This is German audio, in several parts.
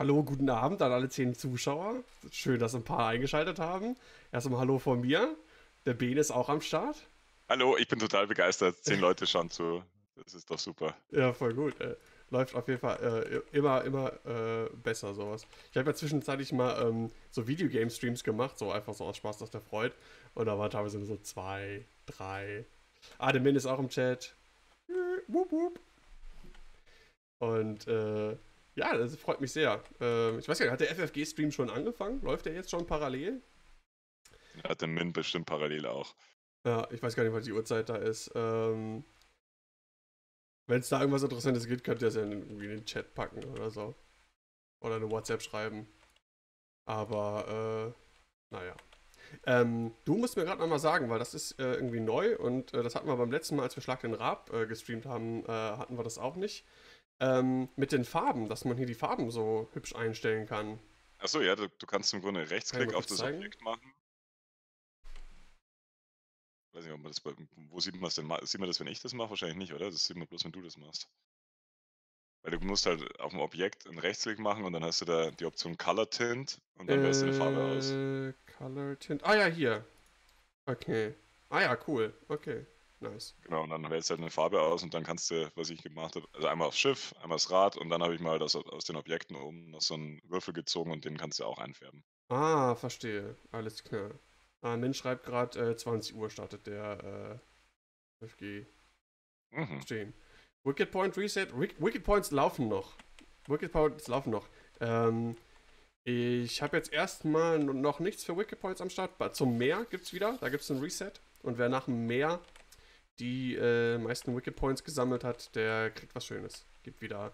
Hallo, guten Abend an alle zehn Zuschauer. Schön, dass ein paar eingeschaltet haben. Erstmal Hallo von mir. Der Ben ist auch am Start. Hallo, ich bin total begeistert. Zehn Leute schauen zu. Das ist doch super. Ja, voll gut. Äh, läuft auf jeden Fall äh, immer, immer äh, besser sowas. Ich habe ja zwischenzeitlich mal ähm, so Videogame-Streams gemacht, so einfach so aus Spaß, aus der Freude. Und da waren teilweise nur so zwei, drei. Ah, der Min ist auch im Chat. Wup, wup. Und äh, ja, das freut mich sehr. Äh, ich weiß gar nicht, hat der FFG-Stream schon angefangen? Läuft der jetzt schon parallel? Hat der Min bestimmt parallel auch. Ja, ich weiß gar nicht, was die Uhrzeit da ist. Ähm, Wenn es da irgendwas Interessantes gibt, könnt ihr es ja irgendwie in den Chat packen oder so. Oder eine WhatsApp schreiben. Aber, äh, naja. Ähm, du musst mir gerade nochmal sagen, weil das ist äh, irgendwie neu und äh, das hatten wir beim letzten Mal, als wir Schlag den Rab äh, gestreamt haben, äh, hatten wir das auch nicht ähm, mit den Farben, dass man hier die Farben so hübsch einstellen kann. Achso, ja, du, du, kannst im Grunde Rechtsklick auf das zeigen? Objekt machen. Weiß nicht, ob man das bei, wo sieht man das denn? Sieht man das, wenn ich das mache? Wahrscheinlich nicht, oder? Das sieht man bloß, wenn du das machst. Weil du musst halt auf dem Objekt einen Rechtsklick machen und dann hast du da die Option Color Tint und dann wählst du eine Farbe aus. Äh, Color Tint. Ah ja, hier. Okay. Ah ja, cool. Okay. Nice. Genau, und dann wählst du halt eine Farbe aus und dann kannst du, was ich gemacht habe, also einmal aufs Schiff, einmal das Rad und dann habe ich mal das aus den Objekten oben noch so einen Würfel gezogen und den kannst du auch einfärben. Ah, verstehe. Alles klar. Ah, Min schreibt gerade, äh, 20 Uhr startet der äh, FG. Mhm. Stehen. Wicked Point Reset. Wicked Points laufen noch. Wicked Points laufen noch. Ähm, ich habe jetzt erstmal noch nichts für Wicked Points am Start. Zum Meer gibt es wieder. Da gibt es ein Reset. Und wer nach dem Meer die äh, meisten Wicked Points gesammelt hat, der kriegt was Schönes. Gibt wieder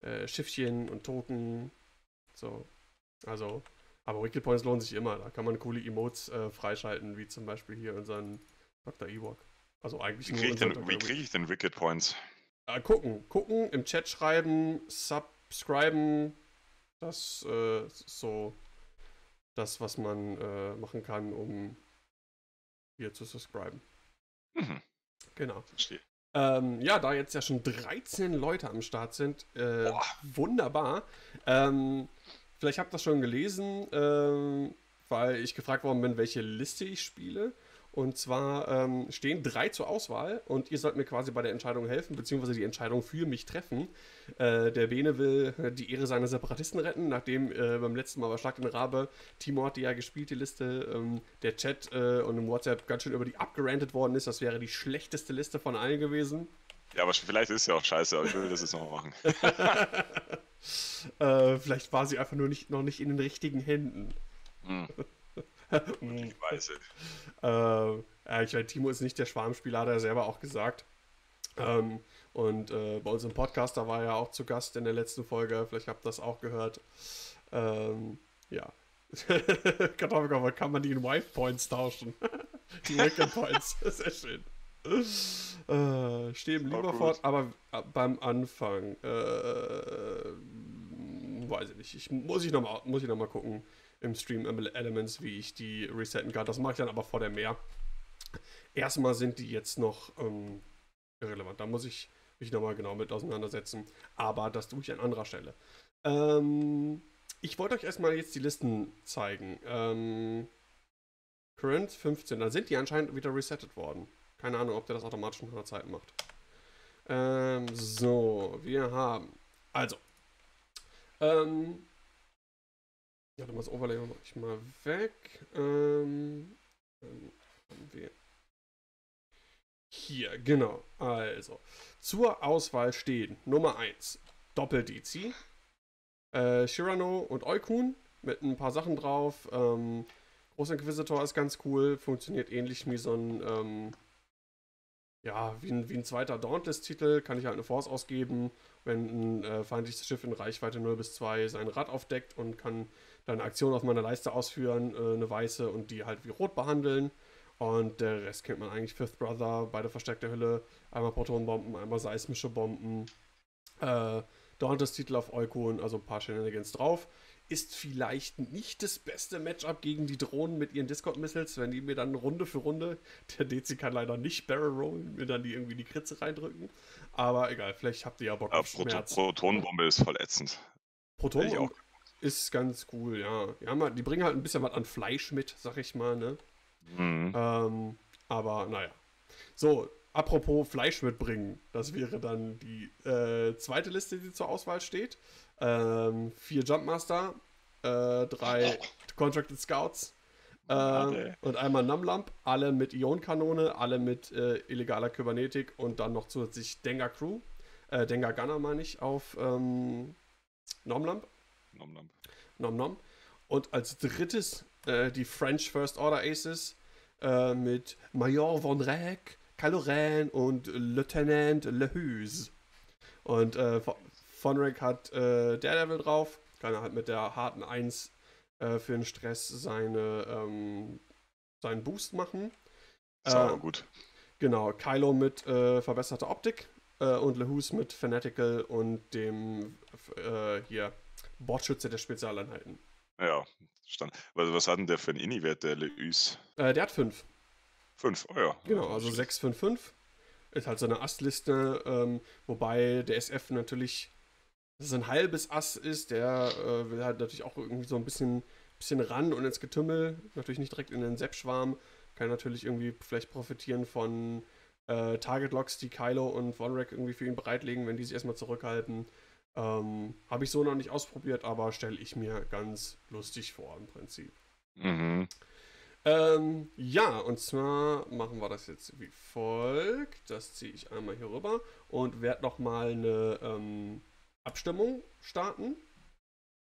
äh, Schiffchen und Token. So. Also, aber Wicked Points lohnen sich immer. Da kann man coole Emotes äh, freischalten, wie zum Beispiel hier unseren Dr. Ewok. Also eigentlich wie kriege ich, denn, wie krieg ich denn Wicked Points? Äh, gucken, gucken, im Chat schreiben, subscriben. Das äh, ist so das, was man äh, machen kann, um hier zu subscriben. Mhm. Genau. Verstehe. Ähm, ja, da jetzt ja schon 13 Leute am Start sind, äh, wunderbar. Ähm, vielleicht habt ihr das schon gelesen, ähm, weil ich gefragt worden bin, welche Liste ich spiele. Und zwar ähm, stehen drei zur Auswahl und ihr sollt mir quasi bei der Entscheidung helfen, beziehungsweise die Entscheidung für mich treffen. Äh, der Bene will die Ehre seiner Separatisten retten, nachdem äh, beim letzten Mal bei Schlag den Rabe, Timo hatte ja gespielt, die Liste, ähm, der Chat äh, und im WhatsApp ganz schön über die abgerantet worden ist. Das wäre die schlechteste Liste von allen gewesen. Ja, aber vielleicht ist ja auch scheiße, aber ich will das jetzt nochmal machen. Äh, vielleicht war sie einfach nur nicht, noch nicht in den richtigen Händen. Hm. Möglicherweise. äh, ich meine, Timo ist nicht der Schwarmspieler, hat er selber auch gesagt. Ähm, und äh, bei uns im Podcast, da war er ja auch zu Gast in der letzten Folge. Vielleicht habt ihr das auch gehört. Ähm, ja. Kartoffelkoffer, kann man die in Wife Points tauschen? die Wicked Points. Sehr schön. Äh, stehen lieber fort, aber beim Anfang, äh, weiß ich nicht. Ich, muss ich nochmal noch gucken im Stream Elements, wie ich die resetten kann. Das mache ich dann aber vor der Mehr. Erstmal sind die jetzt noch ähm, irrelevant. Da muss ich mich nochmal genau mit auseinandersetzen. Aber das tue ich an anderer Stelle. Ähm, ich wollte euch erstmal jetzt die Listen zeigen. Ähm, Current 15, da sind die anscheinend wieder resettet worden. Keine Ahnung, ob der das automatisch nach einer Zeit macht. Ähm, so, wir haben. Also. Ähm, ja, dann das Overlay mache ich mal weg. Ähm, dann haben wir hier, genau. Also, zur Auswahl stehen Nummer 1 Doppel-DC, äh, Shirano und Eukun mit ein paar Sachen drauf. Ähm, Großinquisitor ist ganz cool, funktioniert ähnlich wie so ein, ähm, ja, wie ein, wie ein zweiter Dauntless-Titel. Kann ich halt eine Force ausgeben, wenn ein äh, feindliches Schiff in Reichweite 0 bis 2 sein Rad aufdeckt und kann dann eine Aktion auf meiner Leiste ausführen, äh, eine weiße und die halt wie rot behandeln. Und der Rest kennt man eigentlich. Fifth Brother, beide versteckte Hülle, einmal Protonenbomben, einmal seismische Bomben. Äh, Dauntless Titel auf Eukon, also ein paar Shenanigans drauf. Ist vielleicht nicht das beste Matchup gegen die Drohnen mit ihren Discord-Missiles, wenn die mir dann Runde für Runde, der DC kann leider nicht Barrel Rollen, mir dann die irgendwie die Kritze reindrücken. Aber egal, vielleicht habt ihr ja Bock ja, auf Schmerz. Protonenbombe ist verletzend. Protonenbombe? Ist ganz cool, ja. Die, haben halt, die bringen halt ein bisschen was an Fleisch mit, sag ich mal, ne? Mhm. Ähm, aber naja. So, apropos Fleisch mitbringen, das wäre dann die äh, zweite Liste, die zur Auswahl steht. Ähm, vier Jumpmaster, äh, drei Contracted Scouts äh, und einmal Numlamp, alle mit Ionkanone, alle mit äh, illegaler Kybernetik und dann noch zusätzlich Dengar Crew, äh, Dengar Gunner meine ich, auf ähm, Nomlamp. Nomlamp. Nom Nom. Und als drittes äh, die French First Order Aces äh, mit Major von Reyck, Caloren und Lieutenant Lehuse. Und äh, von Reyck hat äh, Daredevil drauf, kann er halt mit der harten 1 äh, für den Stress seine, ähm, seinen Boost machen. Auch äh, gut. Genau, Kylo mit äh, verbesserter Optik und Lehus mit Fanatical und dem hier Bordschütze der Spezialeinheiten. Ja, stand. Also was hat denn der für einen Ini-Wert, der Lehus? Äh, der hat 5. 5, oh ja. Genau, also 6, 5, 5. Ist halt so eine Astliste, ähm, wobei der SF natürlich dass es ein halbes Ass ist, der äh, will halt natürlich auch irgendwie so ein bisschen, bisschen ran und ins Getümmel, natürlich nicht direkt in den Sepp-Schwarm, kann natürlich irgendwie vielleicht profitieren von äh, Target-Locks, die Kylo und Von irgendwie für ihn bereitlegen, wenn die sich erstmal zurückhalten. Ähm, Habe ich so noch nicht ausprobiert, aber stelle ich mir ganz lustig vor im Prinzip. Mhm. Ähm, ja, und zwar machen wir das jetzt wie folgt. Das ziehe ich einmal hier rüber und werde nochmal eine ähm, Abstimmung starten.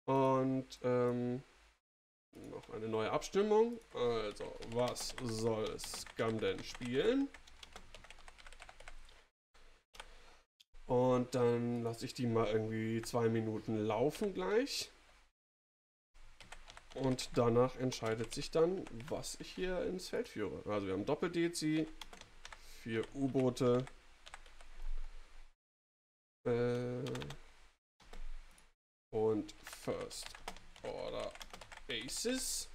Und ähm, noch eine neue Abstimmung. Also, was soll Scum denn spielen? Und dann lasse ich die mal irgendwie zwei Minuten laufen gleich. Und danach entscheidet sich dann, was ich hier ins Feld führe. Also wir haben Doppel-Dezi, vier U-Boote, äh, und First Order Aces.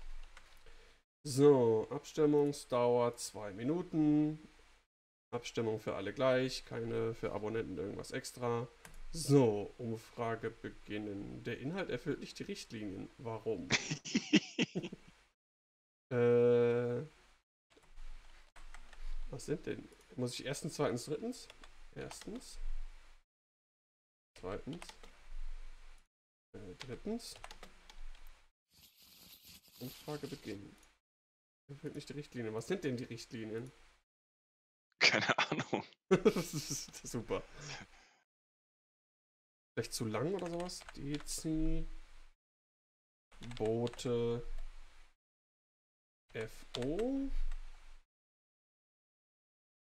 So, Abstimmungsdauer 2 Minuten. Abstimmung für alle gleich, keine für Abonnenten irgendwas extra. So, Umfrage beginnen. Der Inhalt erfüllt nicht die Richtlinien. Warum? äh, was sind denn? Muss ich erstens, zweitens, drittens? Erstens. Zweitens. Äh, drittens. Umfrage beginnen. Erfüllt nicht die Richtlinien. Was sind denn die Richtlinien? Keine Ahnung. das ist super. Vielleicht zu lang oder sowas? Dezi. Boote. FO.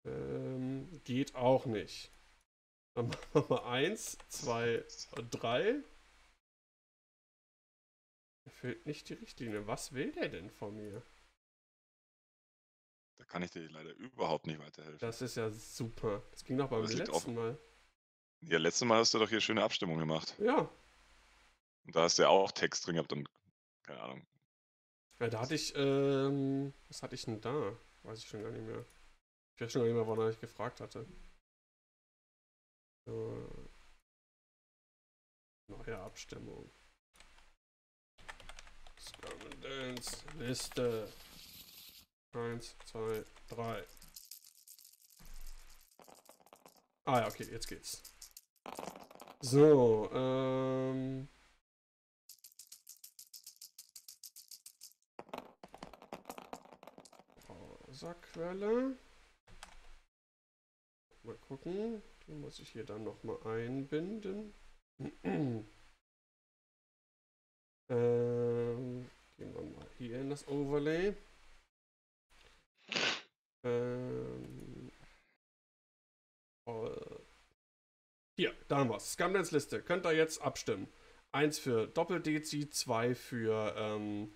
Ähm, geht auch nicht. Dann machen wir mal 1, 2, 3. Erfüllt nicht die Richtlinie. Was will der denn von mir? Da kann ich dir leider überhaupt nicht weiterhelfen. Das ist ja super. Das ging doch beim letzten auf... Mal. Ja, letztes Mal hast du doch hier schöne Abstimmung gemacht. Ja. Und da hast du ja auch Text drin gehabt und keine Ahnung. Ja, da hatte ich, ähm, was hatte ich denn da? Weiß ich schon gar nicht mehr. Ich weiß schon gar nicht mehr, wonach ich gefragt hatte. So. Neue Abstimmung. Skandals Liste. Eins, zwei, drei. Ah ja, okay, jetzt geht's. So, ähm. Browserquelle. Mal gucken. Die muss ich hier dann nochmal einbinden. ähm, gehen wir mal hier in das Overlay. Ähm, äh, hier, da haben wir es. Scumdance Liste. Könnt ihr jetzt abstimmen. Eins für Doppel-Dezi, zwei für ähm,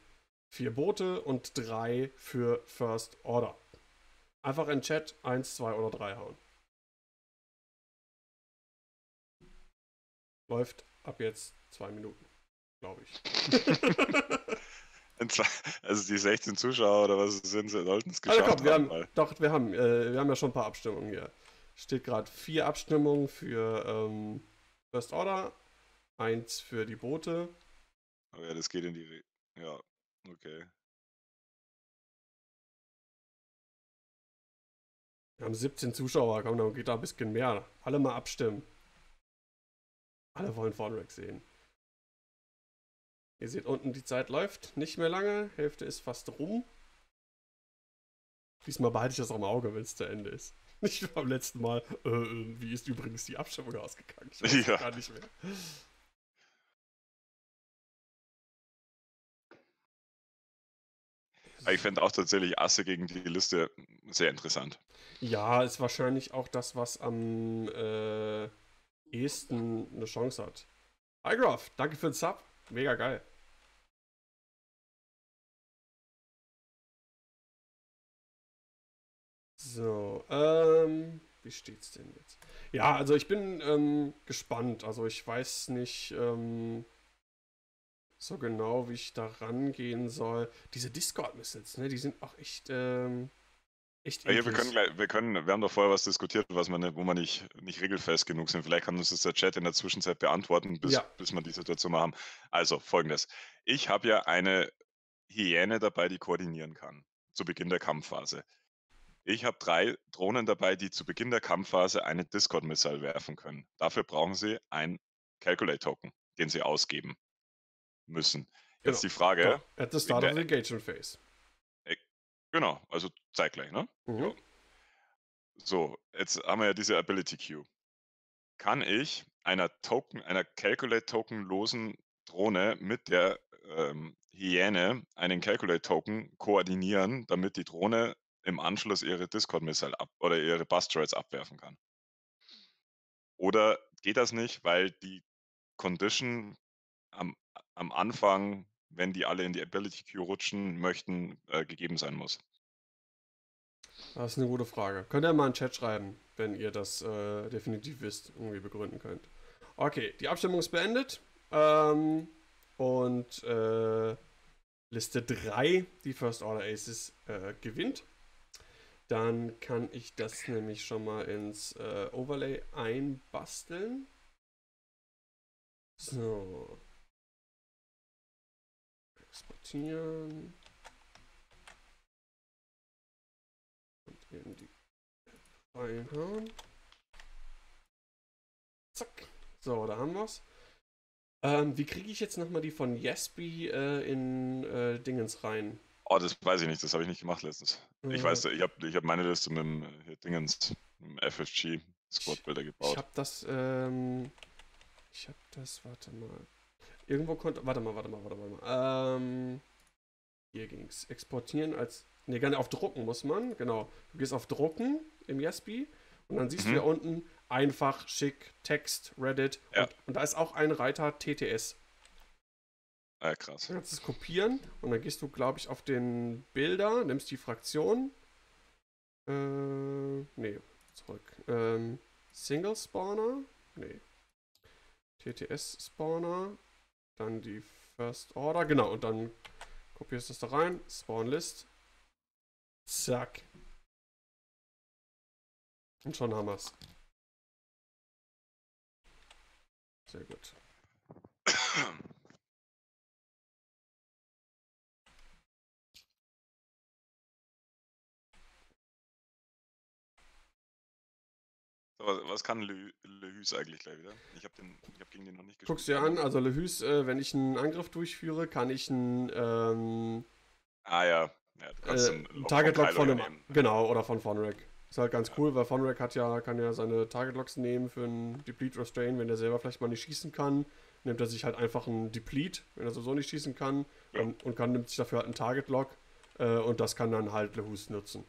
vier Boote und drei für First Order. Einfach in Chat eins, zwei oder drei hauen. Läuft ab jetzt zwei Minuten, glaube ich. also die 16 Zuschauer oder was sind, sollten es geschafft also komm, wir haben. haben doch, wir haben, äh, wir haben ja schon ein paar Abstimmungen hier. Steht gerade vier Abstimmungen für ähm, First Order, eins für die Boote Aber ja, das geht in die. Re ja, okay. Wir haben 17 Zuschauer, komm, dann geht da ein bisschen mehr. Alle mal abstimmen. Alle wollen Vordrag sehen. Ihr seht unten, die Zeit läuft nicht mehr lange. Hälfte ist fast rum. Diesmal behalte ich das auch im Auge, wenn es zu Ende ist. Nicht beim letzten Mal. Äh wie ist übrigens die Abstimmung ausgegangen? Ich weiß ja. gar nicht mehr. Ich fände auch tatsächlich Asse gegen die Liste sehr interessant. Ja, ist wahrscheinlich auch das, was am äh, ehesten eine Chance hat. Igraf, danke für den Sub. Mega geil. So, ähm, wie steht's denn jetzt? Ja, also ich bin ähm, gespannt. Also ich weiß nicht ähm, so genau, wie ich da rangehen soll. Diese Discord-Missiles, ne, die sind auch echt, ähm, echt ja, wir können, wir können, wir haben doch vorher was diskutiert, was man, wo man nicht, nicht regelfest genug sind. Vielleicht kann uns das der Chat in der Zwischenzeit beantworten, bis, ja. bis wir die Situation mal haben. Also, folgendes. Ich habe ja eine Hyäne dabei, die koordinieren kann, zu Beginn der Kampfphase. Ich habe drei Drohnen dabei, die zu Beginn der Kampfphase eine Discord-Missile werfen können. Dafür brauchen sie ein Calculate-Token, den sie ausgeben müssen. Jetzt genau. die Frage. Ja, at the start of the engagement phase. Genau, also zeitgleich, ne? Mhm. So, jetzt haben wir ja diese Ability Queue. Kann ich einer Token, einer Calculate-Token-losen Drohne mit der ähm, Hyäne einen Calculate-Token koordinieren, damit die Drohne im Anschluss ihre Discord-Missile ab oder ihre Bus-Droids abwerfen kann. Oder geht das nicht, weil die Condition am, am Anfang, wenn die alle in die Ability Queue rutschen möchten, äh, gegeben sein muss? Das ist eine gute Frage. Könnt ihr mal in den Chat schreiben, wenn ihr das äh, definitiv wisst, irgendwie begründen könnt. Okay, die Abstimmung ist beendet. Ähm, und äh, Liste 3, die First Order Aces, äh, gewinnt. Dann kann ich das nämlich schon mal ins äh, Overlay einbasteln. So. Exportieren. Und in die reinhauen. Zack. So, da haben wir's. Ähm, wie kriege ich jetzt nochmal die von Yesby äh, in äh, Dingens rein? Oh, das weiß ich nicht, das habe ich nicht gemacht letztens. Mhm. Ich weiß, ich habe ich hab meine Liste mit dem hier Dingens, mit dem FFG Squad Builder gebaut. Ich habe das, ähm, ich habe das, warte mal. Irgendwo konnte, warte mal, warte mal, warte mal. Ähm, hier ging's. Exportieren als, ne, gerne auf Drucken muss man, genau. Du gehst auf Drucken im Yesby und dann siehst mhm. du ja unten einfach, schick, Text, Reddit ja. und, und da ist auch ein Reiter TTS. Ah, krass. Dann kannst du es kopieren und dann gehst du, glaube ich, auf den Bilder, nimmst die Fraktion. Äh, nee, zurück. Ähm, Single Spawner? Nee. TTS Spawner. Dann die First Order. Genau, und dann kopierst du es da rein. Spawn List. Zack. Und schon haben wir es. Sehr gut. was kann Le, Lehus eigentlich gleich wieder? Ich habe hab gegen den noch nicht gespielt. Guckst dir an, also Lehus, äh, wenn ich einen Angriff durchführe, kann ich einen. Ähm, ah ja. ja du äh, einen Target Lock von einem. Nehmen. Genau, oder von Fonrek. Ist halt ganz ja. cool, weil Fonrek hat ja, kann ja seine Target Locks nehmen für einen Deplete Restrain, wenn er selber vielleicht mal nicht schießen kann. Nimmt er sich halt einfach einen Deplete, wenn er sowieso nicht schießen kann. Ja. Und, und, kann, nimmt sich dafür halt einen Target Lock. Äh, und das kann dann halt Lehus nutzen.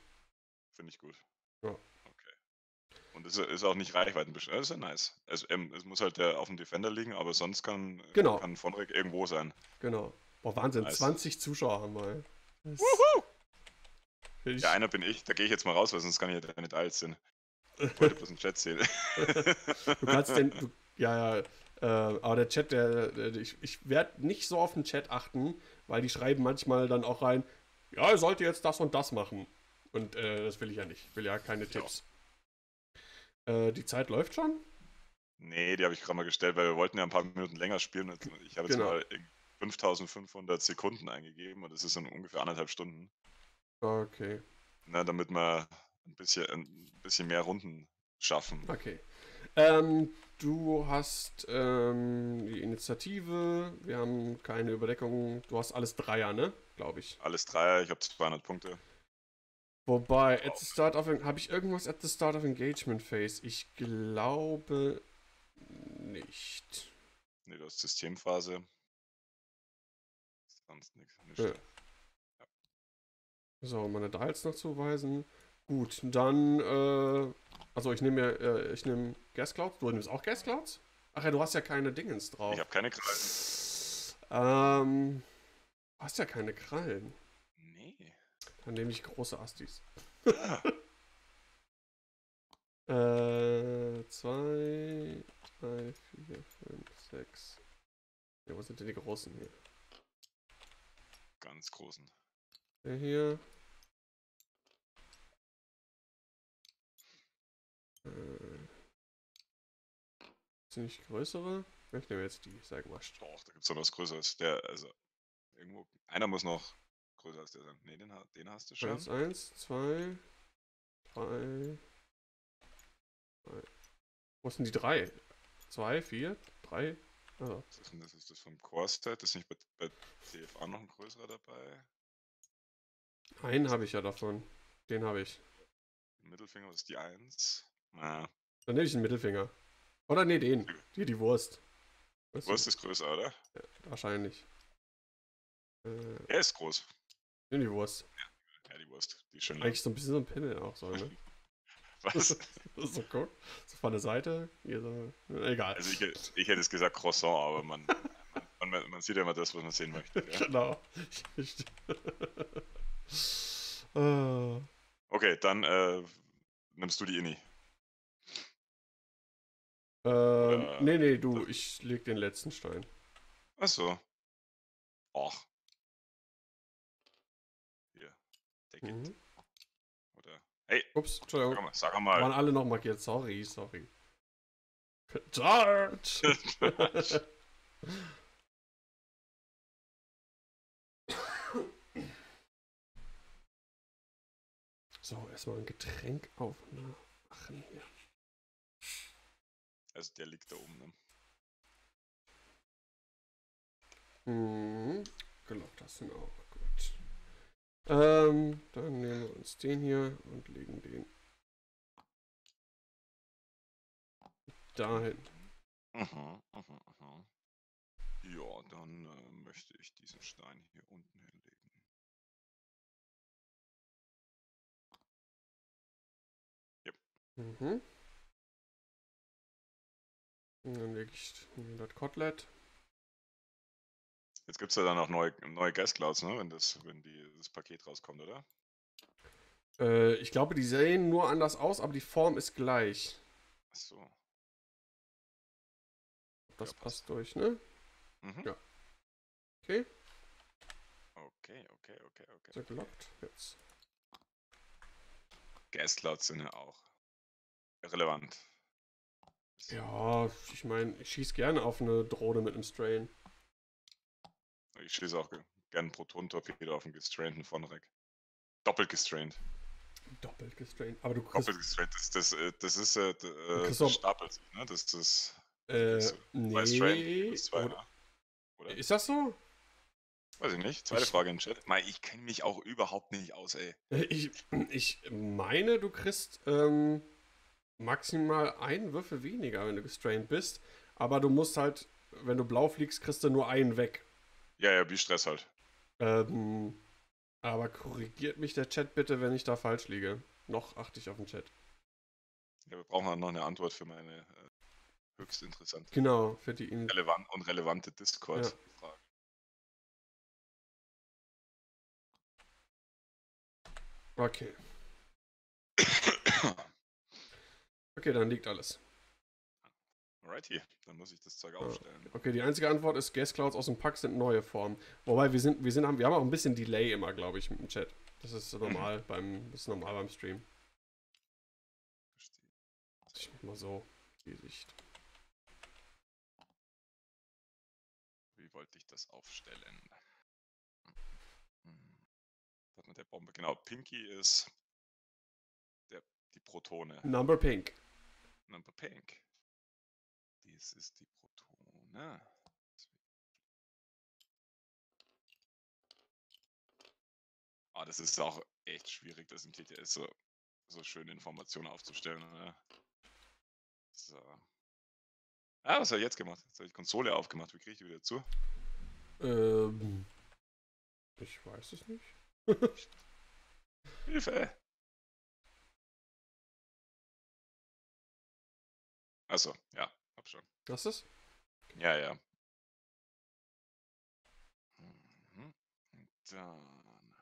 Finde ich gut. Ja. Und es ist auch nicht reichweitenbeschränkt. Das ist ja nice. Es, ähm, es, muss halt der auf dem Defender liegen, aber sonst kann, genau. kann Vonrek irgendwo sein. Genau. Boah, Wahnsinn, nice. 20 Zuschauer haben wir. Wuhu! Ja, einer bin ich. Da gehe ich jetzt mal raus, weil sonst kann ich ja nicht alt sind. Ich wollte bloß einen Chat sehen. du kannst den. Du, ja, ja. Äh, aber der Chat, der, der ich, ich werde nicht so auf den Chat achten, weil die schreiben manchmal dann auch rein, ja, ihr sollt jetzt das und das machen. Und äh, das will ich ja nicht. Ich will ja keine Tipps. Äh, die Zeit läuft schon? Nee, die habe ich gerade mal gestellt, weil wir wollten ja ein paar Minuten länger spielen. Ich habe jetzt genau. mal 5500 Sekunden eingegeben und das ist dann ungefähr anderthalb Stunden. Okay. Na, damit wir ein bisschen, ein bisschen mehr Runden schaffen. Okay. Ähm, du hast ähm, die Initiative, wir haben keine Überdeckung, du hast alles Dreier, ne? Glaube ich. Alles Dreier, ich habe 200 Punkte. Wobei, at the start of habe ich irgendwas at the start of engagement phase? Ich glaube nicht. Ne, du hast Systemphase. Sonst nichts. Ja. So, meine Dials noch zuweisen. Gut, dann, äh, also ich nehme ja, äh, ich nehme Gas Clouds. Du nimmst auch Gas Clouds? Ach ja, du hast ja keine Dingens drauf. Ich habe keine Krallen. Ähm, du hast ja keine Krallen. Dann nehme ich große Astis. Äh, zwei, drei, vier, fünf, sechs. Ja, wo sind denn die großen hier? ganz großen. Der hier. Äh, sind nicht größere? Ich nehme jetzt die, sei gewascht. Doch, da gibt es noch was Größeres. Der, also, irgendwo, einer muss noch größer als der sein. Nee, den, den hast du schon. Eins, eins, zwei, drei, drei. Wo sind die drei? Zwei, vier, drei? Also, Was ist das? Ist das vom Core-Set? Ist nicht bei, bei TFA noch ein größerer dabei? einen habe ich ja davon. Den habe ich. Mittelfinger, was ist die 1? Na, Dann nehme ich den Mittelfinger. Oder nee, den. Hier die Wurst. Das Wurst ist größer, oder? Wahrscheinlich. Äh, Er ist groß. Nimm die Wurst. Ja, die Wurst. Die ist schön lang. Eigentlich so ein bisschen so ein Pimmel auch so, ne? Was? so guck. So von der Seite. So. Egal. Also ich, hätte- ich hätte es gesagt Croissant, aber man, man, man, man sieht ja immer das, was man sehen möchte. Ja? genau. Ah. Okay, dann äh, nimmst du die Inni. ähm, Äh, nee, nee, du, ich leg den letzten Stein. Ach. Hier. It. Mhm. Oder. Hey, Ups, sag Entschuldigung. mal, sag Waren mal. alle noch markiert. Sorry, sorry. Charge! so, erstmal ein Getränk aufmachen hier. also der liegt da oben. Ne? Mhm. Gelockt hast du ihn auch. Ähm, dann nehmen wir uns den hier und legen den dahin. Mhm, mhm, mhm. Ja, dann äh, möchte ich diesen Stein hier unten hinlegen. Mhm. Und dann lege ich das Kotelett. Jetzt gibt es ja dann auch neue, neue Gas Clouds, ne? wenn, das, wenn die, das Paket rauskommt, oder? Äh, ich glaube, die sehen nur anders aus, aber die Form ist gleich. Achso. Das Ja, passt. passt durch, ne? Mhm. Ja. Okay, Okay, okay, okay, okay. ist er gelockt. Jetzt. Gas Clouds sind ja auch relevant. Ja, ich meine, ich schieße gerne auf eine Drohne mit einem Strain. Ich schließe auch ge- gern Proton-Torpedo auf einen gestrainten Vonrek. Doppelt gestraint. Doppelt gestraint. Aber du kriegst. Doppelt gestraint, das, das, äh, das ist, äh, äh, das auch- stapelt sich, ne? Das ist Äh, Strain nee. plus zwei, Oder, ne? Oder? ist das so? Weiß ich nicht. Zweite Ich- Frage im Chat. Mei, ich kenne mich auch überhaupt nicht aus, ey. Äh, Ich, ich meine, du kriegst ähm, maximal einen Würfel weniger, wenn du gestrained bist. Aber du musst halt, wenn du blau fliegst, kriegst du nur einen weg. Ja, ja, wie Stress halt. Ähm, aber korrigiert mich der Chat bitte, wenn ich da falsch liege. Noch achte ich auf den Chat. Ja, wir brauchen noch eine Antwort für meine äh, höchst interessante Genau, für die in relevant und relevante Discord-Frage. Okay. Okay, dann liegt alles. Alrighty, dann muss ich das Zeug aufstellen. Okay, die einzige Antwort ist, Gas Clouds aus dem Pack sind neue Formen. Wobei wir sind, wir sind, haben, wir haben auch ein bisschen Delay immer, glaube ich, mit dem Chat. Das ist so normal beim, das ist normal beim Stream. Verstehe. Ich mach mal so die Sicht. Wie wollte ich das aufstellen? Was mit der Bombe? Genau, Pinky ist der, die Protone. Number Pink. Number Pink. Dies ist die Protone. Ah, das ist auch echt schwierig, das im TTS so, so schöne Informationen aufzustellen. Ne? So. Ah, was habe ich jetzt gemacht? Jetzt habe ich Konsole aufgemacht. Wie kriege ich die wieder zu? Ähm, ich weiß es nicht. Hilfe! Achso, ja, hab schon. Was ist? Ja, ja. Mhm. Dann.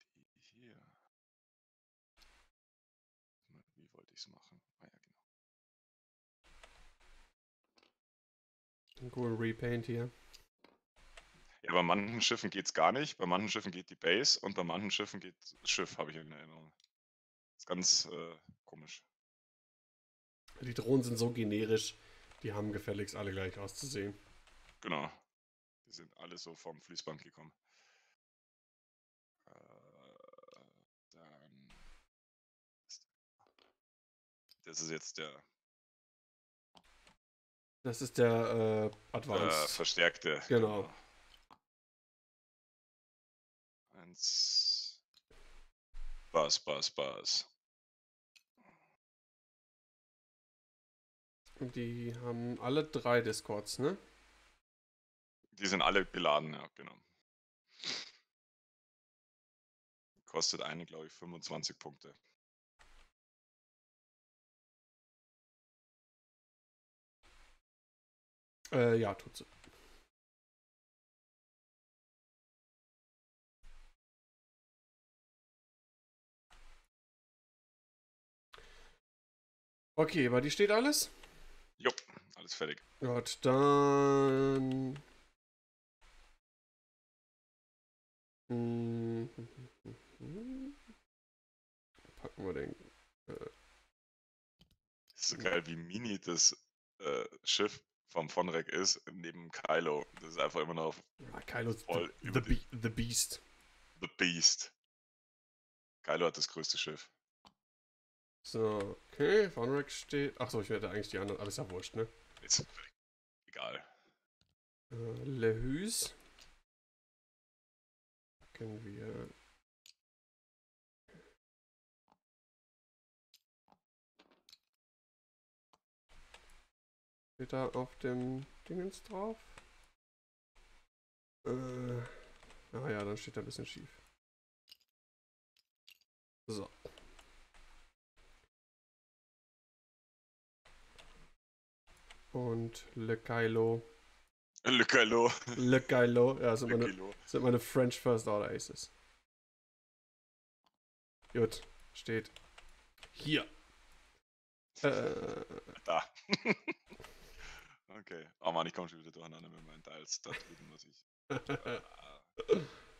Die hier. Wie wollte ich es machen? Ah ja, genau. Ein coolen Repaint hier. Ja, bei manchen Schiffen geht's gar nicht. Bei manchen Schiffen geht die Base und bei manchen Schiffen geht das Schiff, habe ich in Erinnerung. Ist ganz äh, komisch. Die Drohnen sind so generisch, die haben gefälligst alle gleich auszusehen. Genau. Die sind alle so vom Fließband gekommen. Äh, dann. Das ist jetzt der Das ist der äh, äh, Advanced. verstärkte. Genau. Eins. Bass, Bass, Bass. Die haben alle drei Discords, ne? Die sind alle beladen, ja, genau. Kostet eine, glaube ich, 25 Punkte. Äh, ja, tut sie. Okay, bei dir steht alles? Jo, alles fertig. Gut, dann. Hm. Packen wir den. Ist so geil, wie mini das äh, Schiff vom Vonrek ist, neben Kylo. Das ist einfach immer noch auf Ah, Kylo Voll the, über the, Be the Beast. The Beast. Kylo hat das größte Schiff. So, okay, Vonrek steht. Achso, ich werde eigentlich die anderen. Alles ja wurscht, ne? Ist egal. Äh, Lehus. Können wir. Steht da auf dem Dingens drauf? Äh. Ah ja, dann steht da ein bisschen schief. So. Und Le Kylo. Le Kylo. Le Kylo. Ja, sind Le meine, Kylo. sind meine French First Order Aces. Gut, steht hier. Äh, Da. okay. Oh Mann, ich komme schon wieder durcheinander mit meinen Teils. Da drüben muss ich.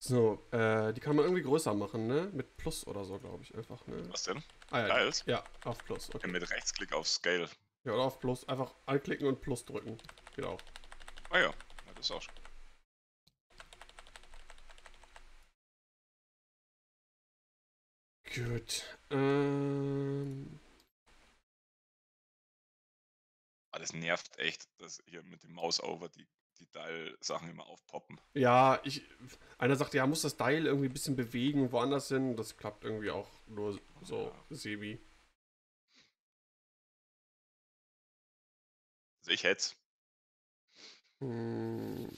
so, äh, die kann man irgendwie größer machen, ne? Mit Plus oder so, glaube ich, einfach, ne? Was denn? Ah, ja, Teils? ja, auf Plus, okay. Mit Rechtsklick auf Scale. Ja, oder auf Plus, einfach anklicken und Plus drücken. Geht auch. Ah ja, ja das ist auch schon. Gut, ähm, Ah, das nervt echt, dass hier mit dem Mouse-Over die, die Dial-Sachen immer aufpoppen. ja, ich, einer sagt, ja, muss das Dial irgendwie ein bisschen bewegen, woanders hin. Das klappt irgendwie auch nur so semi. Also ich hätte Hm.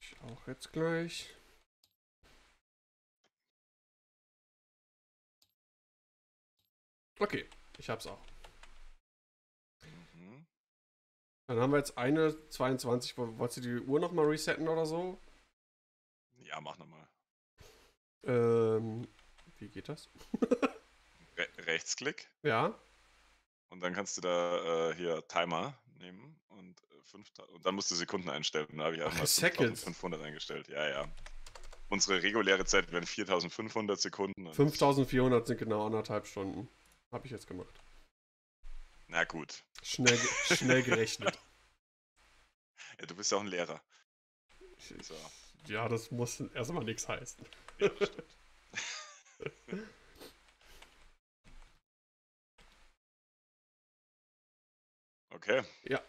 Ich auch jetzt gleich. Okay, ich hab's auch. Mhm. Dann haben wir jetzt eine 22. Wo- Wolltest du die Uhr nochmal resetten oder so? Ja, mach nochmal. Ähm, wie geht das? Re Rechtsklick Ja, und dann kannst du da äh, hier Timer nehmen und äh, 5000. Und dann musst du Sekunden einstellen. Da habe ich Ach, einmal Seconds. 5500 eingestellt. Ja, ja. Unsere reguläre Zeit wären 4500 Sekunden. und- 5400 sind genau anderthalb Stunden. Habe ich jetzt gemacht. Na gut. Schnell, schnell gerechnet. Ja, du bist ja auch ein Lehrer. So. Ja, das muss erstmal nichts heißen. Ja, das stimmt. Okay. Ja.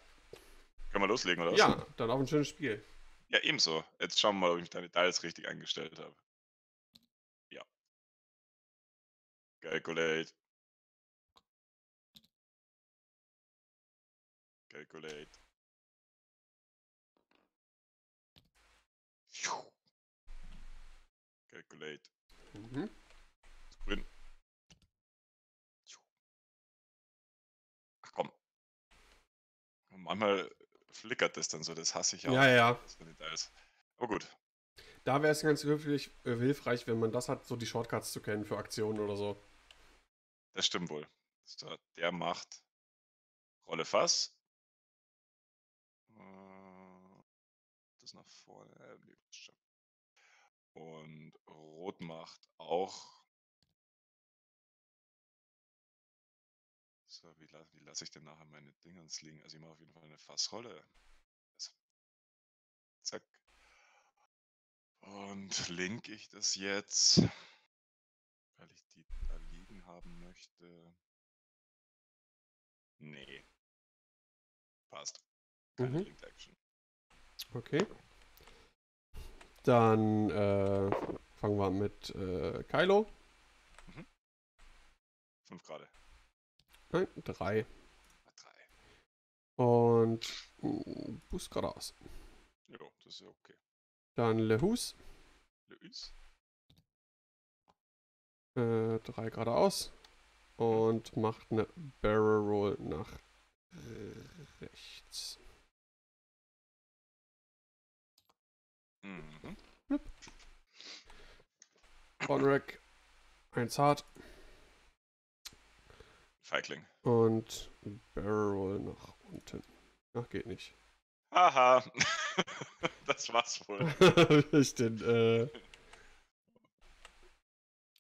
Können wir loslegen, oder? was? Ja, dann auch ein schönes Spiel. Ja, ebenso. Jetzt schauen wir mal, ob ich deine Dials richtig eingestellt habe. Ja. Calculate. Calculate. Calculate. Mhm. Grün. Phew. Ach komm. Und manchmal flickert das dann so, das hasse ich auch. Ja, ja. Das den Dials. Aber gut. Da wäre es ganz hilfreich, äh, hilfreich, wenn man das hat, so die Shortcuts zu kennen für Aktionen oder so. Das stimmt wohl. Der macht Rolle Fass. Nach vorne. äh. Und Rot macht auch. So, wie, la wie lasse ich denn nachher meine Dingens liegen? Also ich mache auf jeden Fall eine Fassrolle. Das- Zack. Und link ich das jetzt, weil ich die da liegen haben möchte. Nee. Passt. Keine Mhm. Linked Action. Okay. Dann äh, fangen wir mit äh, Kylo. Fünf gerade. Nein, drei. Drei. Und mm, Boost geradeaus. Jo, das ist ja okay. Dann Lehus. Luis. Äh, drei geradeaus. Und macht eine Barrel Roll nach rechts. Mhm. Bonrack. Eins hart. Feigling. Und Barrel nach unten. Ach, geht nicht. Haha. das war's wohl. ich den, äh.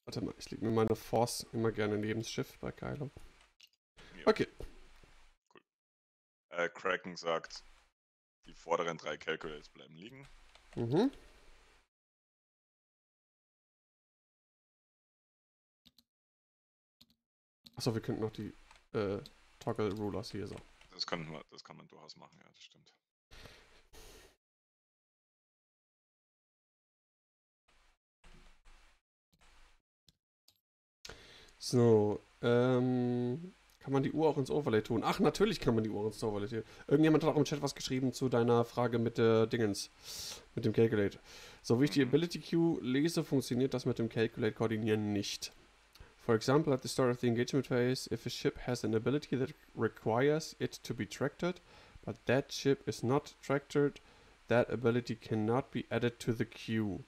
Warte mal, ich lege mir meine Force immer gerne neben das Schiff bei Kylo. Ja. Okay. Äh, Kraken sagt, die vorderen drei Calculates bleiben liegen. Mhm. Achso, wir könnten noch die äh, Toggle Rulers hier so. Das kann, man, das kann man durchaus machen, ja, das stimmt. So, ähm. Kann man die Uhr auch ins Overlay tun? Ach, natürlich kann man die Uhr ins Overlay tun. Irgendjemand hat auch im Chat was geschrieben zu deiner Frage mit der Dingens, mit dem Calculate. So wie ich die Ability Queue lese, funktioniert das mit dem Calculate koordinieren nicht. For example, at the start of the engagement phase, if a ship has an ability that requires it to be tractored, but that ship is not tractored, that ability cannot be added to the queue.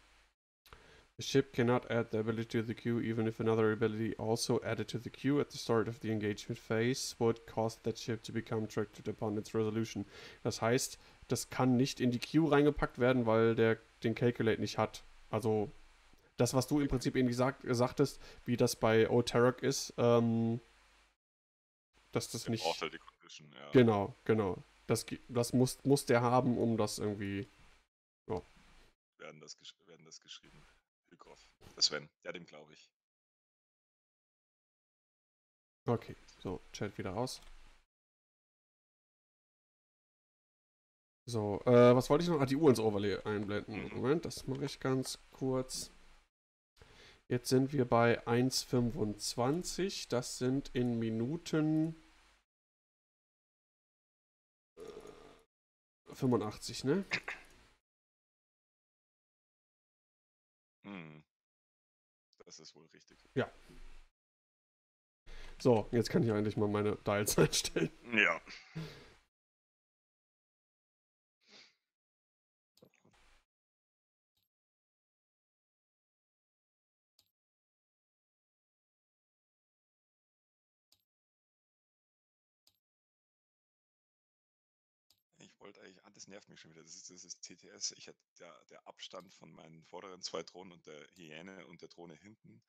The ship cannot add the ability to the queue even if another ability also added to the queue at the start of the engagement phase would cause that ship to become tractored upon its resolution. Das heißt, das kann nicht in die Queue reingepackt werden, weil der den Calculate nicht hat. Also das, was du im Prinzip eben gesagt, sagtest, wie das bei Old Tarok ist, ähm, dass das nicht. braucht halt die Condition, ja. Genau, genau. Das, das muss, muss der haben, um das irgendwie. Werden das, werden das geschrieben. Hügroff. Das Sven, ja, dem glaube ich. Okay, so, Chat wieder raus. So, äh, was wollte ich noch? Ah, die Uhr ins Overlay einblenden. Mhm. Moment, das mache ich ganz kurz. Jetzt sind wir bei 1,25. Das sind in Minuten äh, 85, ne? Hm. Das ist wohl richtig. So, jetzt kann ich eigentlich mal meine Dials einstellen. Ja. Das nervt mich schon wieder. Das ist, das ist TTS. Ich hatte der, der Abstand von meinen vorderen zwei Drohnen und der Hyäne und der Drohne hinten,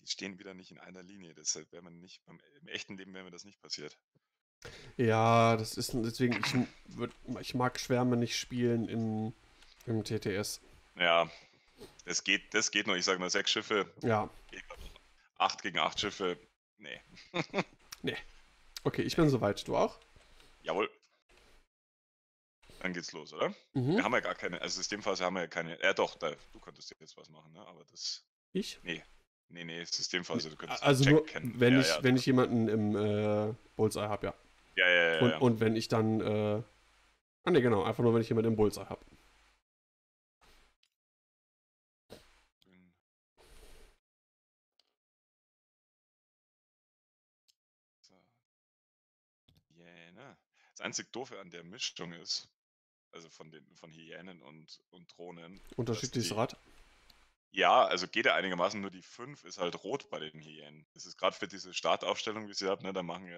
die stehen wieder nicht in einer Linie. Deshalb wäre man nicht, im echten Leben wäre mir das nicht passiert. Ja, das ist deswegen, ich, würd, ich mag Schwärme nicht spielen im, im TTS. Ja, das geht, das geht noch. Ich sage nur sechs Schiffe. Ja. Acht gegen acht Schiffe. Nee. nee. Okay, ich bin soweit. Du auch? Jawohl. Dann geht's los, oder? Mhm. Wir haben ja gar keine, also Systemphase haben wir ja keine. Ja, doch, da, du könntest jetzt was machen, ne? Aber das. Ich? Nee. Nee, nee, Systemphase, du könntest Also nur, kennen. wenn ja, ich, ja, wenn ich jemanden im äh, Bullseye habe, ja. Ja, ja, ja. Und, ja. und wenn ich dann, äh, ah ne, genau, einfach nur, wenn ich jemanden im Bullseye habe. Hyäne. Das einzig Doofe an der Mischung ist, also von den von Hyänen und, und Drohnen. Unterschiedliches die- Rad. Ja, also geht ja einigermaßen, nur die 5 ist halt rot bei den Hyänen. Das ist gerade für diese Startaufstellung, wie sie habt, ne, da machen ja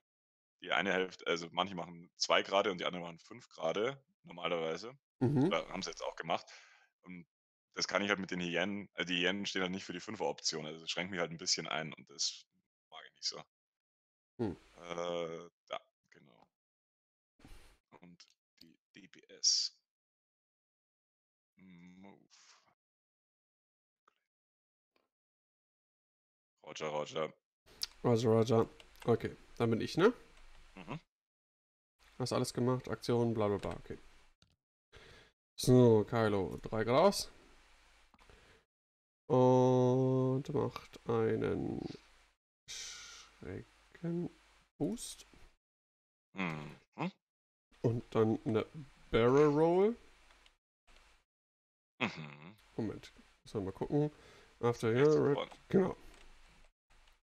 die eine Hälfte, also manche machen zwei Grade und die anderen machen fünf Grade, normalerweise. Mhm. Oder haben sie jetzt auch gemacht. Und das kann ich halt mit den Hyänen, also die Hyänen stehen halt nicht für die Fünfer-Option, also das schränkt mich halt ein bisschen ein und das mag ich nicht so. Hm. Äh, da, genau. Und DPS. Move. Roger, Roger. Roger, Roger. Okay, dann bin ich, ne? Mhm. Hast alles gemacht, Aktion, bla bla bla, okay. So, Kylo, drei Gras. Und macht einen Schrecken-Boost. Mhm. Und dann eine Barrel Roll. Mhm. Moment, müssen wir mal gucken. After here, super. genau.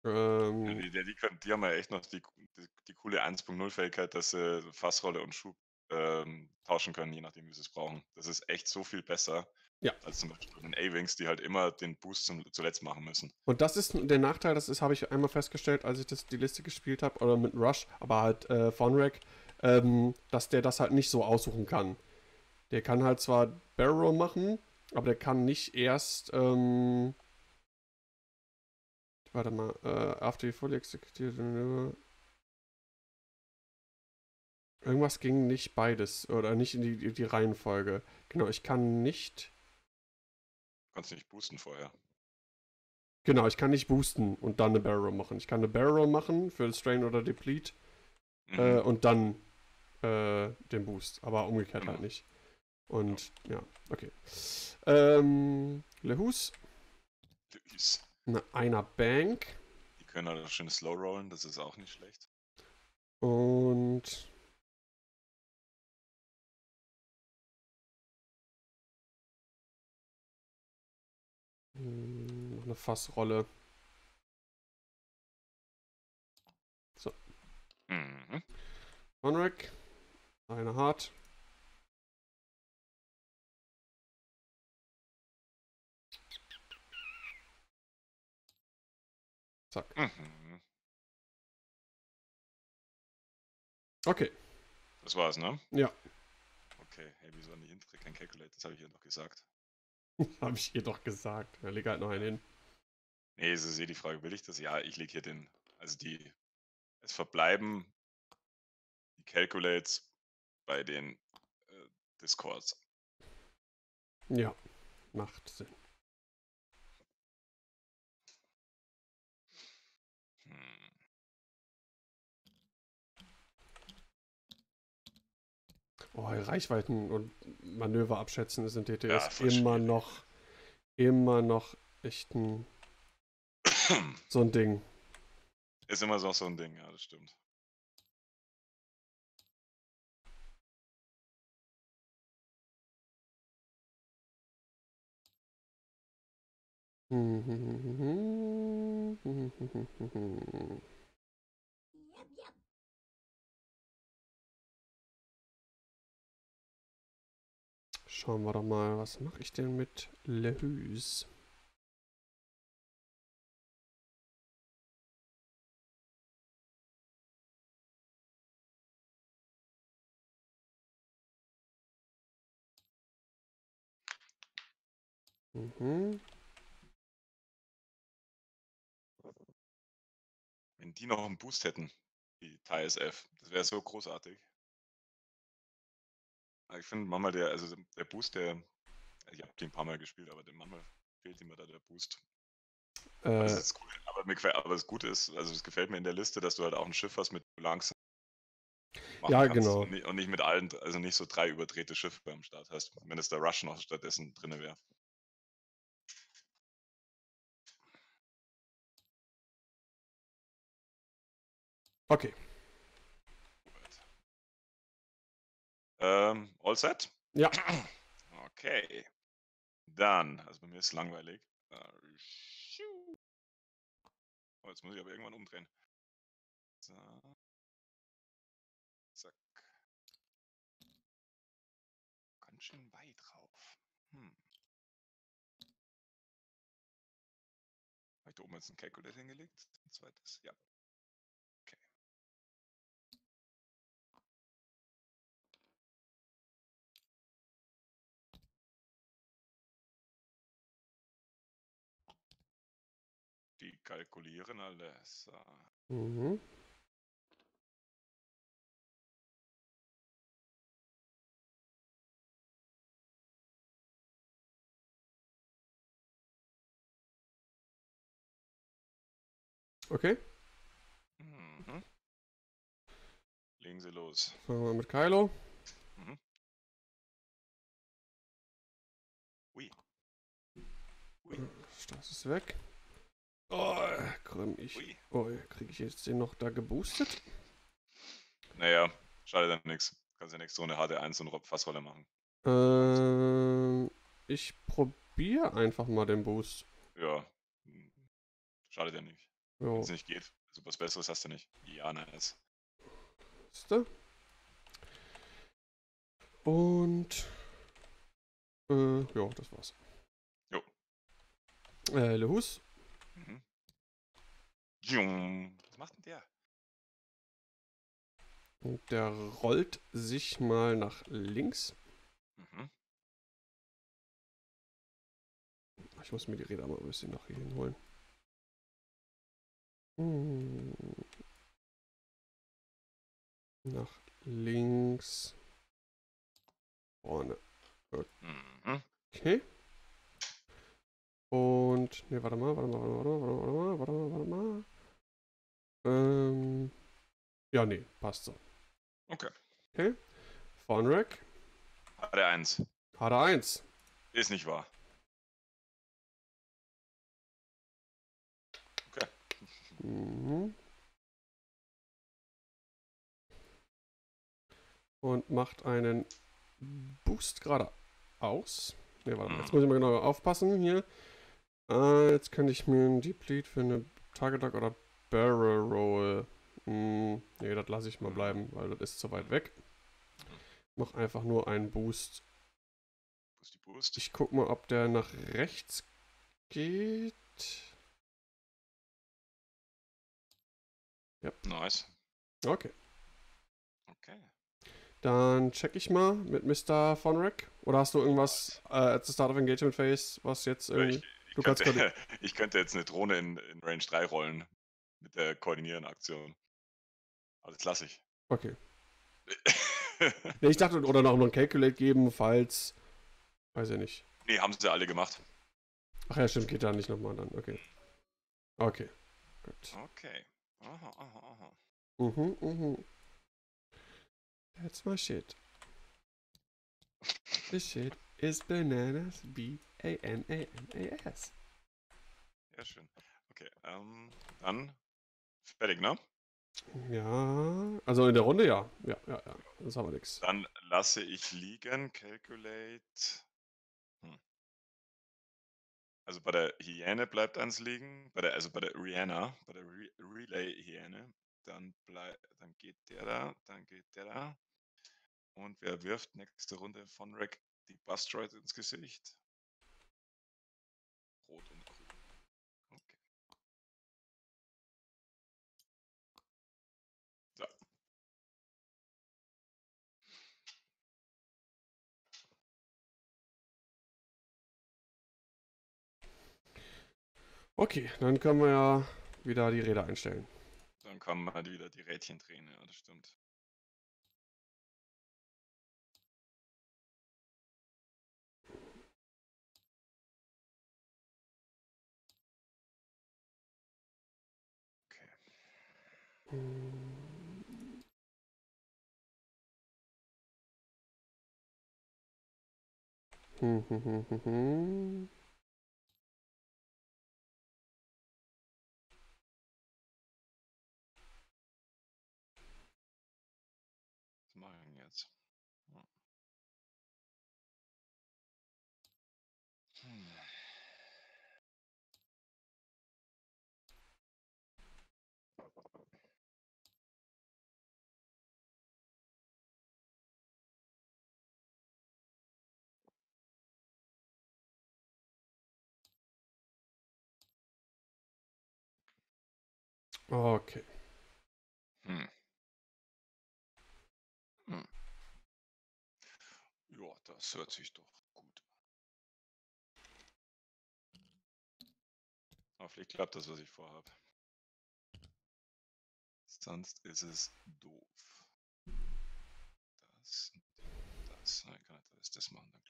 Ähm, die, die, können, die haben ja echt noch die, die, die coole 1.0-Fähigkeit, dass sie Fassrolle und Schub ähm, tauschen können, je nachdem, wie sie es brauchen. Das ist echt so viel besser Ja. als zum Beispiel bei den A-Wings, die halt immer den Boost zum, zuletzt machen müssen. Und das ist der Nachteil, das ist, habe ich einmal festgestellt, als ich das, die Liste gespielt habe, oder mit Rush, aber halt äh, von Rack, ähm, dass der das halt nicht so aussuchen kann. Der kann halt zwar Barrel Roll machen, aber der kann nicht erst, ähm, warte mal, äh, after you fully executed, äh, irgendwas ging nicht beides, oder nicht in die, die Reihenfolge. Genau, ich kann nicht, Du kannst nicht boosten vorher. genau, ich kann nicht boosten und dann eine Barrel machen. Ich kann eine Barrel machen für Strain oder Deplete, Mhm. äh, und dann äh, den Boost, aber umgekehrt halt nicht. Und ja, okay. Ähm, Lehus, Tschüss. eine einer Bank Die können halt auch schön slow rollen, das ist auch nicht schlecht. und Hm, noch eine Fassrolle. Mhm. Conrack, eine hart. Zack. Mhm. Okay. Das war's, ne? Ja. Okay, hey, wieso nicht Intre kein Calculate? Das habe ich ja noch gesagt. Habe ich ihr doch gesagt. Ja, leg halt noch einen hin. Nee, es ist eh die Frage, will ich das? Ja, ich lege hier den, also die, es verbleiben die Calculates bei den äh, Discords. Ja, macht Sinn. Hm. Oh, Reichweiten und Manöver abschätzen ist in Ja, TTS voll immer schwierig. noch, immer noch echt ein, so ein Ding. Ist immer so so ein Ding, ja, das stimmt. Schauen wir doch mal, was mache ich denn mit Lehus? Mhm. Die noch einen Boost hätten, die TSF, das wäre so großartig. Ich finde manchmal der, also der Boost, der, ich habe den ein paar Mal gespielt, aber manchmal fehlt immer da der Boost. Aber, das Äh, ist cool. aber, mir, aber das Gute ist, also es gefällt mir in der Liste, dass du halt auch ein Schiff hast mit langsam Ja, genau. Und nicht, und nicht mit allen, also nicht so drei überdrehte Schiffe am Start hast, wenn es der Rush noch stattdessen drin wäre. Okay. Ähm, all set? Ja. Okay. Dann, also bei mir ist es langweilig. Äh. Oh, jetzt muss ich aber irgendwann umdrehen. So. Zack. Ganz schön weit drauf. Hm. Habe ich da oben jetzt ein Calculator hingelegt? Ein zweites? Ja. Kalkulieren alles. So. Mhm. Okay. Mhm. Legen Sie los. Fangen wir mit Kylo. Mhm. Ui. Ui. Das ist weg. Oh, komm ich. Ui. Oh, kriege ich jetzt den noch da geboostet? Naja, schade dann nichts. Kannst ja nächste Runde HD1 und Fassrolle machen. Ähm, ich probiere einfach mal den Boost. Ja. Schadet ja nicht. Wenn es nicht geht. Also was Besseres hast du nicht. Ja, nice. siehste? Und äh, ja, das war's. Jo. Äh, Lehus. Mhm. Jung. Was macht denn der? Und der rollt sich mal nach links. Mhm. Ich muss mir die Räder mal ein bisschen nach hier hinholen. Hm. Nach links. Vorne. Mhm. Und. Ne, warte mal, warte mal, warte mal, warte mal, warte mal, warte mal. Ähm. Ja, nee, passt so. Okay. Okay. Vornrack. HD1. HD1. Ist nicht wahr. Okay. Mhm. Und macht einen Boost geradeaus. Ne, warte mal, jetzt Mhm. muss ich mal genau aufpassen hier. Äh, jetzt könnte ich mir einen Deep Lead für eine Target Lock oder Barrel Roll. Hm, ne, das lasse ich mal bleiben, weil das ist zu weit weg. Mach einfach nur einen Boost. Wo ist die Boost? Ich guck mal, ob der nach rechts geht. Nice. Okay. Okay. Dann check ich mal mit Mr. Vonrek. Oder hast du irgendwas äh, at the start of engagement phase, was jetzt Ja, irgendwie. ich, ich, du kannst könnte, ich könnte jetzt eine Drohne in, in Range 3 rollen. Mit der koordinieren Aktion. Das lasse ich. Okay. Nee, ich dachte, oder noch einen Calculate geben, falls. Weiß ich nicht. nee, haben sie alle gemacht. Ach ja, stimmt, geht da nicht nochmal dann. Okay. Okay. Gut. Okay. Aha, aha, aha. Mhm, mhm. That's my shit. This shit is bananas. B-A-N-A-N-A-S. Sehr schön. Okay, ähm, dann fertig, ne? Ja, also in der Runde ja. Ja, ja, ja. Das haben wir nix. Dann lasse ich liegen, calculate. Hm. Also bei der Hyäne bleibt eins liegen, bei der, also bei der Rihanna, bei der Re Relay-Hyäne, dann, dann geht der da, dann geht der da. Und wer wirft nächste Runde von Rack die Bustroid ins Gesicht? Rot und grün. Okay. So. Okay, dann können wir ja wieder die Räder einstellen. Dann kann man halt wieder die Rädchen drehen, ja, das stimmt. Okay. Hm, hm, hm, hm, Okay. Hm. Hm. Ja, das hört sich doch gut. Aber vielleicht klappt das, was ich vorhabe. Sonst ist es doof. Das, das, ich kann das, das machen, dann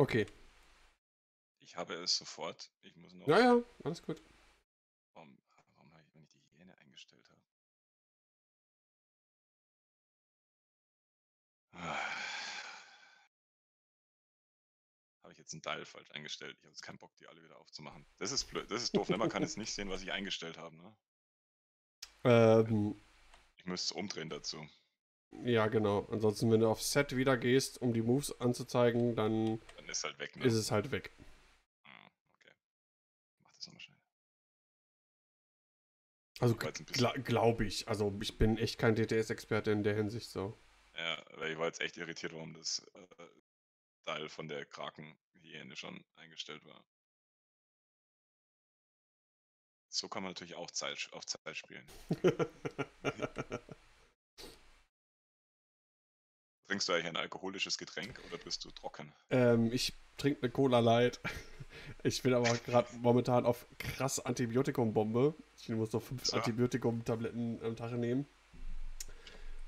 Okay. Ich habe es sofort. Ich muss noch. Ja, ja, alles gut. Warum, warum habe ich, wenn ich die Hyäne eingestellt habe? Ah. Habe ich jetzt einen Dial falsch eingestellt? Ich habe jetzt keinen Bock, die alle wieder aufzumachen. Das ist blöd. Das ist doof. Ne? Man kann jetzt nicht sehen, was ich eingestellt habe. Ne? Ähm, Ich müsste es umdrehen dazu. ja, genau. Ansonsten, wenn du auf Set wieder gehst, um die Moves anzuzeigen, dann Dann ist halt weg. Ne? ist es halt weg. Ah, okay. Mach das nochmal schnell. Also gla glaube ich. Also ich bin echt kein DTS-Experte in der Hinsicht so. Ja, weil ich war jetzt echt irritiert, warum das äh, Dial von der Kraken-Hyäne schon eingestellt war. So kann man natürlich auch Zeit, auf Zeit spielen. Trinkst du eigentlich ein alkoholisches Getränk oder bist du trocken? ähm, ich trinke eine Cola Light. Ich bin aber gerade momentan auf krass Antibiotikum-Bombe. Ich muss noch fünf So. Antibiotikum-Tabletten am Tag nehmen.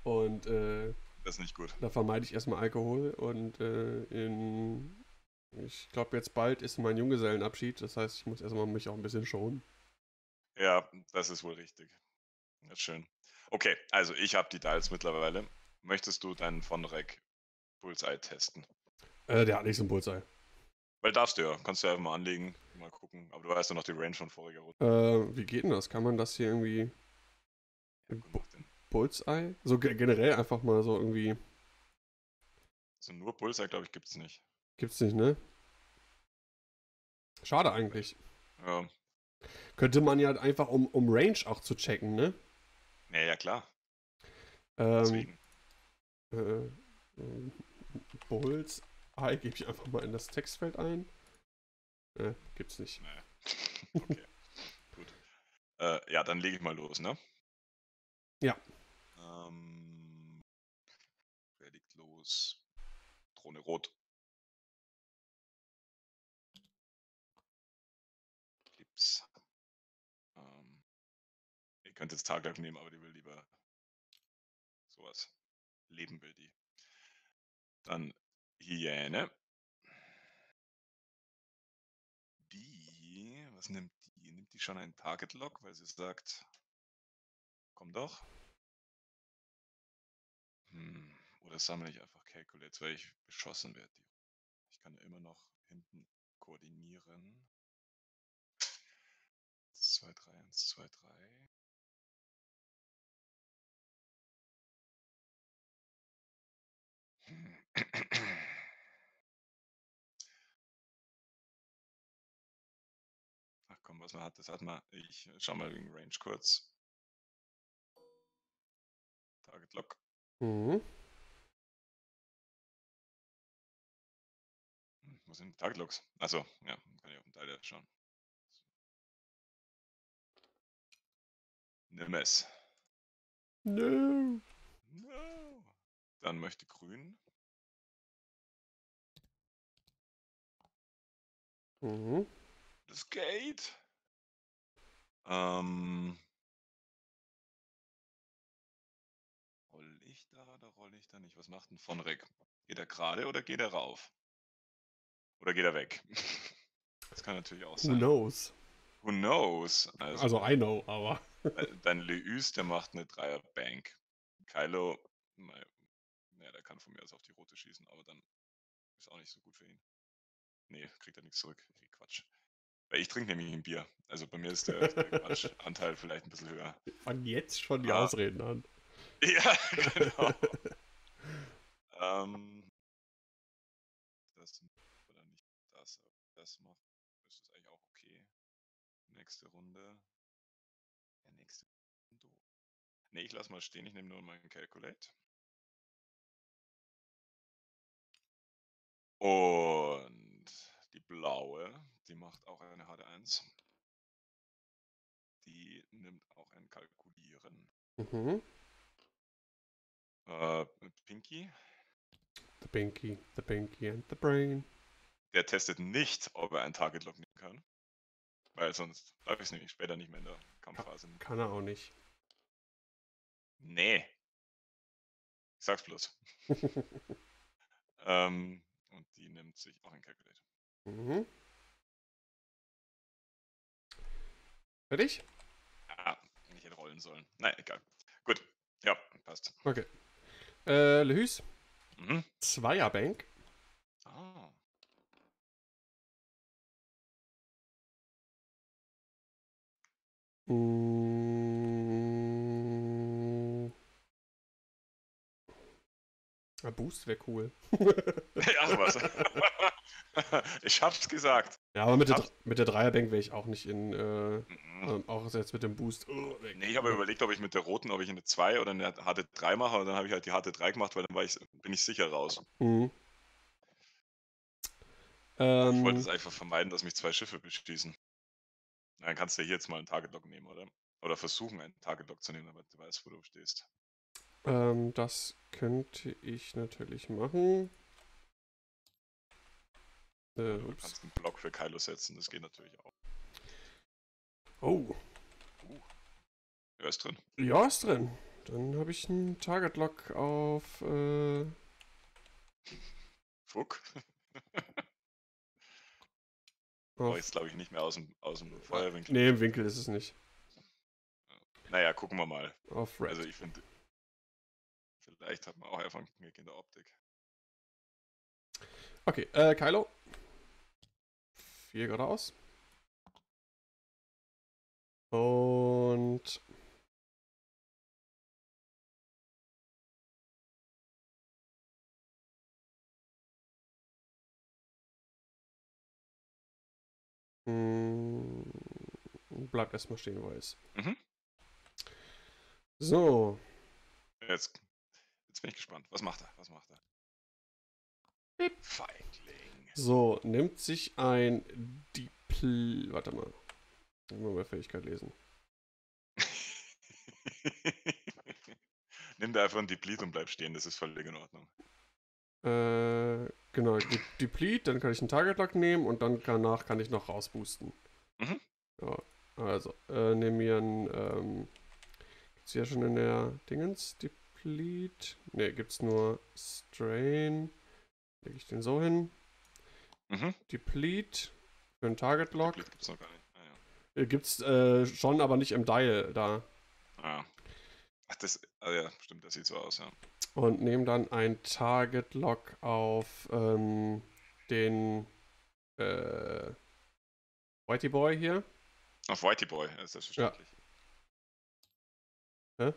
Und äh, Das ist nicht gut. da vermeide ich erstmal Alkohol. Und äh, in, ich glaube, jetzt bald ist mein Junggesellenabschied. Das heißt, ich muss erstmal mich auch ein bisschen schonen. Ja, das ist wohl richtig. Das ist schön. Okay, also ich habe die Dials mittlerweile. Möchtest du deinen von Rec Bullseye testen? Äh, der hat nicht so ein Bullseye. Weil darfst du ja. Kannst du ja mal anlegen, mal gucken. Aber du weißt ja noch die Range von voriger Runde. Äh, wie geht denn das? Kann man das hier irgendwie Ja. Bullseye? So ge generell einfach mal so irgendwie. Also nur Bullseye, glaube ich, gibt es nicht. Gibt's nicht, ne? Schade eigentlich. Ja, Könnte man ja einfach, um, um Range auch zu checken, ne? nee, ja klar. Ähm, äh, Bullseye gebe ich einfach mal in das Textfeld ein. Äh, gibt's nicht. Nee. okay. Gut. Äh, ja, dann lege ich mal los, ne? Ja. Ähm, wer legt los? Drohne rot. Clips. Ähm, ihr könnt jetzt Tagwerk nehmen, aber die will lieber sowas. Leben will die. Dann Hyäne. Die, was nimmt die? Nimmt die schon einen Target Lock, weil sie sagt, komm doch. Hm, oh, oder sammle ich einfach Calculates, weil ich beschossen werde. Ich kann ja immer noch hinten koordinieren. 1, 2, 3, 1, 2, 3. Ach komm, was man hat, das hat man. Ich äh, schau mal wegen Range kurz. Target Lock. Mhm. Hm, Wo sind die Target Locks? Achso, ja, kann ich auf dem Teil ja schauen. Nimm es. No. No. Dann möchte grün. Mhm. Das geht. Ähm. Da nicht? Was macht denn von Rick? Geht er gerade oder geht er rauf? Oder geht er weg? Das kann natürlich auch Who sein. knows? Who knows? Also, I know, aber. Dein Leus, der macht eine Dreier Bank. Kylo, naja, naja, der kann von mir aus auf die rote schießen, aber dann ist auch nicht so gut für ihn. Nee, kriegt er nichts zurück. Nee, Quatsch. Weil ich trinke nämlich ein Bier. Also bei mir ist der, der Quatschanteil vielleicht ein bisschen höher. Fangen jetzt schon die Ah. Ausreden an. Ja, genau. Ähm, das oder nicht das, aber das macht, ist das eigentlich auch okay. Nächste Runde. Ja, nächste Runde. Nee, ich lass mal stehen, ich nehme nur meinen Calculate. Und die blaue, die macht auch eine HD1. Die nimmt auch ein Kalkulieren. Mhm. Äh, Pinky, The Pinky, the Pinky and the Brain. der testet nicht, ob er ein Target Lock nehmen kann. Weil sonst darf ich es nämlich später nicht mehr in der Kampfphase. nehmen. Kann er auch nicht. Nee. Ich sag's bloß. ähm, und die nimmt sich auch ein Calculator. mhm. Fertig? Ah, ich hätte rollen sollen. Nein, egal. Gut. Ja, passt. Okay. Äh, Lehüs, Mhm. Zweierbank. Ah. Mm. Ah, Boost wäre cool. Ach was. ich hab's gesagt. Ja, aber mit der, mit der Dreierbank wäre ich auch nicht in, äh, Mhm. ähm, auch jetzt mit dem Boost. Oh. Nee, ich habe überlegt, ob ich mit der roten, ob ich eine 2 oder eine harte 3 mache, und dann habe ich halt die harte 3 gemacht, weil dann war ich, bin ich sicher raus. Mhm. Ich wollte Ähm, es einfach vermeiden, dass mich zwei Schiffe beschießen. Dann kannst du ja hier jetzt mal einen Target Lock nehmen, oder? Oder versuchen, einen Target Lock zu nehmen, damit du weißt, wo du stehst. ähm, das könnte ich natürlich machen. Äh, Du kannst einen Block für Kylo setzen, das geht natürlich auch. Oh, Ja, ist drin. ja, ist drin. Dann habe ich einen Target Lock auf. Äh, Fuck. Auf jetzt glaube ich nicht mehr aus dem, aus dem Feuerwinkel. nee, im Winkel ist es nicht. Naja, gucken wir mal. Auf Red. Also ich finde, vielleicht hat man auch einfach einen Knick in der Optik. Okay, äh, Kylo. Vier geradeaus. Und. Hm, Bleibt erstmal stehen, wo er ist. Mhm. So. Jetzt, jetzt bin ich gespannt. Was macht er? Was macht er? Pip. So, nimmt sich ein Dipl... Warte mal. Immer mal Fähigkeit lesen. Nimm dir einfach ein Deplete und bleib stehen, das ist völlig in Ordnung. Äh, genau, De Deplete, dann kann ich einen Target Lock nehmen und dann danach kann ich noch rausboosten. Mhm. Ja, also, äh, nehmen wir einen, ähm, gibt's hier schon in der Dingens Deplete? Ne, gibt's nur Strain. Lege ich den so hin. Mhm. Deplete für einen Target Lock. Deplete gibt's noch gar nicht. Ah, Äh, gibt's äh, schon, aber nicht im Dial da. ja. ah. Ach, das, ah, ja, stimmt, das sieht so aus, ja. Und nehmen dann ein Target Lock auf ähm, den äh, Whitey Boy hier. Auf Whitey Boy, ja, ist selbstverständlich. Hä?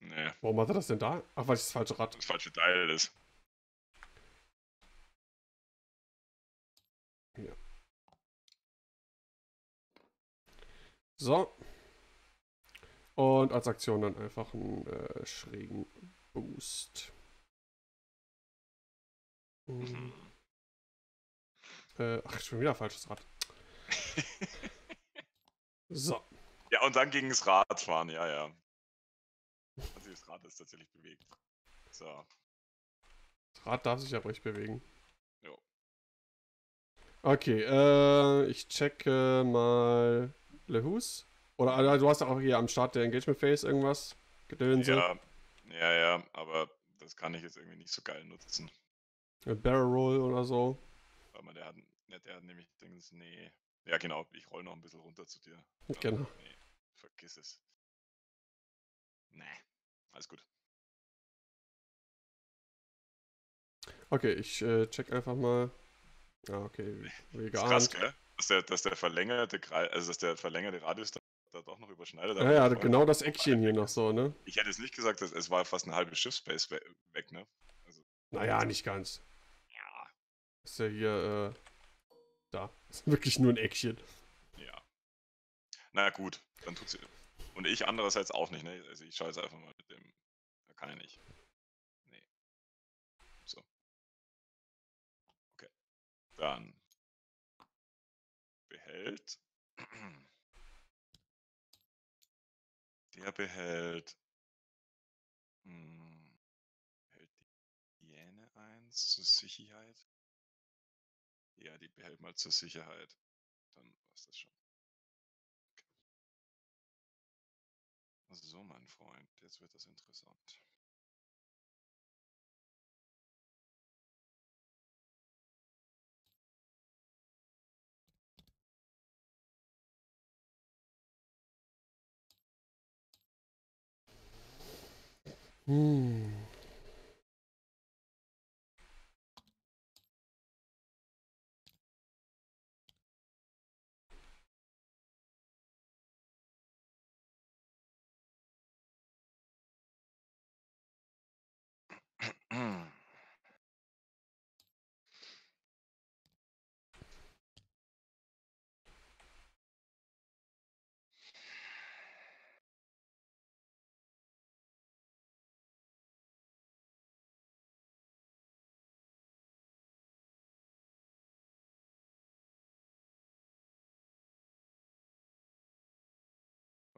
Nee, Warum hat er das denn da? Ach, weil ich das falsche Rad. das falsche Teil ist. So. Und als Aktion dann einfach einen äh, schrägen Boost. Mhm. Äh, ach, schon wieder falsches Rad. so. Ja, und dann ging es Radfahren, ja, ja. Also das Rad ist tatsächlich bewegt. So. Das Rad darf sich aber nicht bewegen. Jo. Okay, äh, ich checke mal Lehus. Oder äh, du hast auch hier am Start der Engagement Phase irgendwas gedönse. Ja, ja, ja, aber das kann ich jetzt irgendwie nicht so geil nutzen. Mit Barrel Roll oder so. Warte mal, der hat, der hat nämlich Dings, nee. Ja, genau, ich roll noch ein bisschen runter zu dir. Genau. Nee, vergiss es. Nee, alles gut. Okay, ich äh, check einfach mal. Ja, okay, wie Ist krass, gell? Dass der, dass der verlängerte also dass der verlängerte Radius da, da doch noch überschneidet. Ja, ja, genau das Eckchen hier noch so, ne? Ich hätte jetzt nicht gesagt, dass es war fast eine halbe Schiffspace we weg, ne? Also, Naja, nicht ganz. ja, Ist ja hier, äh, da. Ist wirklich nur ein Eckchen. ja. Na gut, dann tut's. Und ich andererseits auch nicht, ne? Also ich scheiße einfach mal mit dem. Da kann ich nicht. Nee. So. Okay. Dann. Behält. Der behält. Hm, behält die Hyäne 1 zur Sicherheit. Ja, die behält mal zur Sicherheit. Dann war's das schon. So, mein Freund, jetzt wird das interessant. Hm.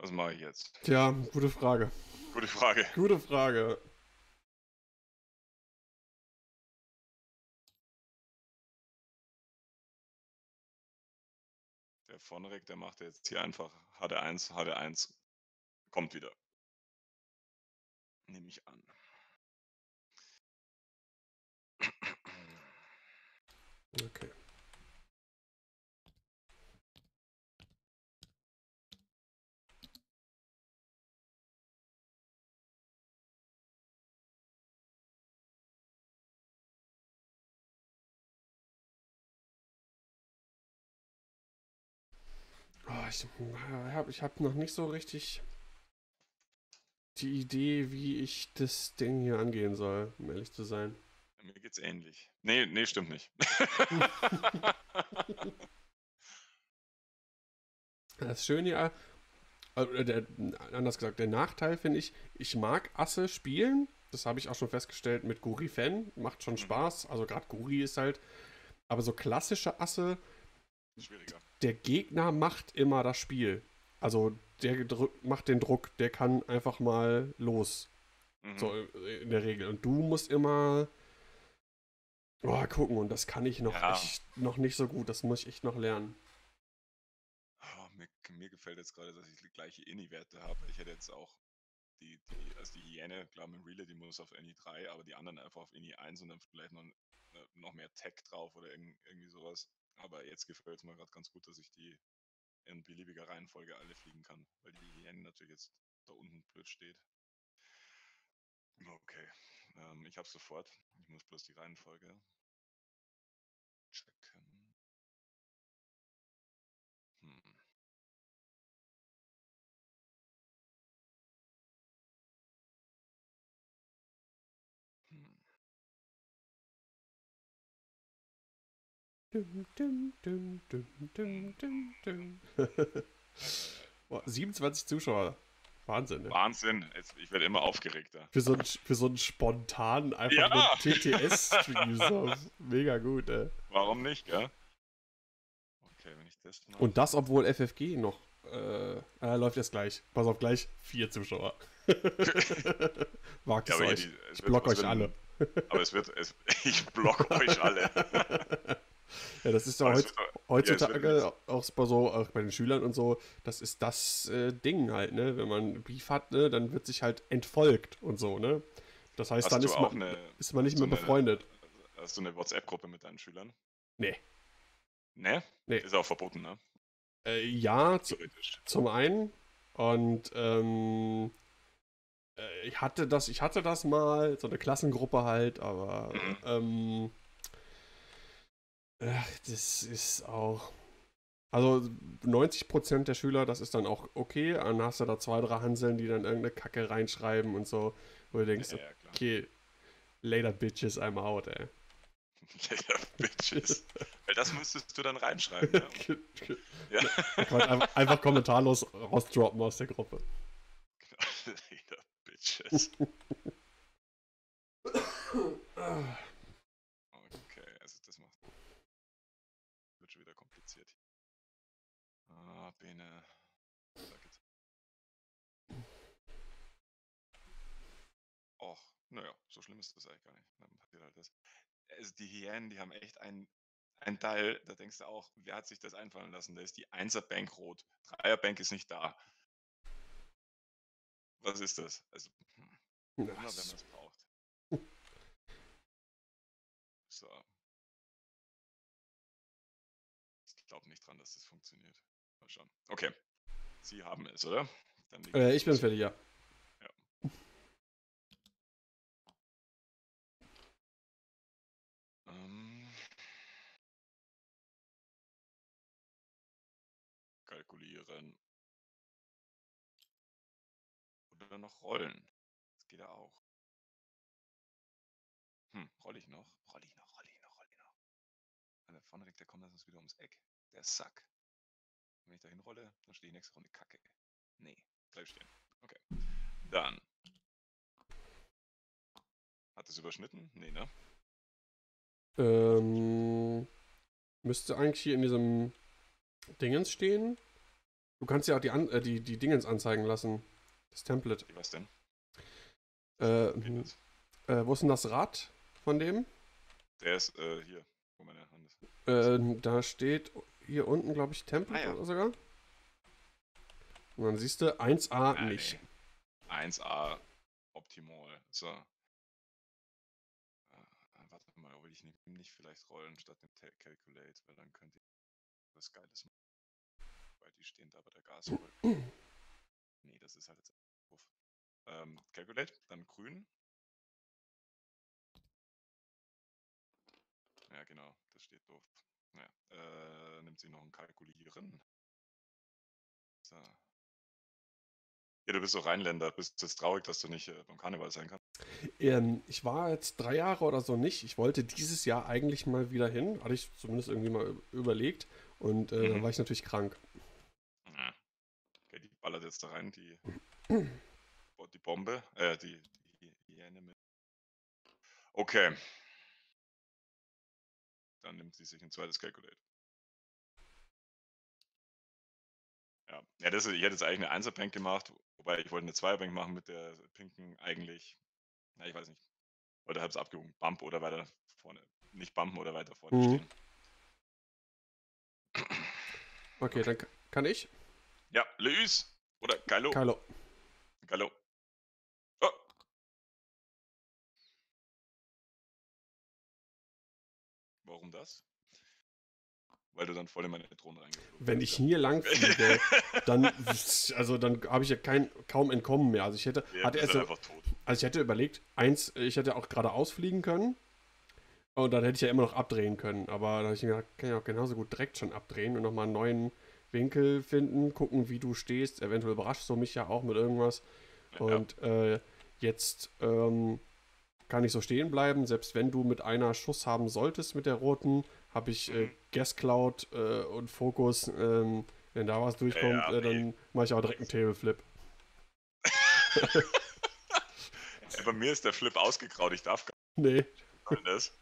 Was mache ich jetzt? Tja, gute Frage. Gute Frage. Gute Frage. Der Vonrek, der macht jetzt hier einfach HD1, HD1. Kommt wieder. Nehme ich an. Okay. Ich habe ich hab noch nicht so richtig die Idee, wie ich das Ding hier angehen soll, um ehrlich zu sein. Mir geht's ähnlich. Nee, nee, stimmt nicht. Das Schöne ja, äh, der, anders gesagt, der Nachteil finde ich, ich mag Asse spielen. Das habe ich auch schon festgestellt mit Guri Fan. Macht schon Mhm. Spaß. Also gerade Guri ist halt. Aber so klassische Asse, Schwieriger. der Gegner macht immer das Spiel. Also der macht den Druck, der kann einfach mal los. Mhm. So äh, in der Regel. Und du musst immer oh, gucken. Und das kann ich noch Ja. echt noch nicht so gut. Das muss ich echt noch lernen. Oh, mir, mir gefällt jetzt gerade, dass ich die gleiche Ini-Werte habe. Ich hätte jetzt auch die, die, also die Hyäne, klar, mit Relay, die muss auf Ini 3, aber die anderen einfach auf Ini 1 und dann vielleicht noch, äh, noch mehr Tech drauf oder irgend, irgendwie sowas. Aber jetzt gefällt es mir gerade ganz gut, dass ich die in beliebiger Reihenfolge alle fliegen kann, weil die Hyäne natürlich jetzt da unten blöd steht. Okay, ähm, ich habe sofort. Ich muss bloß die Reihenfolge Dum, dum, dum, dum, dum, dum, dum. Boah, 27 Zuschauer. Wahnsinn, ne? Wahnsinn. Ich werde immer aufgeregter. Für so einen, für so einen spontanen, einfach Ja. nur TTS-Stream. So. Mega gut, ey. Warum nicht, gell? Okay, wenn ich das mache. Und das, obwohl FFG noch. Äh, äh, läuft jetzt gleich. Pass auf, gleich vier Zuschauer. Wagt Ja, es euch. die- es Ich block euch alle. Aber es wird. Es, ich block euch alle. Ja, das ist ja Aber es heut, wird- ja, es heutzutage auch bei so, auch bei den Schülern und so, das ist das äh, Ding halt, ne? Wenn man Beef hat, ne, dann wird sich halt entfolgt und so, ne? Das heißt, Hast dann ist man, eine, ist man nicht mehr eine- befreundet. hast du eine WhatsApp-Gruppe mit deinen Schülern? Nee. Ne? Nee. Ist auch verboten, ne? Äh, ja, Theoretisch. zum einen. Und ähm, äh, ich hatte das, ich hatte das mal, so eine Klassengruppe halt, aber Mhm. ähm, ach, das ist auch. Also 90% der Schüler, das ist dann auch okay. Dann hast du da zwei, drei Hanseln, die dann irgendeine Kacke reinschreiben und so, wo du denkst, Ja, ja, okay, later bitches, I'm out, ey. Later, Bitches. Weil das müsstest du dann reinschreiben, ja? ja. Wollte einfach, einfach kommentarlos rausdroppen aus der Gruppe. Later, Bitches. Okay, also das macht. Wird schon wieder kompliziert. Ah, Bene. Da geht's. Och, naja, so schlimm ist das eigentlich gar nicht. Dann passiert halt das. Also die Hyänen, die haben echt ein, ein Teil, da denkst du auch, wer hat sich das einfallen lassen? Da ist die 1er Bank rot. 3er Bank ist nicht da. Was ist das? Also, hm, immer wenn man es braucht. So. Ich glaube nicht dran, dass das funktioniert. Mal schauen. Okay. Sie haben es, oder? Äh, ich bin fertig, ja. Noch rollen. Das geht ja auch. Hm, roll ich noch? Roll ich noch, roll ich noch, roll ich noch. Der vorne weg, der kommt sonst wieder ums Eck. Der Sack. Wenn ich da hinrolle, dann stehe ich nächste Runde Kacke. Nee, bleib stehen. Okay. Dann. Hat es überschnitten? Nee, ne? Ähm, müsste eigentlich hier in diesem Dingens stehen. Du kannst ja auch die, An äh, die, die Dingens anzeigen lassen. Das Template. Wie was denn? Äh, das- äh, wo ist denn das Rad von dem? Der ist äh, hier, wo meine Hand ist. Äh, da steht hier unten, glaube ich, Template Ah, ja. oder sogar. Und dann siehst du 1a Ah, nicht. nee. 1a optimal. So. Äh, warte mal, will ich nicht, nicht vielleicht rollen statt dem Cal- Calculate, weil dann könnte ich was Geiles machen. Weil die stehen da bei der Gaswolke. nee, das ist halt jetzt. Ähm, Calculate, dann grün. Ja, genau, das steht doof. Ja, äh, nimmt sie noch ein Kalkulieren. So. Ja, du bist doch Rheinländer. Bist jetzt traurig, dass du nicht äh, beim Karneval sein kannst? Ähm, ich war jetzt drei Jahre oder so nicht. Ich wollte dieses Jahr eigentlich mal wieder hin. Hatte ich zumindest irgendwie mal überlegt. Und äh, dann Mhm. war ich natürlich krank. Ja. Okay, die ballert jetzt da rein, die, die Bombe, äh, die, die mit. Okay. Dann nimmt sie sich ein zweites Calculate. Ja, ja das ist, ich hätte jetzt eigentlich eine Einserbank gemacht, wobei ich wollte eine Zweierbank machen mit der pinken eigentlich, na, ich weiß nicht. Oder habe es abgewogen, Bump oder weiter vorne. Nicht bumpen oder weiter vorne Mhm. stehen. Okay, dann k- kann ich. Ja, Luis oder Geilo. Kylo. Gallo. Warum das? Weil du dann voll in meine Drohne reingeflogen Wenn ich hier lang fliege, dann, also dann habe ich ja kein, kaum Entkommen mehr. Also ich hätte, ja, hatte erst dann also ich hätte überlegt, eins, ich hätte auch geradeaus fliegen können. Und dann hätte ich ja immer noch abdrehen können. Aber da habe ich mir gedacht, kann ich auch genauso gut direkt schon abdrehen und nochmal einen neuen Winkel finden, gucken, wie du stehst. Eventuell überraschst du mich ja auch mit irgendwas. Ja, Und äh, jetzt ähm, kann ich so stehen bleiben. Selbst wenn du mit einer Schuss haben solltest mit der roten, habe ich äh, Mhm. Gas Cloud äh, und Fokus ähm, Wenn da was durchkommt, Ja, ja, äh, dann mache ich auch direkt einen Tableflip. Ey, bei mir ist der Flip ausgegraut, ich darf gar Nee. nicht machen, das.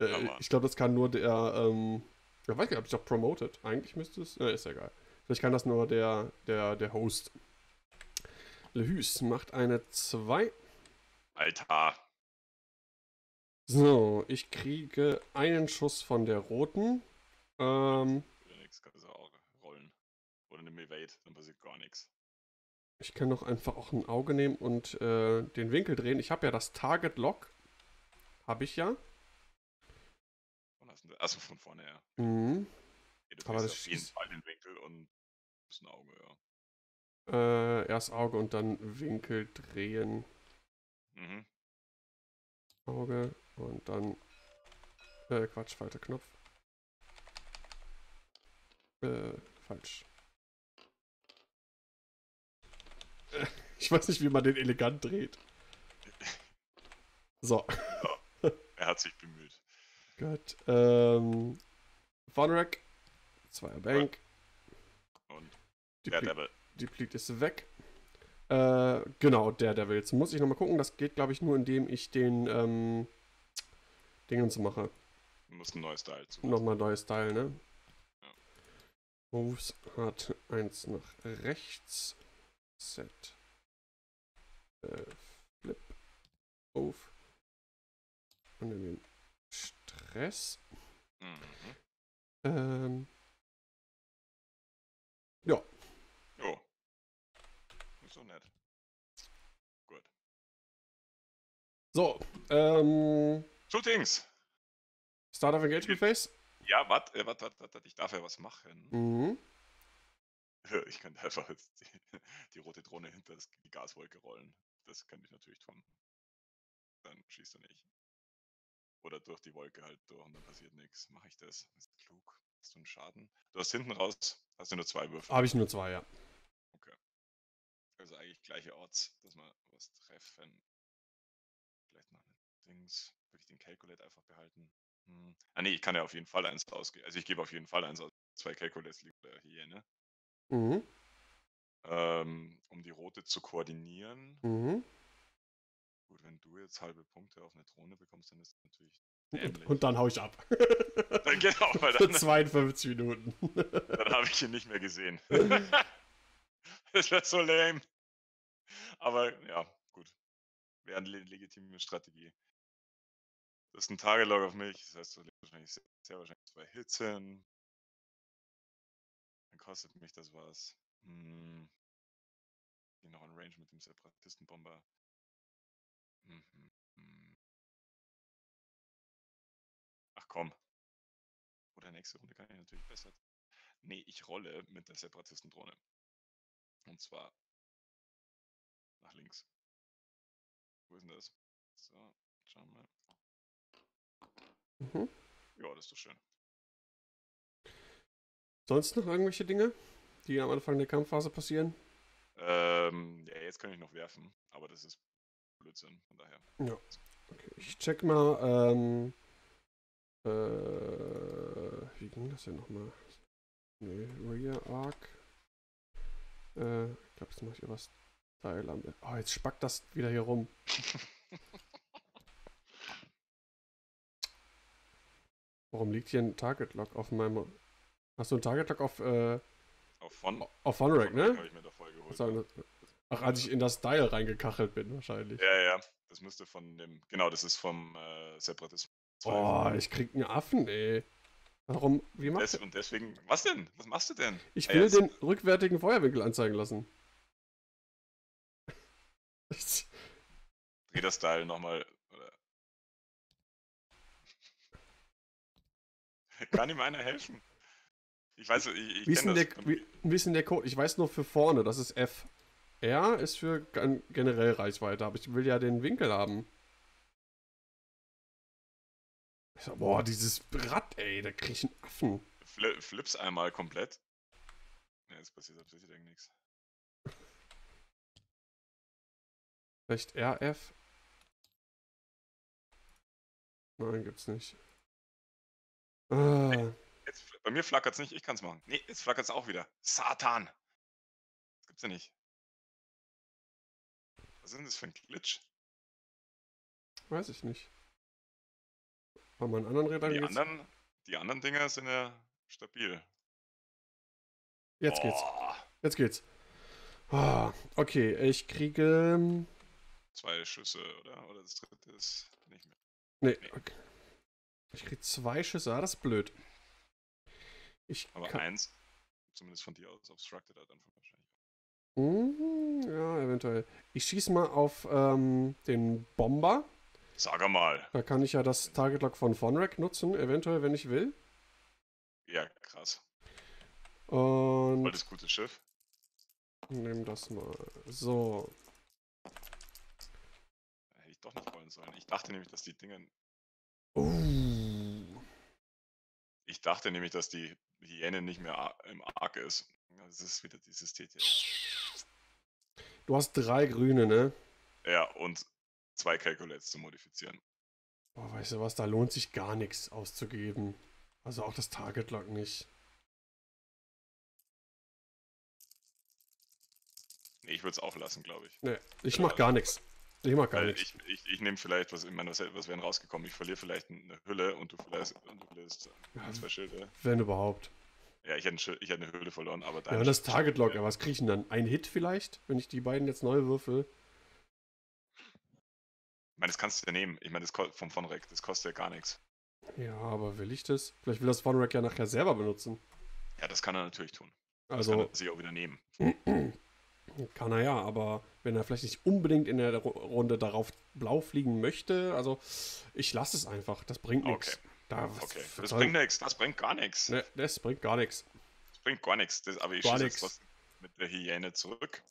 Äh, ich glaube, das kann nur der, ähm, ich weiß nicht, ob ich doch promoted. Eigentlich müsste es, äh, ist ja egal. Vielleicht kann das nur der, der, der Host. Lehüs macht eine 2. Alter. So, ich kriege einen Schuss von der roten. Ähm, nix, kannst du auch rollen. Oder eine Evade, dann passiert gar nichts. ich kann doch einfach auch ein Auge nehmen und äh, den Winkel drehen. Ich habe ja das Target Lock. Habe ich ja. Achso, von vorne her. Mhm. Du Aber das auf jeden Fall den Winkel und ein Auge, ja. Äh, erst Auge und dann Winkel drehen. Mhm. Auge und dann. Äh, Quatsch, falscher Knopf. Äh, falsch. Ich weiß nicht, wie man den elegant dreht. So, Er hat sich bemüht. gut. Ähm, Vonrek, Zweier Bank. Und die Pleat ist weg. Äh, genau. Jetzt muss ich nochmal gucken. Das geht, glaube ich, nur, indem ich den, ähm, Dingens mache. Du musst ein neues Style zu. Nochmal neues Style, ne? Ja. Moves hat eins nach rechts. Set. Äh, flip. Auf. Und dann den Stress. Mhm. Ähm, Jo. So nett. Gut. so, ähm, Shootings! Start of Engagement Phase. Ja, warte, warte, warte, warte, ich darf ja was machen. Mhm. Ich könnte einfach jetzt die, die rote Drohne hinter das, die Gaswolke rollen. Das könnte ich natürlich tun. Dann schießt er nicht. Oder durch die Wolke halt durch und dann passiert nichts. Mache ich das? Das ist klug. Hast du einen Schaden? Du hast hinten raus, hast du nur zwei Würfel. Habe ich nur zwei, ja. Also eigentlich gleiche Odds, dass wir was treffen. Vielleicht noch ein Dings. Würde ich den Calculate einfach behalten? Hm. Ah nee, ich kann ja auf jeden Fall eins ausgeben. Also ich gebe auf jeden Fall eins aus. Zwei Calculates liegt hier, ne? Mhm. Ähm, um die rote zu koordinieren. Mhm. Gut, wenn du jetzt halbe Punkte auf eine Drohne bekommst, dann ist das natürlich Und, dämlich. und dann hau ich ab. Dann genau, weil Für dann, 52 Minuten. dann habe ich ihn nicht mehr gesehen. das wäre so lame. Aber ja, gut. Wäre eine le- legitime Strategie. Das ist ein Tagelog auf mich, das heißt, du legst wahrscheinlich sehr, sehr wahrscheinlich zwei Hits hin. Dann kostet mich das was. Hm. Geh noch in Range mit dem Separatistenbomber. Mhm. hm. Ach komm. Oder nächste Runde kann ich natürlich besser. Nee, ich rolle mit der Separatistendrohne. Und zwar nach links. Wo ist denn das? So, schauen wir. Mhm. Ja, das ist doch schön. Sonst noch irgendwelche Dinge, die am Anfang der Kampfphase passieren? Ähm, ja, jetzt kann ich noch werfen, aber das ist Blödsinn, von daher. Okay, ich check mal, ähm, äh, wie ging das denn nochmal? Nee, Rear Arc. Äh, ich glaube, jetzt mache ich was Style am. Oh, jetzt spackt das wieder hier rum. Warum liegt hier ein Target Lock auf meinem. Hast du ein Target Lock auf, äh, Auf Honoric, ne? Habe ich mir davor geholt. Ach, als ich in das Style reingekachelt bin, wahrscheinlich. Ja, ja, das müsste von dem. Genau, das ist vom äh, Separatismus. Oh, ich krieg einen Affen, ey. Warum? Wie macht Des, der? und deswegen. Was denn? Was machst du denn? Ich Ah, will ja, den rückwärtigen Feuerwinkel anzeigen lassen. Dreh das Style nochmal. Kann ihm einer helfen? Ich weiß, ich, ich Wie ist, der, das. wie, wie ist denn der Code? Ich weiß nur für vorne, das ist F. R ist für generell Reichweite, aber ich will ja den Winkel haben. Ich sag, boah, dieses Rad, ey, da krieg ich einen Affen. Fli flips einmal komplett. Ja, jetzt passiert, passiert eigentlich nichts. Vielleicht RF? Nein, gibt's nicht. Ah, Jetzt, bei mir flackert es nicht, ich kann es machen. Nee, jetzt flackert es auch wieder. Satan! Das gibt's ja nicht. Was ist denn das für ein Glitch? Weiß ich nicht. Bei meinen anderen Rädern Die geht's. anderen, die anderen Dinger sind ja stabil. Jetzt geht's. Oh, Jetzt geht's. Ah, okay, ich kriege. ähm, Zwei Schüsse, oder? Oder das dritte ist nicht mehr. Nee, okay. Ich kriege zwei Schüsse. Ah, das ist blöd. Ich Aber kann, eins, zumindest von dir aus, obstructed hat dann wahrscheinlich. Mm, ja, eventuell. Ich schieße mal auf ähm, den Bomber. Sag mal. Da kann ich ja das Target Lock von Vonrek nutzen, eventuell, wenn ich will. Ja, krass. Und Voll das gute Schiff. nehme das mal. So. Hätte ich doch nicht wollen sollen. Ich dachte nämlich, dass die Dinger. Uh. Ich dachte nämlich, dass die Hyäne nicht mehr im Arc ist. Das ist wieder dieses TTL. Du hast drei grüne, ne? Ja, und zwei Calculates zu modifizieren. Boah, weißt du was, da lohnt sich gar nichts auszugeben. Also auch das Target Lock nicht. Nee, ich würde es auch lassen, glaube ich. Ne, ich mach gar nichts. Ich mach gar nichts. ich, ich, ich nehme vielleicht, was, ich meine, was, was wäre rausgekommen? Ich verliere vielleicht eine Hülle und du verlierst, und du verlierst ein, zwei Schilde. Wenn überhaupt. Ja, ich hätte, ich hätte eine Hülle verloren, aber Ja, deine und das Target Lock, ja, was krieg ich denn dann? Ein Hit vielleicht, wenn ich die beiden jetzt neu würfel? Ich meine, das kannst du ja nehmen. Ich meine, das vom Vonrek, das kostet ja gar nichts. Ja, aber will ich das? Vielleicht will das Von Rack ja nachher selber benutzen. Ja, das kann er natürlich tun. Das Also, kann er sich auch wieder nehmen. Kann er ja, aber wenn er vielleicht nicht unbedingt in der Ru- Runde darauf blau fliegen möchte, also ich lasse es einfach, das bringt nichts. Okay. Da, Okay, das bringt nichts. Das bringt gar nichts. Ne, das bringt gar nichts. Das bringt gar nichts. Das, aber ich schieße jetzt trotzdem mit der Hyäne zurück.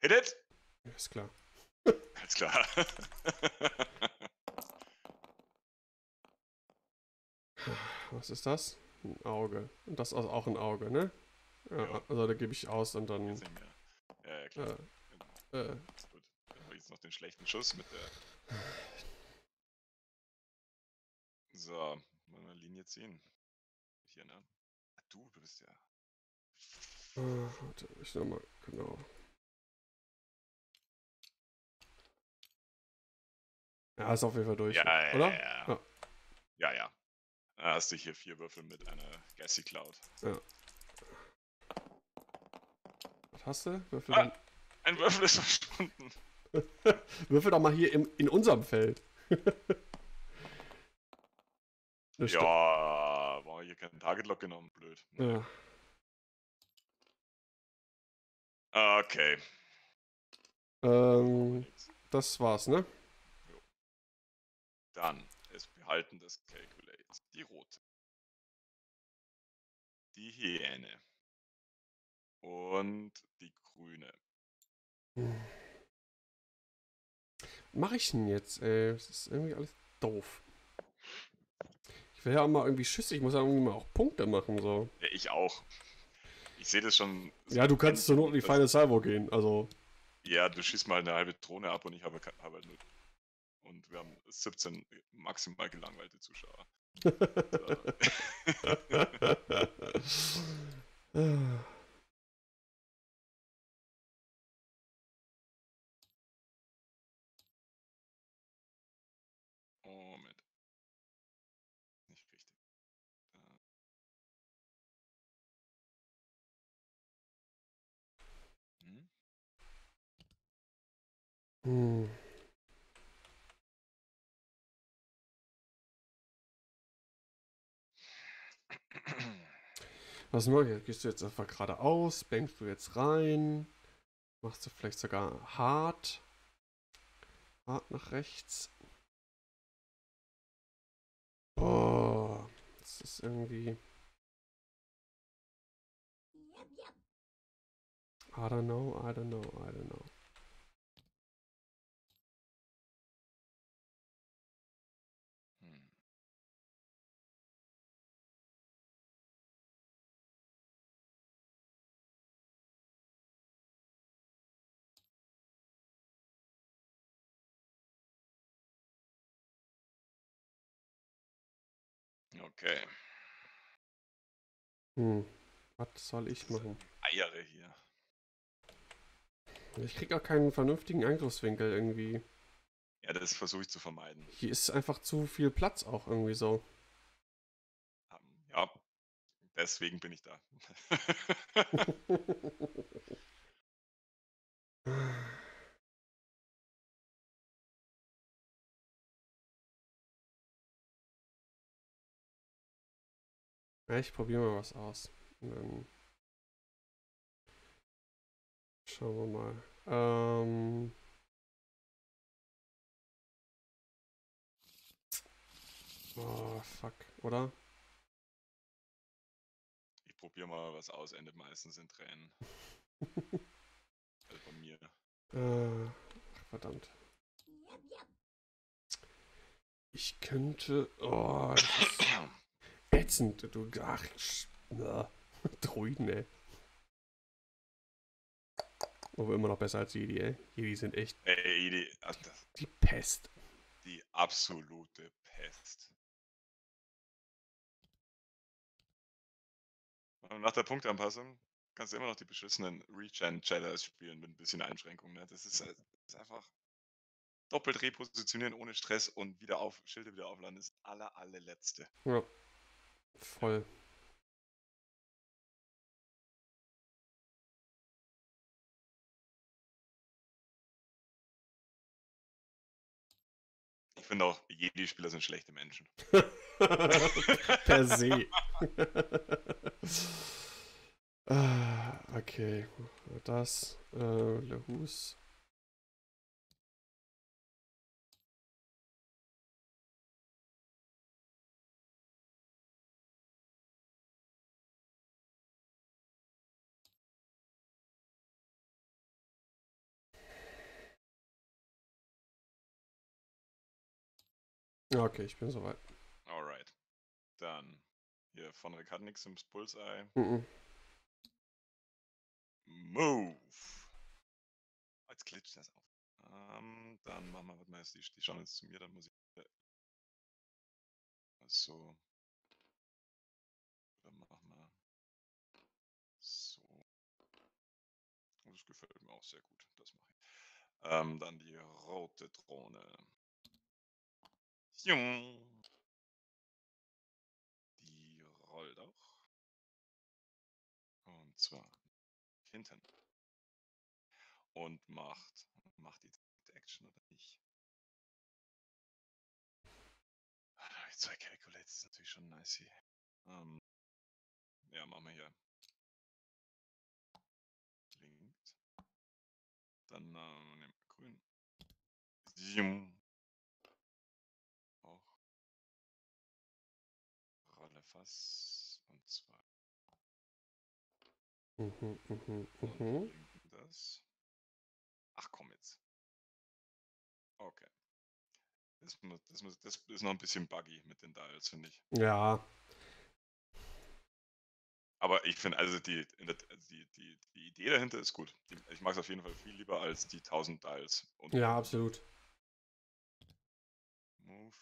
Hit it! Ja, ist klar. Alles klar. Was ist das? Ein Auge. Und das ist auch ein Auge, ne? Ja, also da gebe ich aus und dann. Ja, ja, klar. Äh, äh, Gut. Dann habe ich jetzt noch den schlechten Schuss mit der. So, wollen wir Linie ziehen. Hier, ne? Ah, Du, du bist ja. äh, warte, ich nochmal, genau. Ja, ist auf jeden Fall durch. Ja, ja, oder? ja. Ja. Ja, ja. Da hast du hier vier Würfel mit einer Gassy Cloud. Was hast du? Würfel, Ah. Ein Würfel ist verschwunden. würfel doch mal hier im, in unserem Feld. Sto- Ja, war hier kein Target Lock genommen, blöd. ja. Okay. Ähm, das war's, ne? Dann ist behalten das Calculate. Die rote. Die Hyäne. Und die grüne. Mach ich denn jetzt, ey? Das ist irgendwie alles doof. Ich will ja auch mal irgendwie Schüsse, ich muss ja irgendwie mal auch Punkte machen, so. Ja, ich auch. Ich sehe das schon. Ja, du kannst zur Not in die das- Final Salvo gehen, also. Ja, du schießt mal eine halbe Drohne ab und ich habe, habe halt nur. Und wir haben 17 maximal gelangweilte Zuschauer. Moment. Nicht richtig. Hm? Hm. Was machst du? Gehst du jetzt einfach geradeaus? Bankst du jetzt rein? Machst du vielleicht sogar hart? Hart nach rechts? Oh, das ist irgendwie. I don't know, I don't know, I don't know. Okay. Hm. Was soll ich machen? Eiere hier. Ich krieg auch keinen vernünftigen Angriffswinkel irgendwie. Ja, das versuche ich zu vermeiden. Hier ist einfach zu viel Platz auch irgendwie so. Ähm, Ja, deswegen bin ich da. Ja, ich probiere mal was aus. Dann schauen wir mal. Ähm, oh, fuck, oder? Ich probiere mal was aus, endet meistens in Tränen. Also bei mir. Äh, ach, verdammt. Ich könnte. Oh, das ist ätzend. Du. Ach, na, Druiden, ey. Aber immer noch besser als Jedi, ey. Jedi sind echt Ey, die, also die Pest. die absolute Pest. Und nach der Punktanpassung kannst du immer noch die beschissenen Regen-Challenge spielen mit ein bisschen Einschränkung. Ne? Das, ist, äh, das ist einfach doppelt repositionieren ohne Stress und wieder auf Schilde wieder aufladen. Das aller, allerletzte. Ja. Voll. Ich finde auch, Jedi-Spieler sind schlechte Menschen. per se. Ah, okay. Das. Äh, Lehus. Ja, Okay, ich bin soweit. Alright. Dann hier von Rick hat nix im Bullseye. Mhm. Move. Jetzt glitscht das auf. Ähm, dann machen wir, warte mal, die, die schauen jetzt zu mir, dann muss ich. äh, So. Dann machen wir. So. Das gefällt mir auch sehr gut. Das mache ich. Ähm, dann die rote Drohne. Die rollt auch. Und zwar hinten. Und macht. Macht die Action oder nicht? Ah, zwei Calculates, ist natürlich schon nice hier. Ähm, ja, machen wir hier. Linkt. Dann äh, nehmen wir grün. Fass. Und zwar. Mhm, mhm, mhm. das. Ach komm jetzt. Okay. Das, das, das ist noch ein bisschen buggy mit den Dials, finde ich. Ja, Aber ich finde, also die, also die, die, die Idee dahinter ist gut. Ich mag es auf jeden Fall viel lieber als die 1000 Dials. Ja, absolut. Move.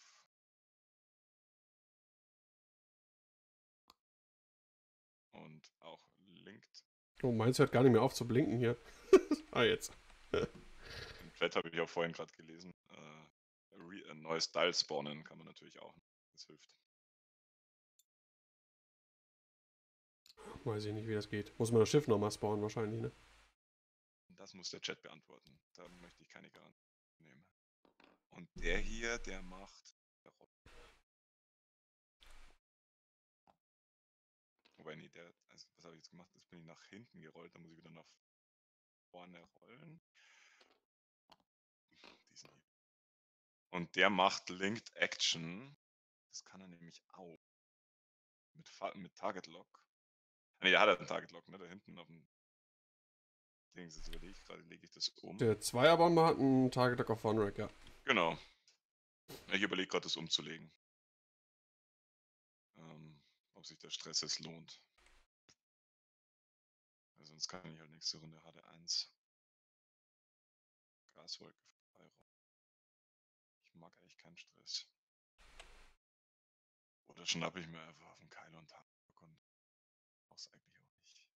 Oh, meins hört gar nicht mehr auf zu blinken hier. ah, jetzt. Im Chat habe ich auch vorhin gerade gelesen. Äh, ein neues Dial spawnen kann man natürlich auch. Das hilft. Weiß ich nicht, wie das geht. Muss man das Schiff nochmal spawnen wahrscheinlich, ne? Das muss der Chat beantworten. Da möchte ich keine Garantie nehmen. Und der hier, der macht. Wobei, nee, der. Jetzt gemacht? Jetzt bin ich nach hinten gerollt. Da muss ich wieder nach vorne rollen. Diesen hier. Und der macht Linked Action. Das kann er nämlich auch. Mit, mit Target Lock. Nee, der hat halt einen Target Lock, ne? Da hinten auf dem Ding. Jetzt überlege ich gerade, lege ich das um. Der Zweierbomber hat einen Target Lock auf One Rack, ja. Genau. Ich überlege gerade, das umzulegen. Ähm, ob sich der Stress jetzt lohnt. Sonst kann ich halt nächste Runde HD1 Gaswolke vorbeirollen. Ich mag eigentlich keinen Stress. Oder schnappe ich mir einfach auf den Kylo und Tarnok und brauch's eigentlich auch nicht.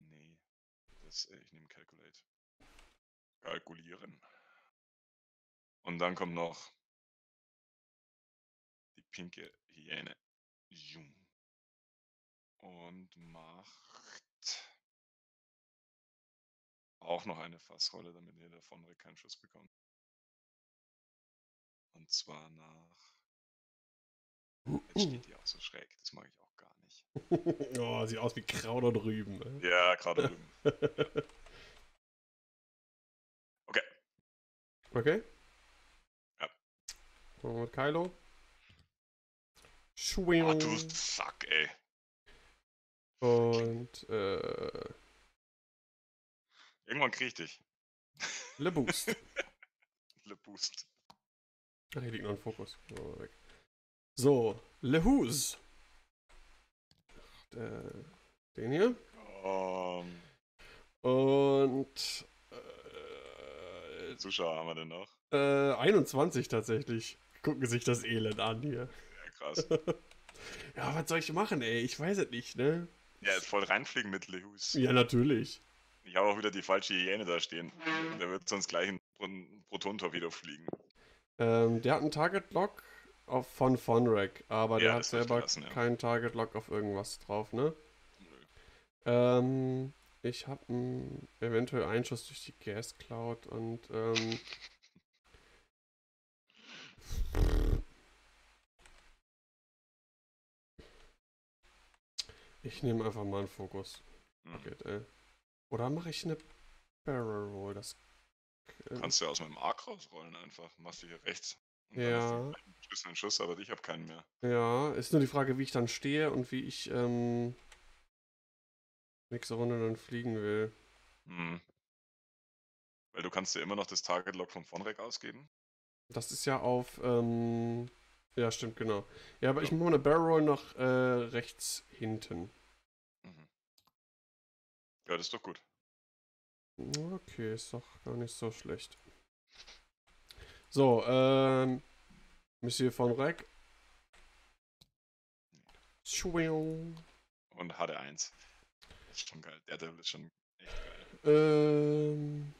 Nee, das, äh, ich nehme Calculate. Kalkulieren. Und dann kommt noch die pinke Hyäne. Jung. Und macht auch noch eine Fassrolle, damit ihr davon keinen Schuss bekommt. Und zwar nach. Jetzt steht die auch so schräg, das mag ich auch gar nicht. oh, sieht aus wie Kraut da drüben. Ne? Ja, gerade drüben. Okay, Okay. Ja. Und Kylo. ah, Schwing. du Fuck, ey. Und äh, Irgendwann krieg ich dich. Le Boost. Le Boost. Ach, hier liegt noch ein Fokus. So, weg. So, Le Hus. Den hier. Ähm, Und äh, Zuschauer haben wir denn noch? äh, 21 tatsächlich. Gucken sich das Elend an hier. Ja, krass. Ja, was soll ich machen, ey? Ich weiß es nicht, ne? Ja, jetzt voll reinfliegen mit Lehus. Ja, natürlich. Ich habe auch wieder die falsche Hyäne da stehen. Der wird sonst gleich ein Pro- Proton-Torpedo fliegen. Ähm, der hat einen Target-Lock von Fonrek, aber der Ja, hat das dürfte selber lassen, ja. keinen Target-Lock auf irgendwas drauf, ne? Nö. Ähm, ich habe eventuell Einschuss durch die Gas Cloud und ähm, ich nehme einfach mal einen Fokus. Hm. Ey. Oder mache ich eine Barrel Roll? Das Kannst du aus meinem Arc rausrollen einfach. Machst du hier rechts. Und Ja. Schuss einen Schuss, aber ich habe keinen mehr. Ja, ist nur die Frage, wie ich dann stehe und wie ich ähm, nächste Runde dann fliegen will. Hm. Weil du kannst dir immer noch das Target-Lock vom Vonrek ausgeben. Das ist ja auf, ähm, ja, stimmt, genau. Ja, aber ich mache eine Barrel Roll nach äh, rechts hinten. Mhm. Ja, das ist doch gut. Okay, ist doch gar nicht so schlecht. So, ähm, Monsieur von Reck. Schwing. Und HD1. Das ist schon geil. Der Devil ist schon echt geil.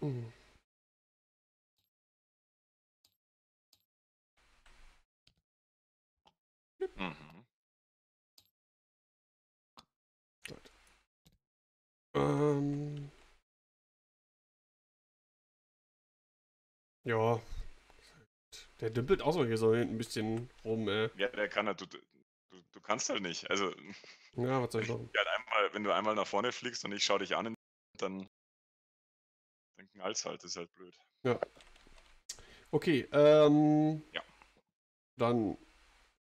Ähm. Ähm. Ja. Der dümpelt auch so hier so hinten ein bisschen rum, ey. Ja, der kann halt, du, du, du kannst halt nicht. Also, Ja, was soll ich machen? ja, einmal, wenn du einmal nach vorne fliegst und ich schau dich an, dann, dann knallst halt, das ist halt blöd. Okay, ähm. Ja. Dann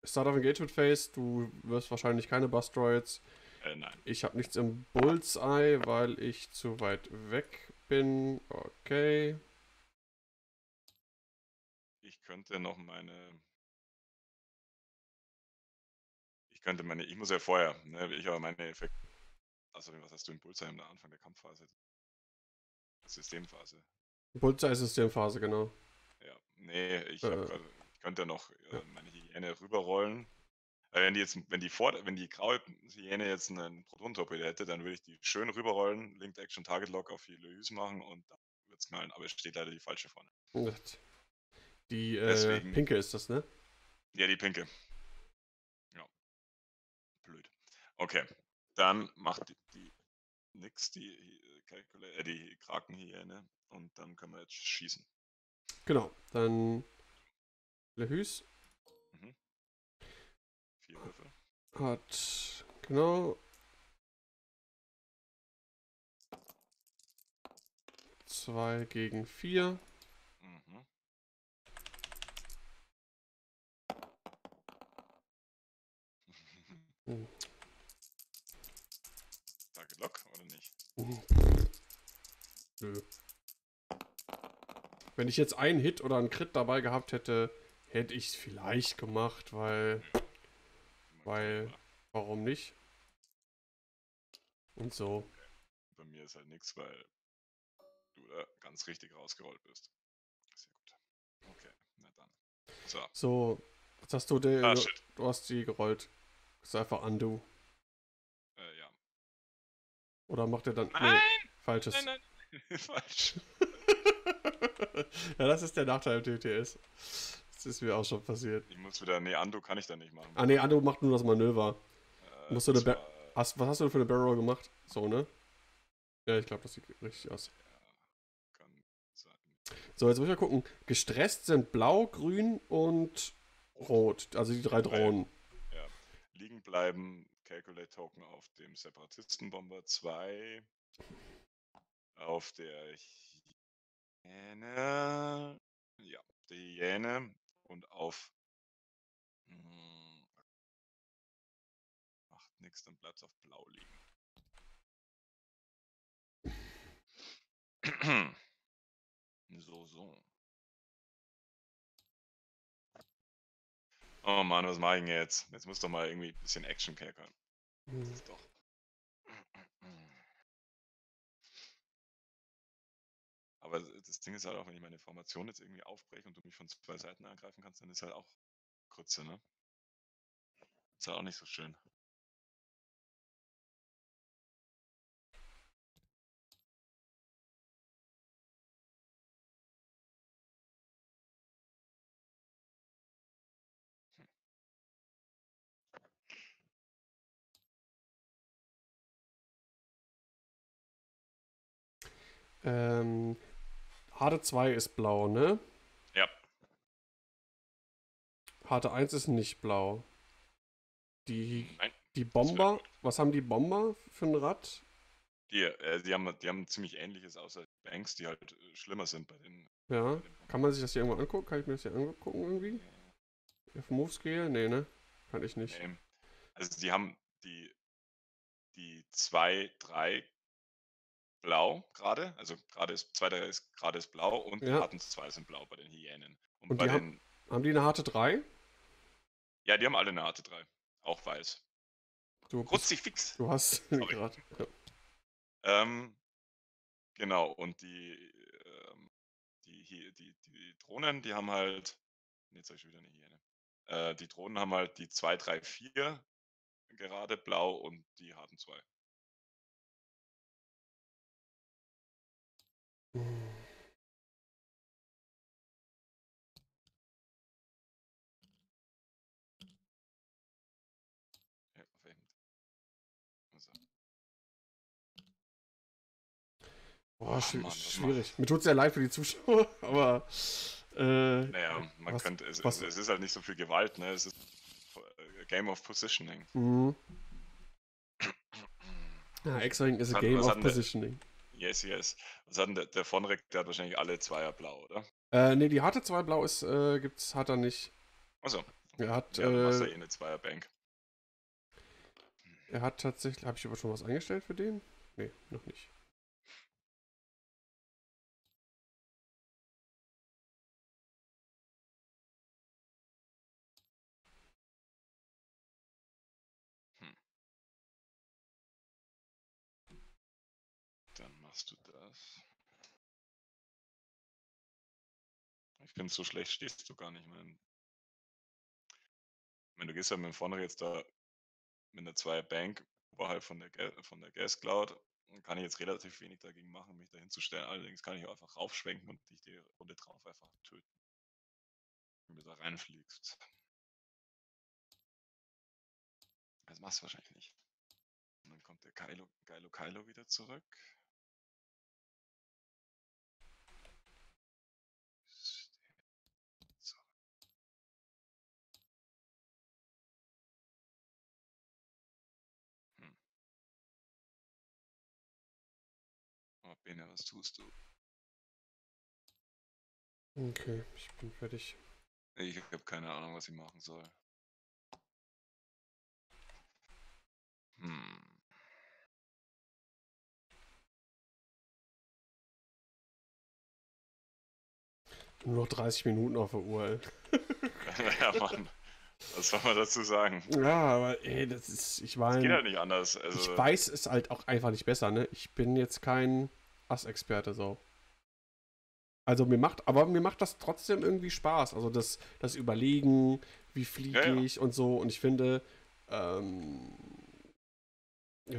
Start of Engagement Phase. Du wirst wahrscheinlich keine Bustroids. Äh, nein. Ich habe nichts im Bullseye, weil ich zu weit weg bin. Okay. Ich könnte noch meine. Ich könnte meine. Ich muss ja vorher, ne? Ich habe meine Effekte. Also, was hast du im Bullseye am Anfang der Kampfphase? Systemphase. Bullseye-Systemphase, genau. Ja. Nee, ich, Äh, grad, ich könnte noch äh, meine Hyäne rüberrollen. Äh, wenn die jetzt, wenn die vor, wenn die graue Hyäne jetzt einen Proton-Torpedo hätte, dann würde ich die schön rüberrollen, Linked Action Target Lock auf Hillyus machen und dann wird's knallen. Aber es steht leider die falsche vorne. Die äh, Deswegen- pinke ist das, ne? Ja, die pinke. Ja. Blöd. Okay. Dann macht die, die nix, die, Calcula- äh, die Krakenhyäne. Und dann können wir jetzt schießen. Genau. Dann Lehus Vier Würfel. hat genau zwei gegen vier. Mhm. Hm. Lock oder nicht? Nö. Wenn ich jetzt einen Hit oder einen Crit dabei gehabt hätte, hätte ich es vielleicht gemacht, weil Weil- warum nicht? Und so. Bei mir ist halt nichts, weil du da ganz richtig rausgerollt bist. Sehr gut. Okay, na dann. So. So, jetzt hast du die, Ah, du hast die gerollt. Das ist einfach undo. Äh, ja. Oder macht er dann. Nein! falsches. Nein, nein. Falsch. ja, das ist der Nachteil im TTS. Das ist mir auch schon passiert. Ich muss wieder. Nee, Ando kann ich da nicht machen. Ah ne, undo macht nur das Manöver. Äh, musst du eine war, Hast, was hast du für eine Barrel gemacht? So, ne? Ja, ich glaube, das sieht richtig aus. ja, kann sein. So, jetzt muss ich mal gucken. Gestresst sind blau, grün und rot. Also die drei Drohnen. Liegen bleiben, Calculate Token auf dem Separatistenbomber 2, auf der Hyäne, ja, der Hyäne und auf hm, macht nichts, dann bleibt es auf blau liegen. So, so. Oh Mann, was mache ich denn jetzt? Jetzt muss doch mal irgendwie ein bisschen Action kerkern. Das Hm. ist doch. Aber das Ding ist halt auch, wenn ich meine Formation jetzt irgendwie aufbreche und du mich von zwei Seiten angreifen kannst, dann ist halt auch Grütze, ne? Ist halt auch nicht so schön. Ähm, Harte 2 ist blau, ne? Ja, Harte 1 ist nicht blau. Die, nein. die Bomber, was haben die Bomber für ein Rad? Die, äh, die, haben, die haben ziemlich ähnliches, außer Banks, die halt äh, schlimmer sind bei den. Ja. Bei den Kann man sich das hier irgendwo angucken? Kann ich mir das hier angucken irgendwie? Auf Moves gehe? Nee, ne? Kann ich nicht. Nee. Also die haben die, die 2, 3 blau gerade, also gerade ist 2, 3 ist gerade ist blau und die Ja. harten 2 sind blau bei den Hyänen. Und, Und bei die haben- den, Haben die eine harte 3? ja, die haben alle eine harte 3. Auch weiß. Du, bist, Kruzifix! du hast gerade. Ja. Ähm, genau, und die, ähm, die, Hy- die, die Drohnen, die haben halt, nee, jetzt habe ich wieder eine Hyäne. Äh, die Drohnen haben halt die 2, 3, 4 gerade blau und die harten 2. Boah, Ach, Mann, schwierig. Mir tut es sehr leid für die Zuschauer, aber. Äh, naja, man was- könnte, es, es ist halt nicht so viel Gewalt, ne? Es ist Game of Positioning. mh. Ja, X-Wing is a Was hat- game of positioning. Yes, yes. Was hat denn der, der Vonrek, der hat wahrscheinlich alle Zweier blau, oder? Äh, nee, die harte 2 blau ist, äh, gibt's, hat er nicht. Achso, Er hat, ja, äh, eh eine Zweierbank. er hat tatsächlich, habe ich aber schon was eingestellt für den? Nee, noch nicht. Machst du das. Ich finde, so schlecht stehst du gar nicht. Mein, wenn du gehst ja mit dem Vonrek jetzt da mit einer Zweierbank oberhalb von der, von der Gas Cloud, kann ich jetzt relativ wenig dagegen machen, mich dahin zu stellen. Allerdings kann ich auch einfach raufschwenken und dich die Runde drauf einfach töten. Wenn du da reinfliegst. Das machst du wahrscheinlich nicht. Und dann kommt der Kylo, Geilo Kylo wieder zurück. Bene, was tust du? Okay, ich bin fertig. Ich habe keine Ahnung, was ich machen soll. Hm. Nur noch 30 Minuten auf der Uhr, ey. ja, Mann. Was soll man dazu sagen? Ja, aber ey, das ist, ich Es geht halt meine, nicht anders. Also, ich weiß es halt auch einfach nicht besser, ne? Ich bin jetzt kein Ass-Experte, so. Also mir macht, aber mir macht das trotzdem irgendwie Spaß. Also das, das Überlegen, wie fliege Ja, ja. ich und so. Und ich finde, ähm,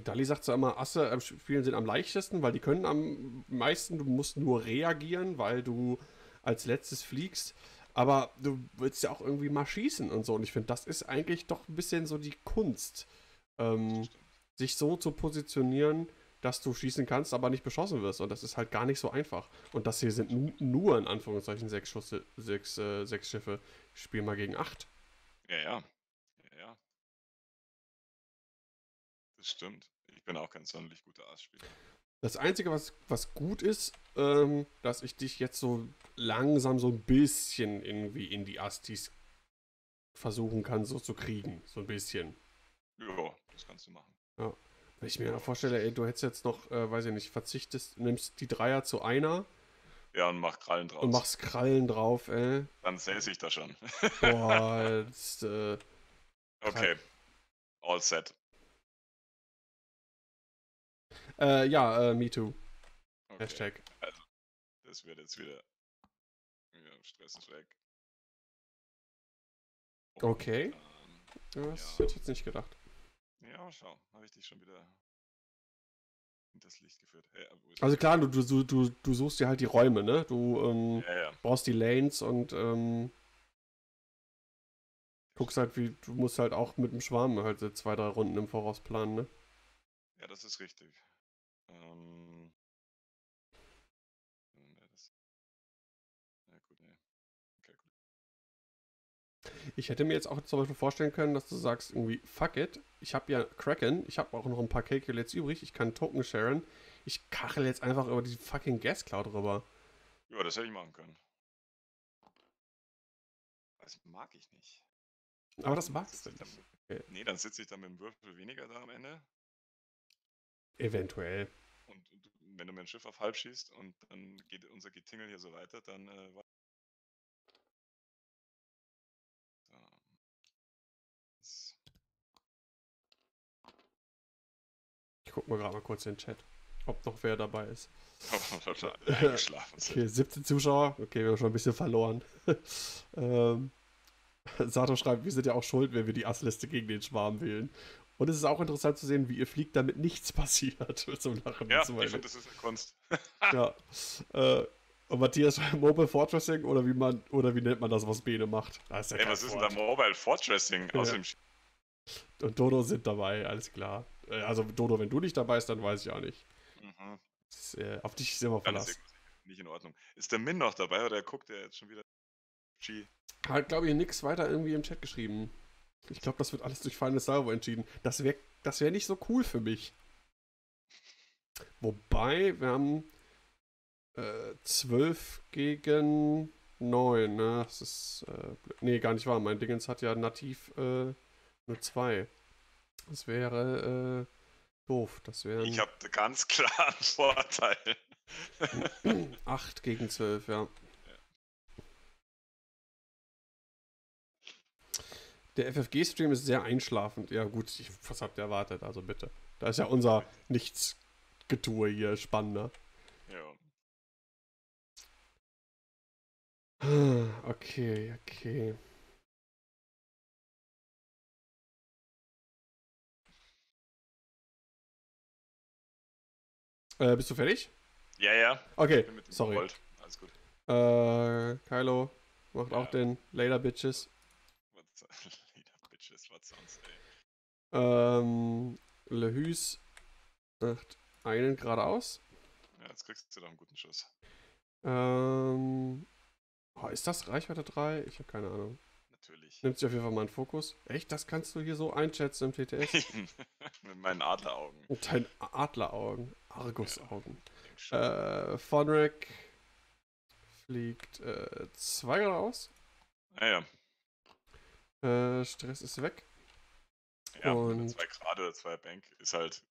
Dali sagt so immer, Asse am Spielen sind am leichtesten, weil die können am meisten, du musst nur reagieren, weil du als letztes fliegst. Aber du willst ja auch irgendwie mal schießen und so. Und ich finde, das ist eigentlich doch ein bisschen so die Kunst. Ähm, sich so zu positionieren, dass du schießen kannst, aber nicht beschossen wirst. Und das ist halt gar nicht so einfach. Und das hier sind nu nur in Anführungszeichen sechs, Schusse, sechs, äh, sechs Schiffe. Ich spiele mal gegen acht. Ja, ja. Ja, ja. Das stimmt. Ich bin auch kein sonderlich guter Ass-Spieler. Das Einzige, was, was gut ist, ähm, dass ich dich jetzt so langsam so ein bisschen irgendwie in die Astis versuchen kann, so zu kriegen. So ein bisschen. Ja, das kannst du machen. Wenn ich mir vorstelle, ey, du hättest jetzt noch, äh, weiß ich nicht, verzichtest, nimmst die Dreier zu einer Ja, und mach Krallen draus. und machst Krallen drauf, ey. Dann säße ich da schon. Boah, das, äh, okay. All set. äh, ja, äh, me too. Okay. Hashtag. Das wird jetzt wieder. Ja, Stress ist weg. Okay. Ähm, Ja, das Ja. hätte ich jetzt nicht gedacht. Ja, schau. Habe ich dich schon wieder in das Licht geführt. Hey, Also klar, du, du, du, du suchst dir halt die Räume, ne? Du ähm, Ja, ja. brauchst die Lanes und ähm, guckst halt, wie, du musst halt auch mit dem Schwarm halt so zwei, drei Runden im Voraus planen, ne? Ja, das ist richtig. Ähm. Ich hätte mir jetzt auch zum Beispiel vorstellen können, dass du sagst irgendwie, fuck it, ich habe ja Kraken, ich habe auch noch ein paar Calculates übrig, ich kann Token sharen, ich kachel jetzt einfach über die fucking Gas Cloud rüber. Ja, das hätte ich machen können. Das mag ich nicht. Aber das magst du nicht. dann- Okay. Nee, dann sitze ich dann mit dem Würfel weniger da am Ende. Eventuell. Und, und wenn du mein Schiff auf halb schießt und dann geht unser Getingel hier so weiter, dann äh, wa- so. Das- Ich guck mal gerade mal kurz in den Chat, ob noch wer dabei ist. Okay, 17 Zuschauer. Okay, wir haben schon ein bisschen verloren. ähm, Sato schreibt, wir sind ja auch schuld, wenn wir die Assliste gegen den Schwarm wählen. Und es ist auch interessant zu sehen, wie ihr fliegt, damit nichts passiert. Zum Lachen. Ja, zum ich finde, das ist eine Kunst. ja. Äh, und Matthias Mobile Fortressing oder wie man oder wie nennt man das, was Bene macht? Das ist ja Ey, was ist denn Wort. da Mobile Fortressing? Ja. Außerdem Und Dodo sind dabei, alles klar. Äh, Also Dodo, wenn du nicht dabei bist, dann weiß ich auch nicht. Mhm. Ist, äh, auf dich ist immer verlassen. nicht in Ordnung. Ist der Min noch dabei oder guckt er jetzt schon wieder G? Hat, glaube ich, nix weiter irgendwie im Chat geschrieben. Ich glaube, das wird alles durch Final Salvo entschieden. Das wäre das wär nicht so cool für mich. Wobei, wir haben äh, 12 gegen 9, ne? Das ist, äh, blöd. nee, gar nicht wahr. Mein Dingens hat ja nativ äh, nur 2. Das wäre äh, doof. Das wären Ich habe ganz klar einen Vorteil. 8 gegen 12, ja. Der FFG-Stream ist sehr einschlafend. Ja, gut, ich, was habt ihr erwartet? Also bitte. Da ist ja unser Nichtsgetue hier spannender. Ja. Okay, okay. Äh, bist du fertig? Ja, ja. Okay, mit sorry. Volt. Alles gut. Äh, Kylo macht auch Ja. den Later Bitches. Leader Bitches, what sounds, ey. Ähm, Lehus macht einen geradeaus. Ja, jetzt kriegst du doch einen guten Schuss. Ähm, oh, ist das Reichweite 3? Ich habe keine Ahnung. Natürlich. Nimmt sich auf jeden Fall mal einen Fokus. Echt, das kannst du hier so einschätzen im TTS? mit meinen Adleraugen. Und dein Adleraugen, Argusaugen. Schon. Äh, Fonrek fliegt äh, zwei geradeaus. ja, ja. Äh, Stress ist weg. Ja, Und- zwei Grad oder zwei Bank ist halt.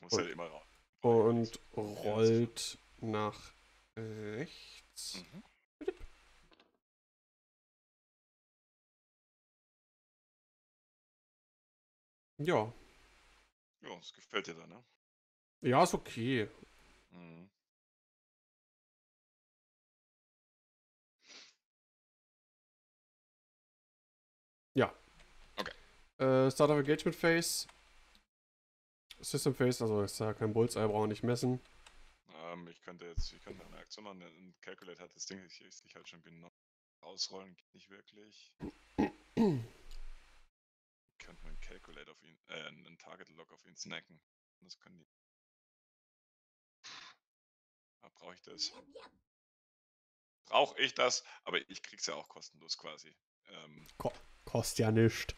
Muss Und- halt immer raus. Und rollt nach rechts. Mhm. Ja. Ja, das gefällt dir dann, ne? Ja, ist okay. Mhm. Ja. Okay. Äh, Start of Engagement Phase. System Phase, also ist ja kein Bullseye, brauchen wir nicht messen. Ähm, ich könnte jetzt, ich könnte eine Aktion machen. Ein Calculate hat das Ding ich, ich halt schon genommen. Ausrollen geht nicht wirklich. könnte man Calculate auf ihn, äh, einen Target Lock auf ihn snacken. Das kann die Ah, Brauche ich das? Brauche ich das? Aber ich krieg's ja auch kostenlos quasi. Ähm, Ko kostet ja nichts.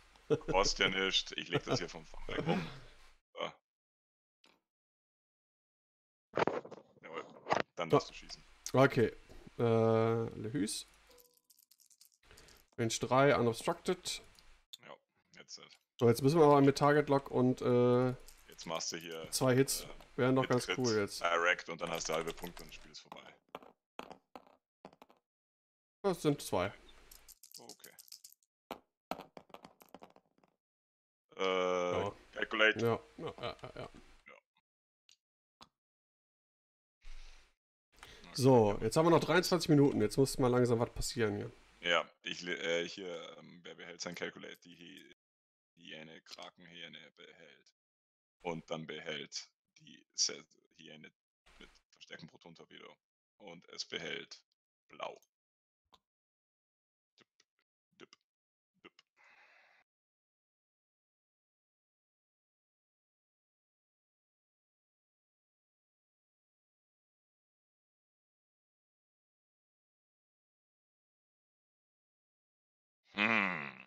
kostet ja nicht. Ich leg das hier vom weg um. So. Jawohl. Dann darfst du schießen. Okay. Äh, Lehus. Range 3, unobstructed. Ja, jetzt, äh, So, jetzt müssen wir aber mit Target Lock und äh, jetzt machst du hier zwei Hits. äh, Wären doch Hit, ganz Crit, cool jetzt. Direct und dann hast du halbe Punkte und das Spiel ist vorbei. Das sind zwei. Okay. Äh, Ja. Calculate. Ja, ja, ja, ja, ja. So, jetzt haben wir noch 23 Minuten. Jetzt muss mal langsam was passieren hier. Ja, ich, äh, hier, ähm, wer behält sein Calculate? Die Hy- Hyäne, Krakenhyäne behält. Und dann behält die Se- Hyäne mit Verstärken Proton-Torpedo. Und es behält blau. Dup, dup, dup. Hm.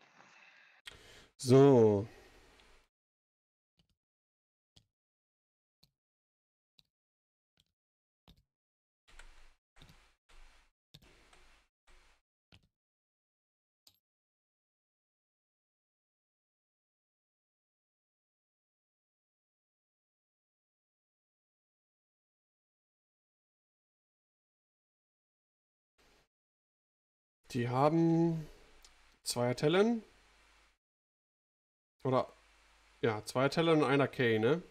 So. Die haben zwei Tellen. Oder ja, zwei Tellen und einer K, ne?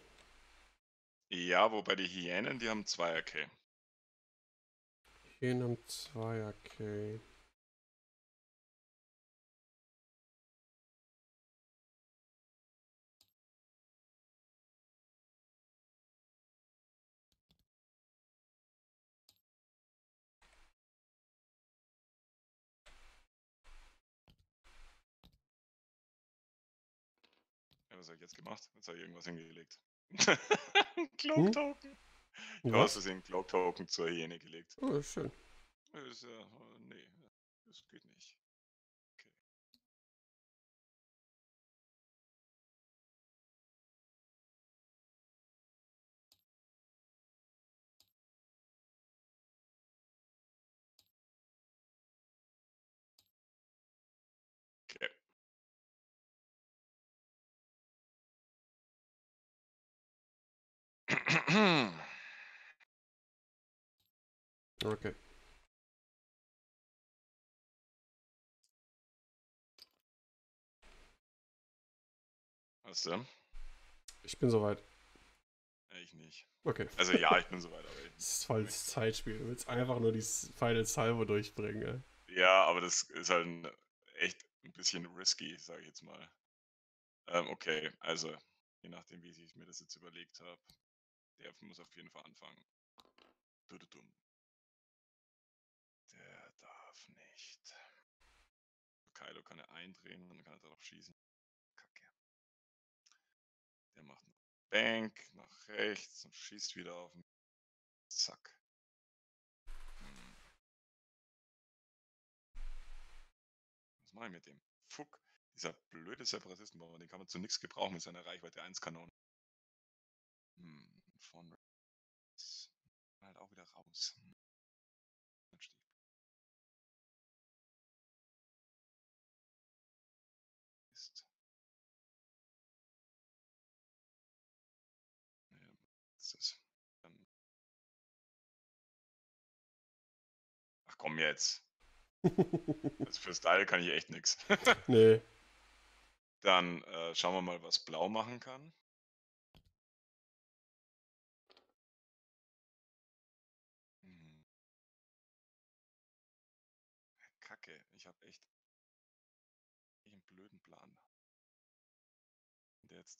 Ja, wobei die Hyänen, die haben 2 AK. Hier haben Zweier K. was habe ich jetzt gemacht? Jetzt habe ich irgendwas hingelegt. Hm? Cloak-Token. Du Was? hast Versehen Cloak-Token zur Hyäne gelegt. Oh, schön. Das ist ja, äh, nee, das geht nicht. Okay. Hast du? Ich bin soweit. Äh, Ich nicht. Okay. Also ja, ich bin soweit, aber ich Das ist voll das Zeitspiel. Du willst einfach nur die Final Salvo durchbringen, ey. Ja, aber das ist halt ein, echt ein bisschen risky, sage ich jetzt mal. Ähm, okay, also je nachdem, wie ich mir das jetzt überlegt habe, der muss auf jeden Fall anfangen. Der darf nicht. Kylo kann er eindrehen und dann kann er darauf schießen. Kacke. Der macht eine Bank nach rechts und schießt wieder auf mich. Zack. Hm. Was mache ich mit dem? Fuck. Dieser blöde Separatistenbomber, den kann man zu nichts gebrauchen mit seiner Reichweite 1 Kanone. Hm, von halt auch wieder raus. Hm. Ist. Ja, ist das. Dann. Ach komm jetzt. Also für Style kann ich echt nichts. nee. Dann äh, schauen wir mal, was Blau machen kann.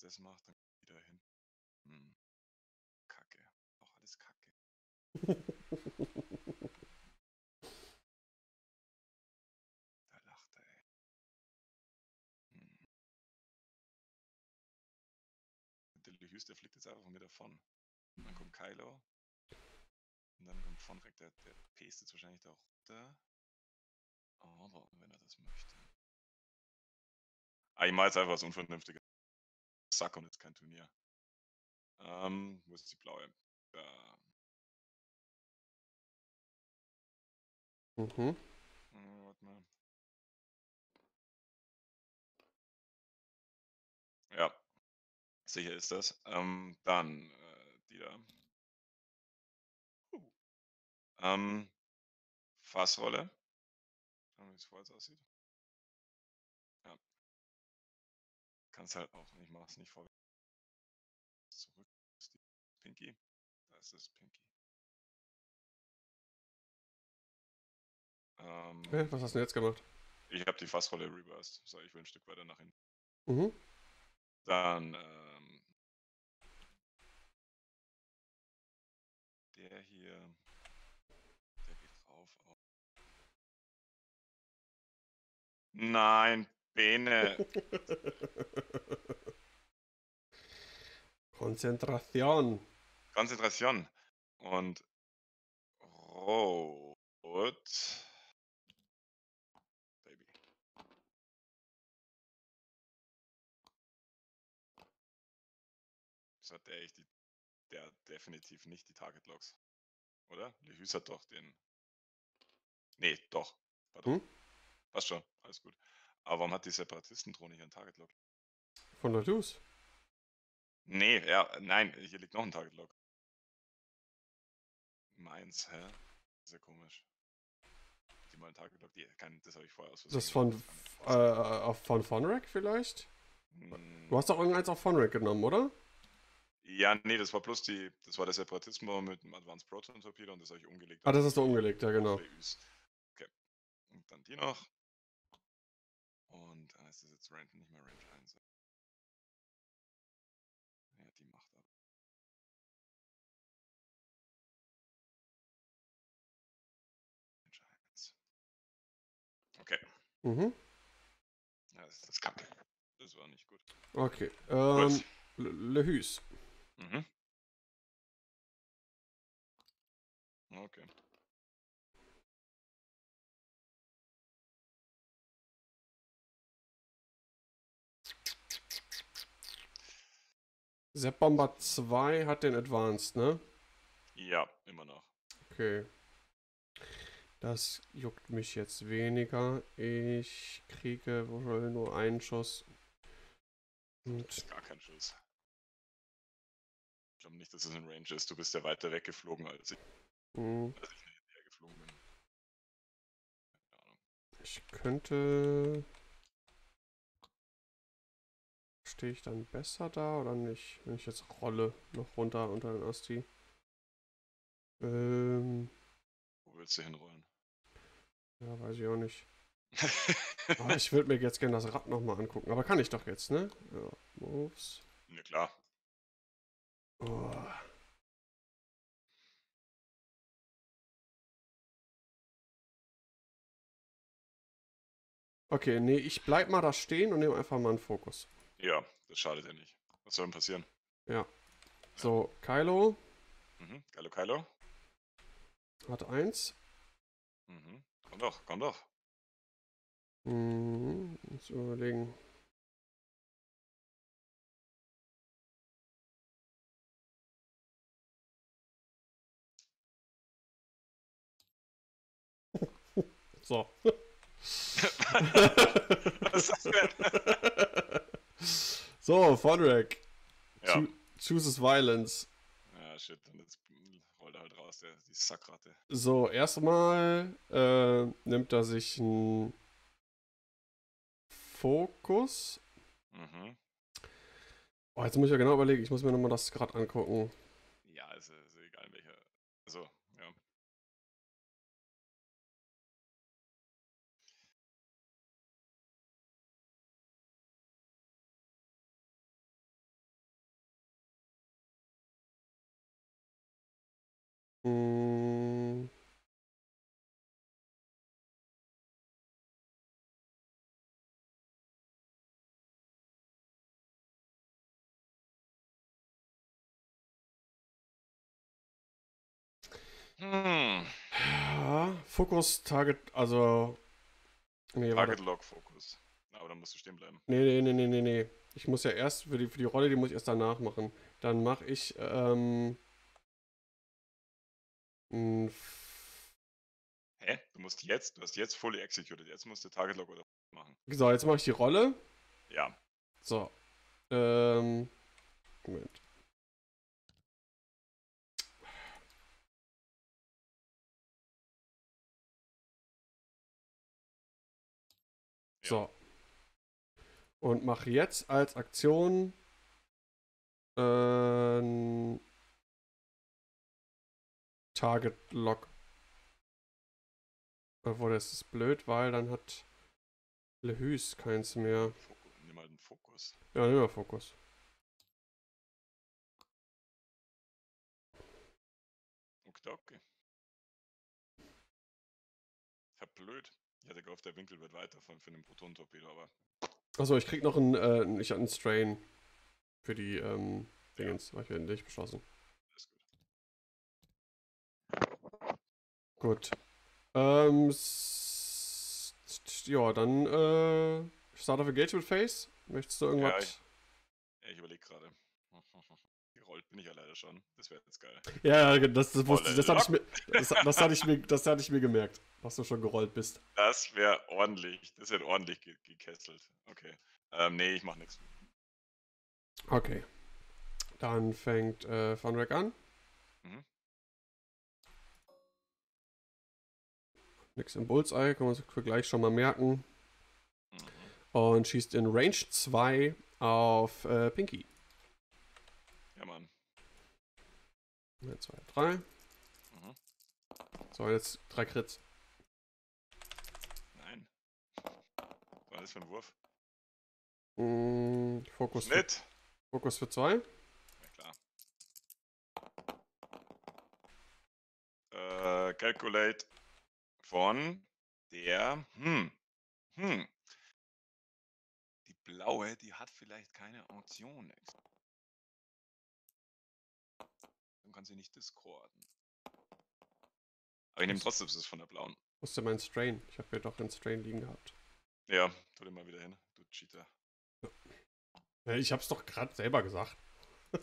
Das macht, dann wieder hin. Hm. Kacke. Auch alles Kacke. Da lacht er, ey. Hm. Der Lehus, der fliegt jetzt einfach mir davon. Und dann kommt Kylo. Und dann kommt Fonrek, der, der pest jetzt wahrscheinlich da runter. Aber wenn er das möchte. Ah, ich mach jetzt einfach was Unvernünftiges. Sack und jetzt kein Turnier. Ähm, wo ist die blaue? Da. Mhm. Hm, warte mal. Ja, sicher ist das. Ähm, dann äh, die da. Uh. Ähm, Fassrolle. Schauen wir, wie es vorher aussieht. Kannst halt auch, ich mach's nicht vor. Zurück ist die Pinky. Da ist das Pinky. Ähm, Hey, was hast du jetzt gemacht? ich habe die Fassrolle reversed. So, ich will ein Stück weiter nach hinten. Mhm. Dann ähm, der hier, der geht rauf. Auf. Nein, Bene. Konzentration. Konzentration. Und Rot. Baby. Das hat der echt die, der hat definitiv nicht die Target Logs. Oder? Lehus hat doch den. Nee, doch. Pardon. Hm? Passt schon, alles gut. Aber warum hat die Separatistendrohne nicht einen Target Log? Von der Dus. Nee, ja, nein, hier liegt noch ein Target Log. Meins, hä? Sehr komisch. Die mal ein Target Log, die kann, das habe ich vorher aus Das ist Versehen von, gemacht, äh, auf- von Fonrek vielleicht? Hm, Du hast doch irgendeins auf Fonrek genommen, oder? Ja, nee, das war bloß die, das war der Separatismus mit dem Advanced Proton Torpedo und das habe ich umgelegt. Ah, das hast du umgelegt, ja genau. Okay. Und dann die noch. Und dann ist das jetzt Range, nicht mehr Range 1. Ja, die macht ab. Range 1. Okay. Mhm. Ja, das ist das Kacke. Das war nicht gut. Okay. Ähm. Le Le Hus. Mhm. Okay. Sepp Bomber 2 hat den Advanced, ne? Ja, immer noch. Okay. Das juckt mich jetzt weniger. Ich kriege wohl nur einen Schuss. Und gar kein Schuss. Ich glaube nicht, dass es in Range ist. Du bist ja weiter weggeflogen, als ich, mh, als ich hinterher geflogen bin. Keine Ahnung. ich könnte. Stehe ich dann besser da oder nicht? Wenn ich jetzt rolle noch runter unter den Asti. Ähm, Wo willst du hinrollen? ja, weiß ich auch nicht. Aber ich würde mir jetzt gerne das Rad nochmal angucken. Aber kann ich doch jetzt, ne? Ja, Moves. ja klar. Oh. Okay, nee, ich bleib mal da stehen und nehme einfach mal einen Fokus. Ja, das schadet ja nicht. Was soll denn passieren? So, Kylo Mhm. Kylo Kylo? hat eins. Mhm. Komm doch, komm doch. Mhm, muss überlegen. So. Was ist das denn? so, Fonrek. Ja. Choo- Chooses Violence. Ja, shit. Und jetzt rollt er halt raus, der, die Sackratte. So, erstmal äh, nimmt er sich einen Fokus. Mhm. Oh, jetzt muss ich ja genau überlegen. Ich muss mir nochmal das gerade angucken. Hm. Ja, Fokus, Target, also. Nee, warte. Target Lock Fokus. Na, Aber dann musst du stehen bleiben. Nee, nee, nee, nee, nee, nee. Ich muss ja erst für die, für die Rolle, die muss ich erst danach machen. Dann mache ich, ähm. N- Hä? Du musst jetzt, du hast jetzt fully executed. Jetzt musst du Target Lock oder machen. So, jetzt mache ich die Rolle. Ja. So. Ähm. Moment. Ja. So. Und mache jetzt als Aktion ähm, Target Lock. Obwohl, das ist blöd, weil dann hat Lehus keins mehr. Nimm mal den Fokus. Ja, nimm mal Fokus. Okay, okay. Ja, blöd. Ich hatte gehofft, der Winkel wird weiter von für den Proton-Torpedo, aber Achso, ich krieg noch einen, äh, ich hab einen Strain für die ähm, Dingens. Hab ich mir nicht beschlossen. ist gut. Gut. Ähm, ja, dann äh, Start of Engagement Phase. Möchtest du irgendwas? ich- Ja, ich überlege gerade. Gerollt bin ich ja leider schon. Das wäre jetzt geil. Ja, ja, das, das, wusste, Volle das, hatte ich mir, das, das, hatte ich mir, das hatte ich mir gemerkt, dass du schon gerollt bist. Das wäre ordentlich. Das wird ordentlich ge gekesselt. Okay. Ähm, nee, ich mach nichts. Okay. Dann fängt äh, Funrack an. Mhm. Nix im Bullseye, kann man sich für gleich schon mal merken. Und schießt in Range 2 auf äh, Pinky. Ja, Mann. 1, 2, 3. Mhm. So, jetzt drei Crits. Nein. Was war das für ein Wurf? Mm, Fokus, für, Schnitt. Fokus für 2. Ja, klar. Äh, calculate von der. Hm. Hm. Die blaue, die hat vielleicht keine Auktion. Dann kann sie nicht discorden. Aber ich nehme trotzdem das von der blauen. Wo ist denn mein Strain? Ich habe ja doch einen Strain liegen gehabt. Ja, tu den mal wieder hin, du Cheater. Ja, ich hab's doch gerade selber gesagt.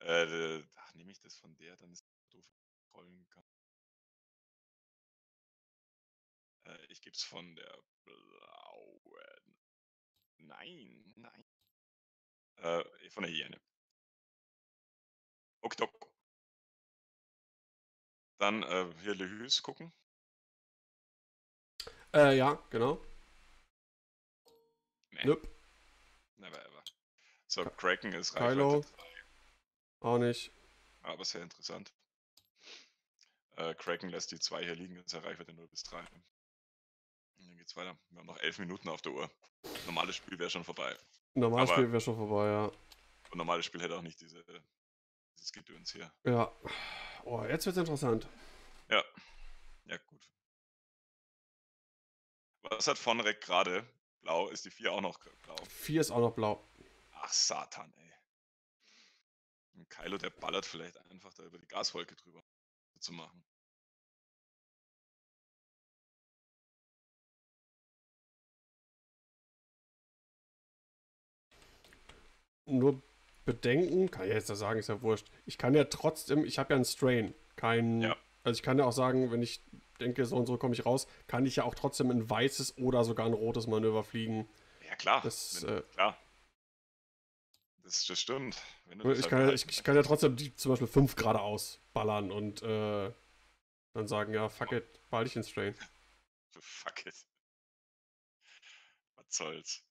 Äh, ach, nehme ich das von der, dann ist es doof rollen kann. Äh, ich gebe es von der blauen. Nein, nein. Äh, von der Hyäne. Oktok. Dann äh, hier Lehus gucken. Äh, ja, genau. Nee, Nope, never ever. So, Kraken ist Kylo. Reichweite 3, auch nicht. aber sehr interessant. Äh, Kraken lässt die 2 hier liegen, ist Reichweite 0 bis 3. Und dann geht's weiter. Wir haben noch 11 Minuten auf der Uhr. Normales Spiel wäre schon vorbei. Normales Aber- Spiel wäre schon vorbei, ja. Und normales Spiel hätte auch nicht diese, dieses Gedöns hier. Ja. Oh, jetzt wird's interessant. Ja. Ja, gut. Was hat Vonrek gerade? Blau ist die 4 auch noch blau. 4 ist auch noch blau. Ach, Satan, ey. Und Kylo, der ballert vielleicht einfach da über die Gaswolke drüber zu machen. Nur bedenken, kann ich jetzt ja sagen, ist ja wurscht. Ich kann ja trotzdem, ich habe ja einen Strain. Kein. Ja. Also ich kann ja auch sagen, wenn ich denke, so und so komme ich raus, kann ich ja auch trotzdem ein weißes oder sogar ein rotes Manöver fliegen. Ja, klar. Das, wenn, äh, klar. Das, das stimmt. Du das Ich halt kann, ja, ich, ich kann ja trotzdem die zum Beispiel 5 geradeaus ballern und äh, dann sagen, ja, fuck it, behalte ich den Strain. Fuck it. Was soll's.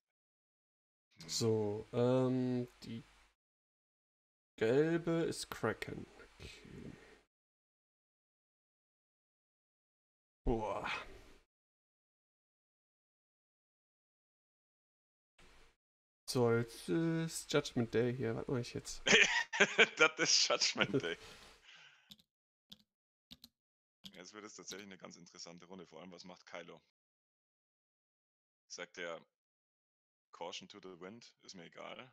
Hm. So, ähm, die gelbe ist Kraken. Okay. Boah. So, jetzt ist Judgment Day hier. Was mache ich jetzt? das ist Judgment Day. Jetzt wird es tatsächlich eine ganz interessante Runde. Vor allem, was macht Kylo? Sagt er Caution to the Wind? Ist mir egal.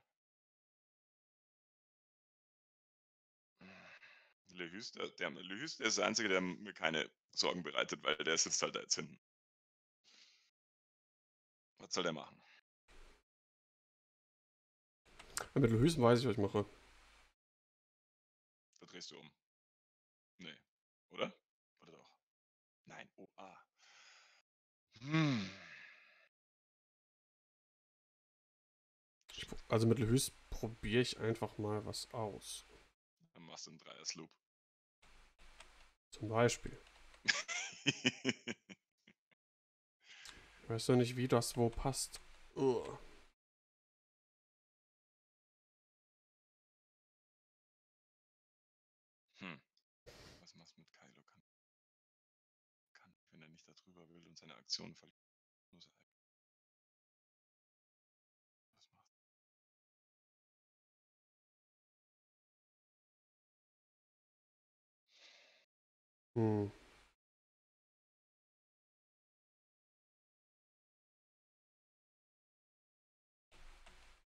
Lehüs, der, der, Lehüs, der ist der Einzige, der mir keine Sorgen bereitet, weil der sitzt halt da jetzt hinten. Was soll der machen? Ja, mit Lehüsen weiß ich, was ich mache. Da drehst du um. Nee. Oder? Oder doch? Nein. Oh, ah. Hm. Also mit Lehüs probiere ich einfach mal was aus. Dann machst du einen Dreier-Sloop. Zum Beispiel. Weißt du nicht, wie das wo passt? Ugh. Hm. Was machst du mit Kylo? Kann, kann, wenn er nicht darüber will und seine Aktion Hm.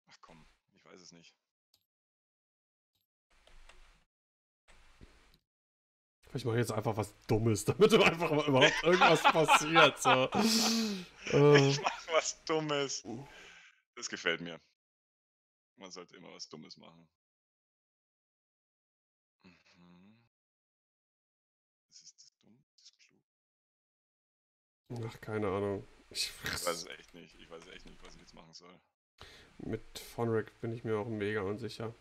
Ach komm, ich weiß es nicht. Ich mache jetzt einfach was Dummes, damit einfach mal überhaupt irgendwas passiert. So. Äh, Ich mach was Dummes. Das gefällt mir. Man sollte immer was Dummes machen. Mhm. Das ist das dumm, das ist klug. ach, keine Ahnung. Ich, Ich weiß es echt nicht. Ich weiß echt nicht, was ich jetzt machen soll. mit Fonric bin ich mir auch mega unsicher.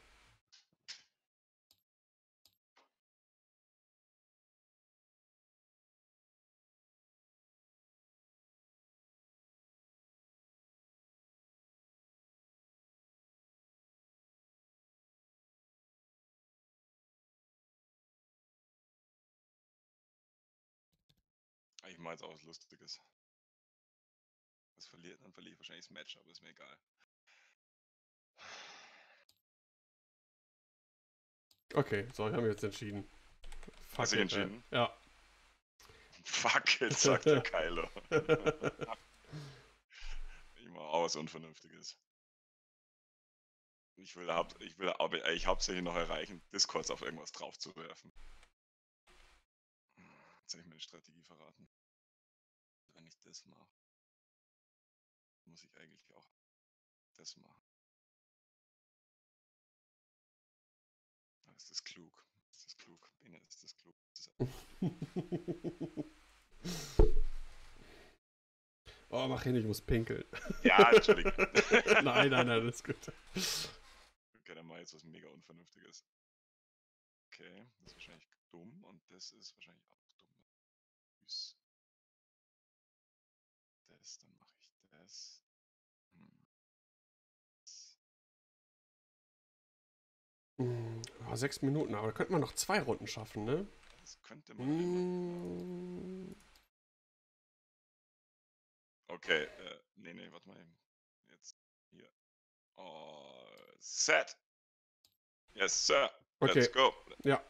Ich mache jetzt auch was Lustiges. Das verliert, dann verliere ich wahrscheinlich das Match, aber ist mir egal. Okay, so, ich habe mich jetzt entschieden. Fuck Hast du entschieden? Ja. Fuck it, sagt der Kylo. ich mache auch was Unvernünftiges. Ich will, haupt, ich will aber ich hauptsächlich noch erreichen, Discords auf irgendwas draufzuwerfen. Jetzt habe ich meine Strategie verraten. Wenn ich das mache, muss ich eigentlich auch das machen. Ah, Ist das klug? Ist das klug? Bene, ist das klug? Ist oh, mach hin, ich muss pinkeln. ja, Entschuldigung. nein, nein, nein, das ist gut. Okay, dann mach jetzt was mega Unvernünftiges. Okay, das ist wahrscheinlich dumm und das ist wahrscheinlich auch dumm. Süß. Das, dann mache ich das. Hm. Hm, sechs Minuten, aber da könnte man noch zwei Runden schaffen, ne? Das könnte man immer. Hm, Okay, äh, nee, nee, warte mal eben. Jetzt hier. Oh, set. Yes, sir. Okay. Let's go. Ja.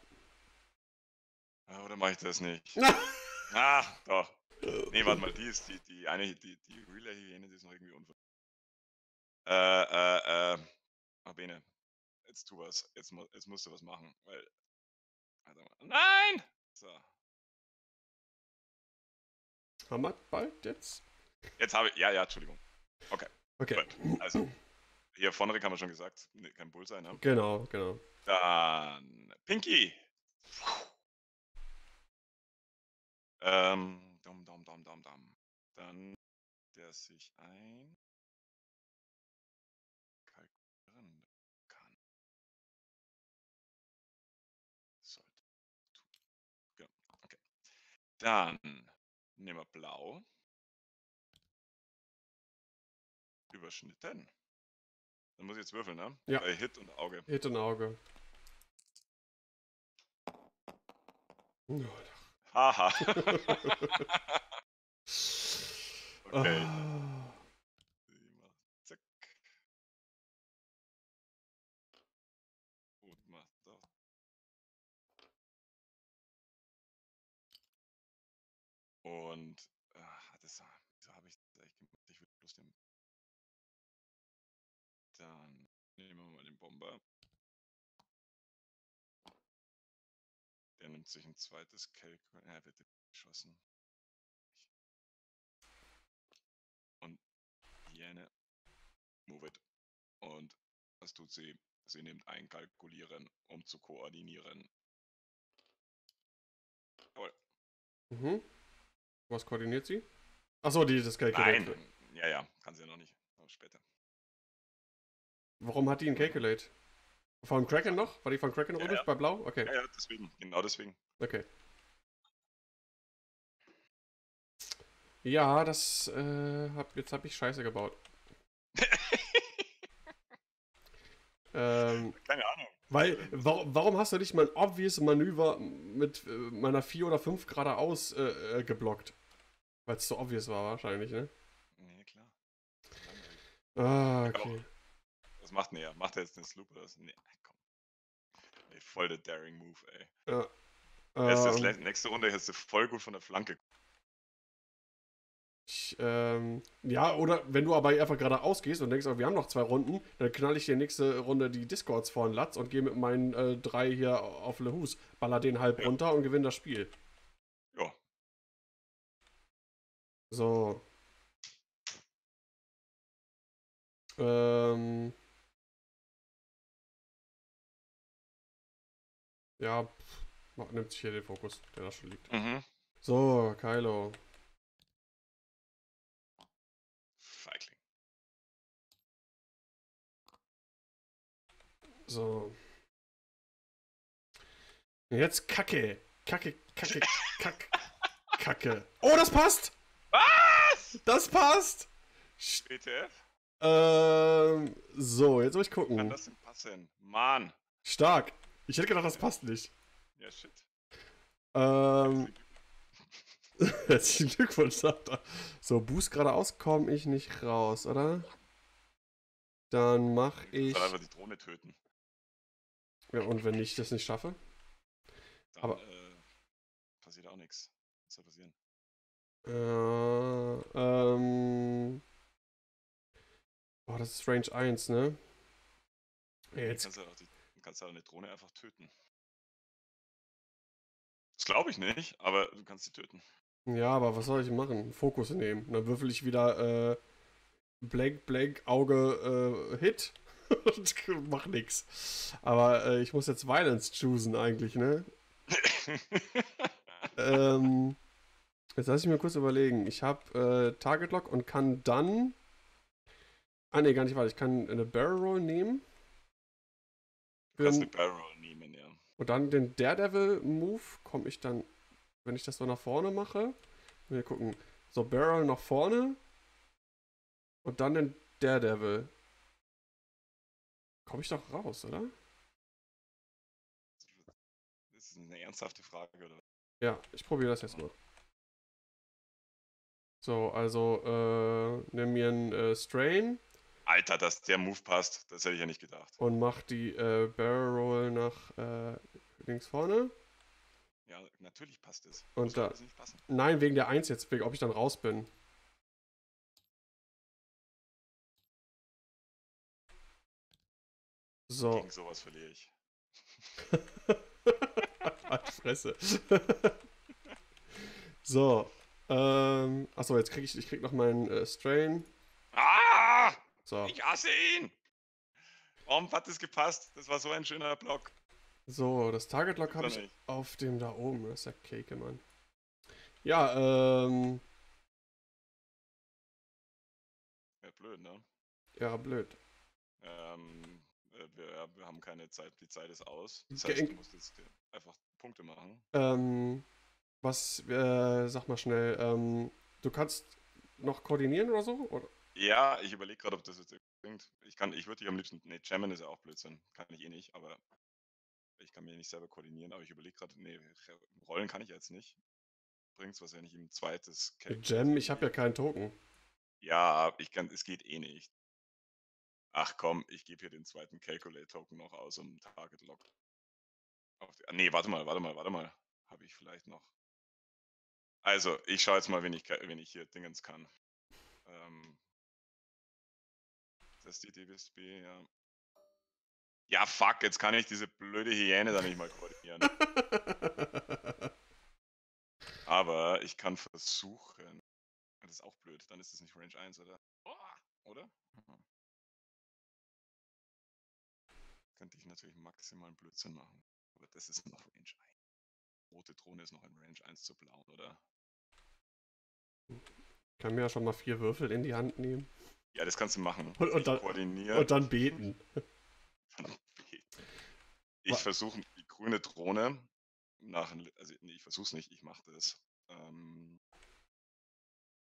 Ah, Oder mache ich das nicht? ah, doch. Nee, warte mal, die ist die, die eine, die, die Relay-Hyäne, die ist noch irgendwie unvernünftig. Äh, äh, äh. Ah, Bene. Jetzt tu was. Jetzt, jetzt musst du was machen, weil. Mal. Nein! So. Wir bald jetzt? Jetzt habe ich. Ja, ja, Entschuldigung. Okay. Gut. Also. Hier vorne haben wir schon gesagt. Nee, kein Bullseye, ne? Genau, genau. Dann. Pinky! Ähm. Dum, dum, dum, dum, dum. Dann. Der sich ein. Dann nehmen wir blau. Überschnitten. Dann muss ich jetzt würfeln, ne? Ja. Bei Hit und Auge. Hit und Auge. Haha. okay. Ah. Das, wieso habe ich das eigentlich gemacht? Ich würde bloß den. Dann nehmen wir mal den Bomber. Der nimmt sich ein zweites Kelk. Er wird geschossen. Und Hyäne. Move it. Und was tut sie? Sie nimmt einkalkulieren, um zu koordinieren. Jawohl. Mhm. Was koordiniert sie? Achso, die das Nein. Calculate. Ja, ja, kann sie ja noch nicht. Aber später. Warum hat die ein Calculate? Von Kraken noch? War die von Kraken Ja, übrig ja. bei Blau? Okay, Ja, ja, deswegen. Genau deswegen. okay. Ja, das, äh, hab, jetzt habe ich Scheiße gebaut. ähm, Keine Ahnung. Weil, warum, warum hast du nicht mein obvious Manöver mit äh, meiner 4 oder 5 geradeaus äh, äh, geblockt? Weil es so obvious war wahrscheinlich, ne? Nee, klar. Ah, okay. Was macht denn er? Macht er jetzt den Sloop oder was? Nee, komm. Ey, voll der Daring Move, ey. Ja. Erst das Ähm, nächste Runde hättest du voll gut von der Flanke. Ich, ähm, ja, oder wenn du aber einfach geradeaus gehst und denkst, oh, wir haben noch zwei Runden, dann knall ich dir nächste Runde die Discords vor den Latz und gehe mit meinen äh, drei hier auf Le Hus, baller den halb Ja. runter und gewinne das Spiel. Ja. So. Ähm. Ja, pff, nimmt sich hier den Fokus, der da schon liegt. Mhm. So, Kylo. So. Jetzt Kacke. Kacke, Kacke, Kacke, Kacke. Oh, das passt! Was? Das passt! WTF? Ähm, so, jetzt muss ich Kann gucken. das denn passen? Mann. Stark. Ich hätte gedacht, das passt nicht. Ja, shit. Ähm, herzlichen Glückwunsch, sagt er. So, Boost geradeaus komme ich nicht raus, oder? Dann mach ich. Soll einfach die Drohne töten. Ja, und wenn ich das nicht schaffe? Dann Aber- äh, passiert auch nichts. Was soll passieren? Äh, ähm. Oh, das ist Range 1, ne? Ja, Du Jetzt, kannst ja auch, die, du kannst ja auch eine Drohne einfach töten. Das glaube ich nicht, aber du kannst sie töten. ja, aber was soll ich machen? Fokus nehmen. Und dann würfel ich wieder äh, Blank, Blank, Auge, äh, Hit und mach nix. Aber äh, ich muss jetzt Violence choosen eigentlich, ne? Ähm, jetzt lass ich mir kurz überlegen. Ich habe äh, Target Lock und kann dann. Ah, ne, gar nicht weiter. Ich kann eine Barrel Roll nehmen. Du kannst eine Barrel Roll nehmen, ja. und dann den Daredevil Move komme ich dann, wenn ich das so nach vorne mache. Wir gucken. So, Barrel nach vorne. Und dann den Daredevil. Komme ich doch raus, oder? Das ist eine ernsthafte Frage, oder? Ja, ich probiere das jetzt mal. So, also, äh, nimm mir einen äh, Strain. Alter, dass der Move passt, das hätte ich ja nicht gedacht. und mach die äh, Barrel Roll nach äh, links vorne. Ja, natürlich passt es. Und soll da-? Nein, wegen der 1 jetzt, wegen, ob ich dann raus bin. So. Gegen sowas verliere ich. Fresse. so. Ähm, achso, jetzt krieg ich, ich krieg noch meinen äh, Strain. Ah! So. Ich hasse ihn! Warum hat das gepasst? Das war so ein schöner Block. So, das Target Lock habe ich nicht. auf dem da oben. Das ist ja Cake, Mann. Ja, ähm. Wäre blöd, ne? Ja, blöd. Ähm, äh, wir, wir haben keine Zeit, die Zeit ist aus. Das heißt, du musst jetzt einfach Punkte machen. Ähm, was, äh, sag mal schnell, ähm, du kannst noch koordinieren oder so? Oder? Ja, ich überlege gerade, ob das jetzt bringt. Ich kann, ich würde dich am liebsten. Ne, Jammen ist ja auch Blödsinn. Kann ich eh nicht, aber ich kann mir nicht selber koordinieren, aber ich überlege gerade, nee, Rollen kann ich jetzt nicht. Bringt's wahrscheinlich im zweites Jam, ich habe ja keinen Token. Ja, ich kann, es geht eh nicht. Ach komm, ich gebe hier den zweiten Calculate-Token noch aus, um Target Lock. Auf die, ah, nee, warte mal, warte mal, warte mal. Habe ich vielleicht noch. Also, ich schaue jetzt mal, wen ich, wen ich hier Dingens kann. Ähm, ist das die DBSB, ja. Ja, fuck, jetzt kann ich diese blöde Hyäne da nicht mal koordinieren. Aber ich kann versuchen. Das ist auch blöd, dann ist es nicht Range 1, oder? Oh, oder? Könnte ich natürlich maximalen Blödsinn machen. Aber das ist noch Range 1. Rote Drohne ist noch in Range 1 zu blau, oder? Kann mir ja schon mal vier Würfel in die Hand nehmen. Ja, das kannst du machen. Und- und ich dann- koordiniere. Und dann beten. Ich versuche die grüne Drohne nach, also nee, ich versuche es nicht, ich mache das. Ähm,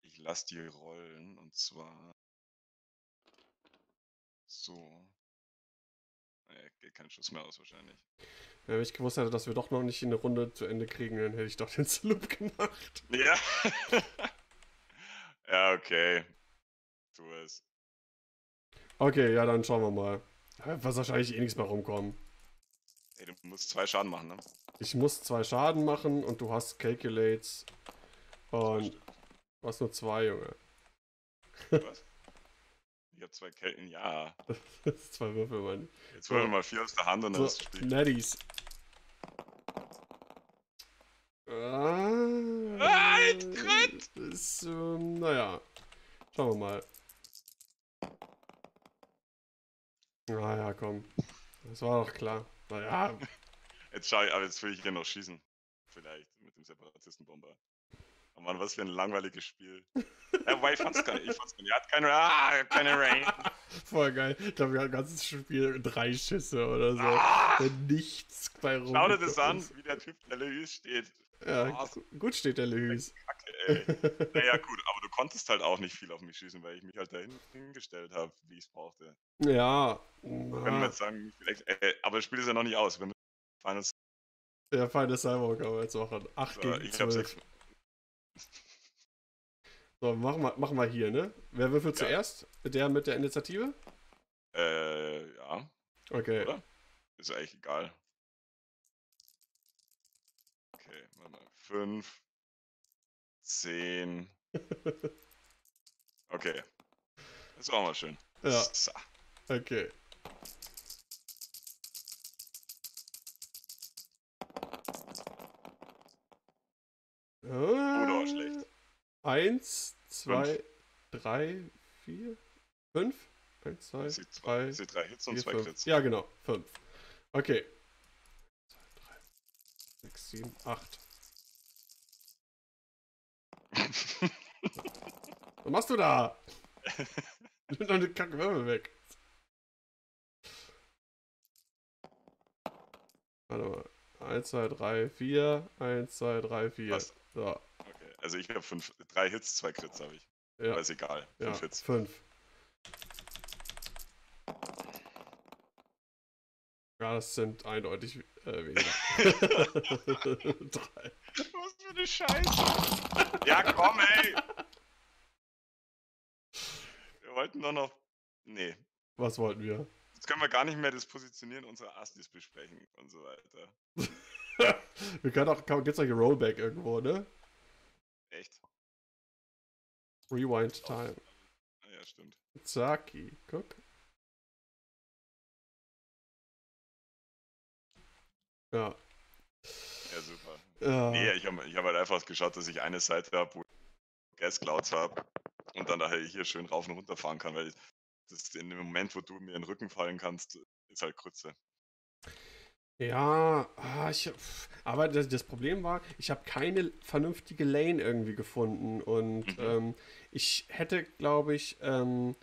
ich lasse die rollen und zwar so. Äh, geht kein Schuss mehr aus wahrscheinlich. Wenn ich gewusst hätte, dass wir doch noch nicht eine Runde zu Ende kriegen, dann hätte ich doch den Sloop gemacht. Ja. ja, okay. Tu es. Okay, ja, dann schauen wir mal. Ja, Was wahrscheinlich eh nichts mehr rumkommen. Ey, du musst zwei Schaden machen, ne? Ich muss zwei Schaden machen und du hast Calculates. Und hast nur zwei, Junge. Was? Ich hab zwei Kelten, ja. Das ist zwei Würfel, Mann. Jetzt holen wir mal vier aus der Hand und dann So, ist das Spiel. Netties. Ah, Ah, Crit! Ist, ähm, naja. Schauen wir mal. Naja, komm. Das war doch klar. Naja, Jetzt schau ich, aber jetzt will ich hier noch schießen. Vielleicht mit dem Separatistenbomber. Oh Mann, was für ein langweiliges Spiel. ja, wobei ich fand's gar nicht. Ich fand's gar nicht. Er hat keine, ah, keine Rain. voll geil. Ich glaube, wir haben das ganze Spiel drei Schüsse oder so. Ah, nichts bei rum. schau dir das an, wie der Typ der Lewis steht. Ja, gu- gut steht der Lewis. Kacke, ey. Naja, gut, aber du konntest halt auch nicht viel auf mich schießen, weil ich mich halt dahin hingestellt habe, wie ich es brauchte. ja, Können wir jetzt sagen, vielleicht, äh, aber das Spiel ist ja noch nicht aus. Wir müssen Finals. der feine Cyborg man jetzt machen. 8 So, gegen ich hab 12. sechs. So, machen wir, machen wir hier, ne? Wer würfelt Ja. zuerst? Der mit der Initiative? Äh, ja, Okay. Oder? ist eigentlich egal. Okay, warte mal. 5, 10. Okay. Das ist auch mal schön. Ja, So. okay. Oder auch schlecht. Eins, zwei, drei, vier, fünf. Eins, zwei, zwei, drei, sehe drei Hits und vier, zwei fünf. Crits. Ja, genau, fünf. Okay. Zwei, drei, sechs, sieben, acht. Was machst du da? Nimm deine Kackwürfel weg. Warte mal. 1, 2, 3, 4. 1, 2, 3, 4. Was? So. Also ich habe fünf, drei Hits, zwei Crits habe ich. ja, Aber ist egal. ja, Fünf Hits. 5. Ja, das sind eindeutig äh, weniger. 3. Was für eine Scheiße. ja, komm, ey. Wir wollten doch noch. Nee. Was wollten wir? Jetzt können wir gar nicht mehr das Positionieren unserer Astis besprechen und so weiter. wir können auch, gibt's auch hier Rollback irgendwo, ne? Echt? Rewind Time. Ah, Ja, stimmt. Zaki, guck. Ja. Ja, super. ja. Nee, ich habe ich hab halt einfach geschaut, dass ich eine Seite habe, wo ich Gas Clouds habe und dann daher hier schön rauf und runter fahren kann, weil das in dem Moment, wo du mir in den Rücken fallen kannst, ist halt Krütze. Ja, ah, ich, aber das, das Problem war, ich habe keine vernünftige Lane irgendwie gefunden und Mhm. ähm, ich hätte, glaube ich, ähm,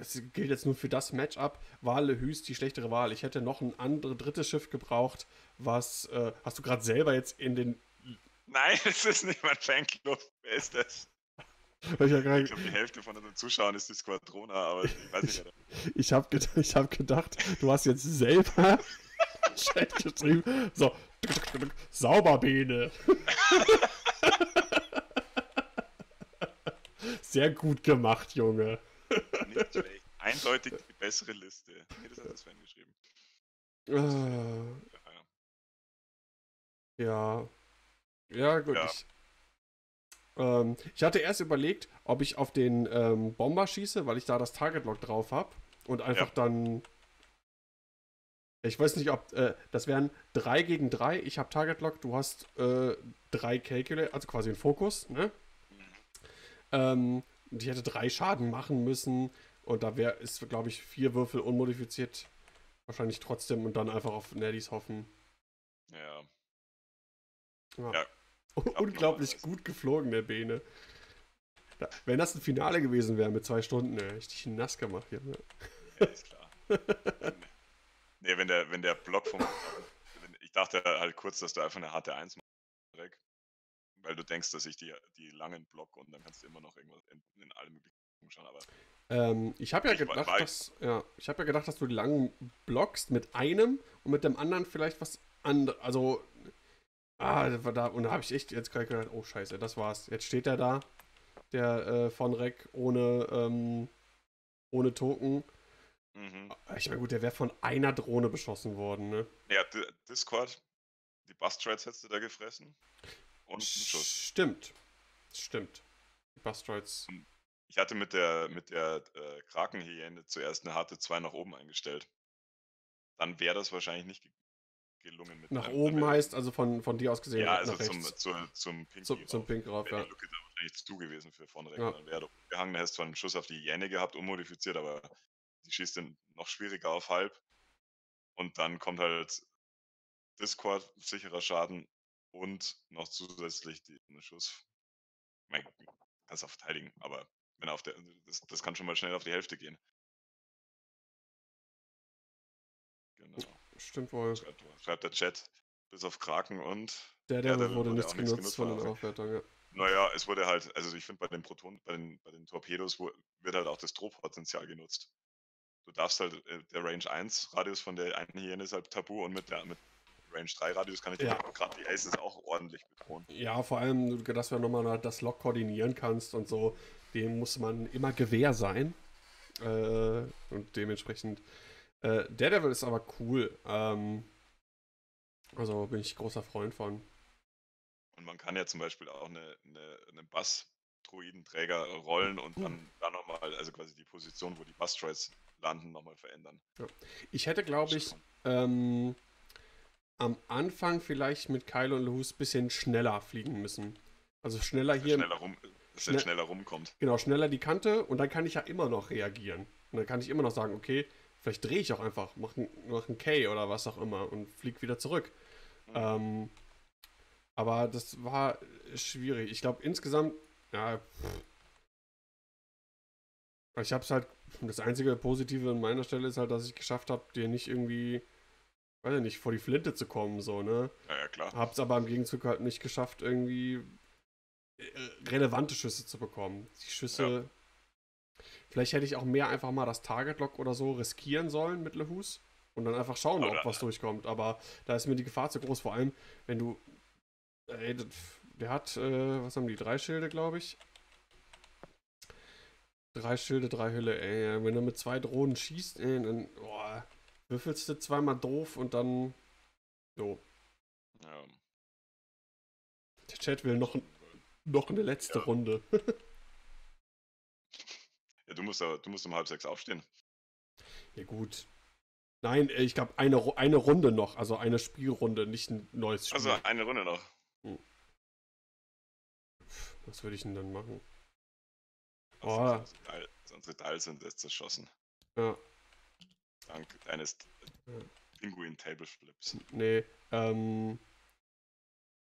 es gilt jetzt nur für das Matchup, war Lehüs die schlechtere Wahl. Ich hätte noch ein anderes drittes Schiff gebraucht, was, äh, hast du gerade selber jetzt in den, Nein, es ist nicht mein Fanclub. Wer ist das? ich Ich glaube, die Hälfte von unseren Zuschauern ist die Squadrona, aber ich weiß nicht, da- Ich habe ich hab gedacht, du hast jetzt selber Chat geschrieben. So, Sauberbene. Sehr gut gemacht, Junge. nicht schlecht. Eindeutig die bessere Liste. Nee, das hat das Fan geschrieben. Äh, Ja, ja. gut. Ja. Ich, Ähm, ich hatte erst überlegt, ob ich auf den ähm, Bomber schieße, weil ich da das Target Lock drauf habe und einfach Ja. dann. Ich weiß nicht, ob äh, das wären 3 gegen 3. Ich habe Target Lock, du hast äh, 3 Calculate, also quasi einen Fokus, ne? Ähm, und ich hätte drei Schaden machen müssen und da wäre ist, glaube ich, vier Würfel unmodifiziert. Wahrscheinlich trotzdem und dann einfach auf Neddies hoffen. Ja. Ja. Ja. Unglaublich gut geflogen, der Bene. Da, wenn das ein Finale gewesen wäre mit zwei Stunden, ne, hätte ich dich nass gemacht. Junge. Ja, ist klar. nee, wenn der, wenn der Block vom. wenn- Ich dachte halt kurz, dass du einfach eine harte 1 machst. Weil du denkst, dass ich die, die langen Block und dann kannst du immer noch irgendwas in, in alle möglichen schauen. Aber Ähm, ich habe ja Ich gedacht, dass, ja, ich habe ja gedacht, dass du die langen blockst mit einem und mit dem anderen vielleicht was anderes. Also, ah, da, da und da habe ich echt jetzt gerade gedacht, oh Scheiße, das war's. Jetzt steht er da, der äh, von Rec ohne ähm, ohne Token. Mhm. Ich meine, gut, der wäre von einer Drohne beschossen worden, ne? ja, Di- Discord, die Bus-Trades hättest du da gefressen. Und einen Schuss. Stimmt, stimmt. Die Bustroids. Ich hatte mit der, mit der äh, Krakenhyäne zuerst eine harte 2 nach oben eingestellt. Dann wäre das wahrscheinlich nicht ge gelungen. Mit Nach einem- oben heißt, also von, von dir aus gesehen, Ja, also zum, zur, zum Pinky. Zum, zum. Pink rauf, ja. Lücke da wahrscheinlich zu gewesen für von Reck. Ja. Dann wäre er gehangen, er hätte zwar einen Schuss auf die Hyäne gehabt, unmodifiziert, aber die schießt dann noch schwieriger auf halb. Und dann kommt halt Discord, sicherer Schaden und noch zusätzlich die, einen Schuss. Mein, kannst auch verteidigen, aber wenn auf der, das, das kann schon mal schnell auf die Hälfte gehen. Genau. Stimmt wohl. Schreibt, schreibt der Chat. Bis auf Kraken und Der, der da wurde wurde nichts nichts genutzt von genutzt den Aufwertungen, ja. Naja, es wurde halt, also ich finde bei den Protonen, bei den, bei den Torpedos wo, wird halt auch das Drohpotenzial genutzt. Du darfst halt, äh, der Range 1 Radius von der einen Hyäne ist halt tabu und mit der mit Range 3 Radius kann ich Ja. gerade die Aces auch ordentlich betonen. Ja, vor allem, dass du nochmal das Lock koordinieren kannst und so, dem muss man immer Gewehr sein. Äh, und dementsprechend. Äh, Daredevil ist aber cool. Ähm, also bin ich großer Freund von. Und man kann ja zum Beispiel auch eine, eine, einen Bass-Druidenträger rollen und dann, dann nochmal, also quasi die Position, wo die Bass-Droids landen, nochmal verändern. Ich hätte, glaube ich, ähm, am Anfang vielleicht mit Kylo und Lehus ein bisschen schneller fliegen müssen. Also schneller er hier. schneller, rum, Schnell- schneller rumkommt. Genau, schneller die Kante und dann kann ich ja immer noch reagieren. Und dann kann ich immer noch sagen, okay, vielleicht drehe ich auch einfach, mach ein, mach ein K oder was auch immer und flieg wieder zurück. Mhm. Ähm, aber das war schwierig. Ich glaube insgesamt, ja, pff. ich habe es halt, das einzige Positive an meiner Stelle ist halt, dass ich geschafft habe, dir nicht irgendwie, weiß ich nicht, vor die Flinte zu kommen, so, ne? Ja, ja, klar. Hab's aber im Gegenzug halt nicht geschafft, irgendwie äh, relevante Schüsse zu bekommen. Die Schüsse. Vielleicht hätte ich auch mehr einfach mal das Target Lock oder so riskieren sollen mit Lehus und dann einfach schauen, Aber ob was durchkommt. Aber da ist mir die Gefahr zu groß, vor allem, wenn du. Ey, der hat, äh, was haben die? Drei Schilde, glaube ich. Drei Schilde, drei Hülle, ey. Wenn du mit zwei Drohnen schießt, ey, dann boah, würfelst du zweimal doof und dann. So. Ja. Der Chat will noch, noch eine letzte Ja. Runde. Ja, du musst, du musst um halb sechs aufstehen. Ja, gut. Nein, äh, ich glaube, eine, eine Runde noch, also eine Spielrunde, nicht ein neues Spiel. Also eine Runde noch. Was würde ich denn dann machen? Oh. unsere Teil- sind jetzt zerschossen. Ja, Dank deines Ja. Pinguin Table Flips. nee. Ähm,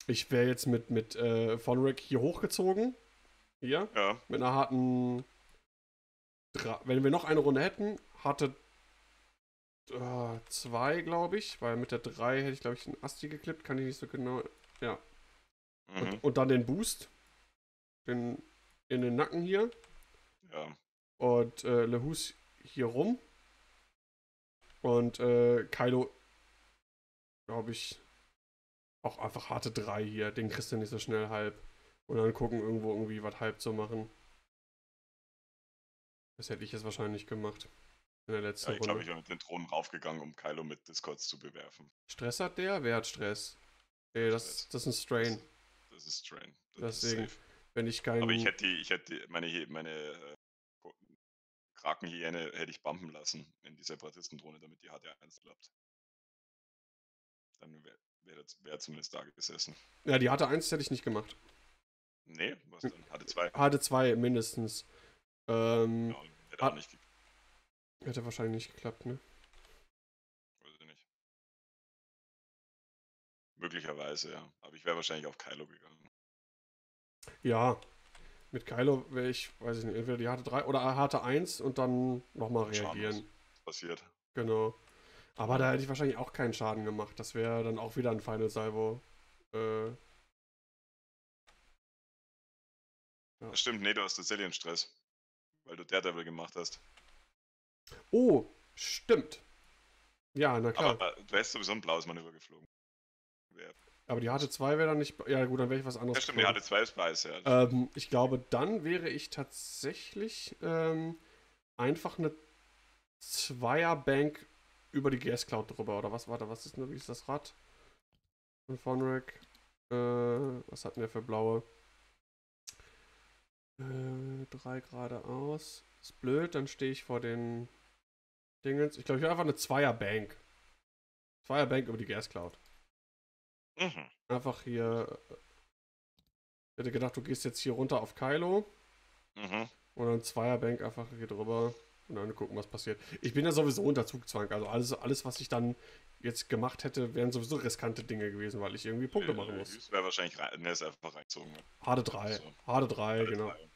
ich wäre jetzt mit, mit äh, Vonrek hier hochgezogen. Hier. Ja, Mit einer harten. Dra Wenn wir noch eine Runde hätten, hatte. Äh, zwei, glaube ich. Weil mit der drei hätte ich, glaube ich, einen Asti geklippt. Kann ich nicht so genau. Ja. mhm. Und, und dann den Boost. Den, in den Nacken hier. Ja. Und äh, Lehus hier rum. Und äh, Kylo, glaube ich, auch einfach harte 3 hier. Den kriegst du nicht so schnell halb. Und dann gucken, irgendwo irgendwie was halb zu machen. Das hätte ich jetzt wahrscheinlich gemacht. In der letzten ja ich glaube, ich wäre mit den Thronen raufgegangen, um Kylo mit Discords zu bewerfen. Stress hat der? Wer hat Stress? Ey, das, das ist ein Strain. Das ist Strain. Deswegen. safe. Wenn ich keinen. Aber ich hätte, die, ich hätte meine, meine äh, Krakenhyäne hätte ich bumpen lassen in die Separatistendrohne, damit die HT1 klappt. Dann wäre wär, wär zumindest da gesessen. Ja, die hatte 1 hätte ich nicht gemacht. Nee, was dann? HT2. Hatte 2 mindestens. Ähm, Ja, hätte auch nicht, ge- hätte wahrscheinlich nicht geklappt, ne? weiß ich nicht. Möglicherweise, ja. Aber ich wäre wahrscheinlich auf Kylo gegangen. Ja. Mit Kylo wäre ich, weiß ich nicht, entweder die hatte 3 oder hatte 1 und dann nochmal reagieren. was passiert. Genau. Aber da hätte ich wahrscheinlich auch keinen Schaden gemacht. Das wäre dann auch wieder ein Final Salvo. Äh, Das stimmt, nee, du hast einen Stress. Weil du Daredevil gemacht hast. oh, stimmt. Ja, na klar. Aber äh, du wärst sowieso ein blaues Manöver geflogen. Wär- Aber die hatte 2 wäre dann nicht. Ja, gut, dann wäre ich was anderes. Ja, stimmt, die geflogen. HT2 ist weiß, ja. Ähm, ich glaube, dann wäre ich tatsächlich ähm, einfach eine Zweierbank über die GS Cloud drüber. Oder was? Warte, was ist denn, wie ist das Rad? Von Fonrek. Äh, was hatten wir für blaue? Äh, drei geradeaus. Ist blöd, dann stehe ich vor den Dingens. Ich glaube, ich wäre einfach eine Zweierbank. Zweierbank über die GS Cloud. Mhm. Einfach hier. äh, Ich hätte gedacht, du gehst jetzt hier runter auf Kylo. Mhm. Und dann Zweierbank einfach hier drüber und dann gucken, was passiert. Ich bin ja sowieso unter Zugzwang. Also alles, alles, was ich dann jetzt gemacht hätte, wären sowieso riskante Dinge gewesen, weil ich irgendwie Punkte machen muss. Das wäre wahrscheinlich rein, ne, ist einfach reingezogen. Harte 3. So. Harte 3, Alle genau. drei.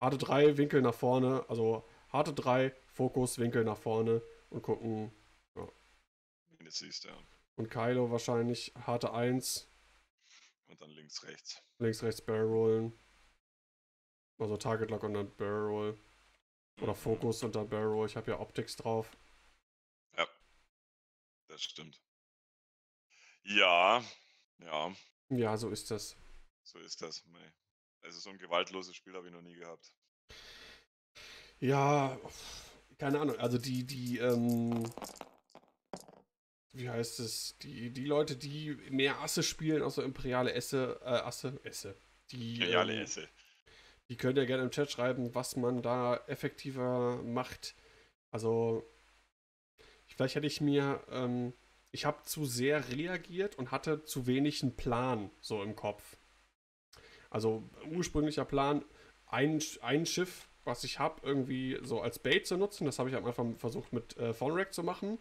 Harte 3, Winkel nach vorne. Also harte 3, Fokus, Winkel nach vorne und gucken. Wenn du siehst, ja. Und Kylo wahrscheinlich harte 1, Und dann links, rechts. links, rechts Barrel rollen. Also Target Lock und dann Barrel Roll. Oder Mhm. Fokus und dann Barrel Roll. Ich habe ja Optics drauf. Ja. Das stimmt. Ja, ja, Ja, so ist das. so ist das. Also so ein gewaltloses Spiel habe ich noch nie gehabt. Ja, keine Ahnung. Also die, die, ähm, wie heißt es? Die, die Leute, die mehr Asse spielen, außer imperiale Esse, äh, Asse, Esse. Die, Geniale ähm, Esse. die könnt ihr gerne im Chat schreiben, was man da effektiver macht. Also, vielleicht hätte ich mir, ähm, ich habe zu sehr reagiert und hatte zu wenig einen Plan so im Kopf. Also, ursprünglicher Plan, ein, ein Schiff, was ich habe, irgendwie so als Bait zu nutzen. Das habe ich am Anfang versucht mit äh, Phonrack zu machen.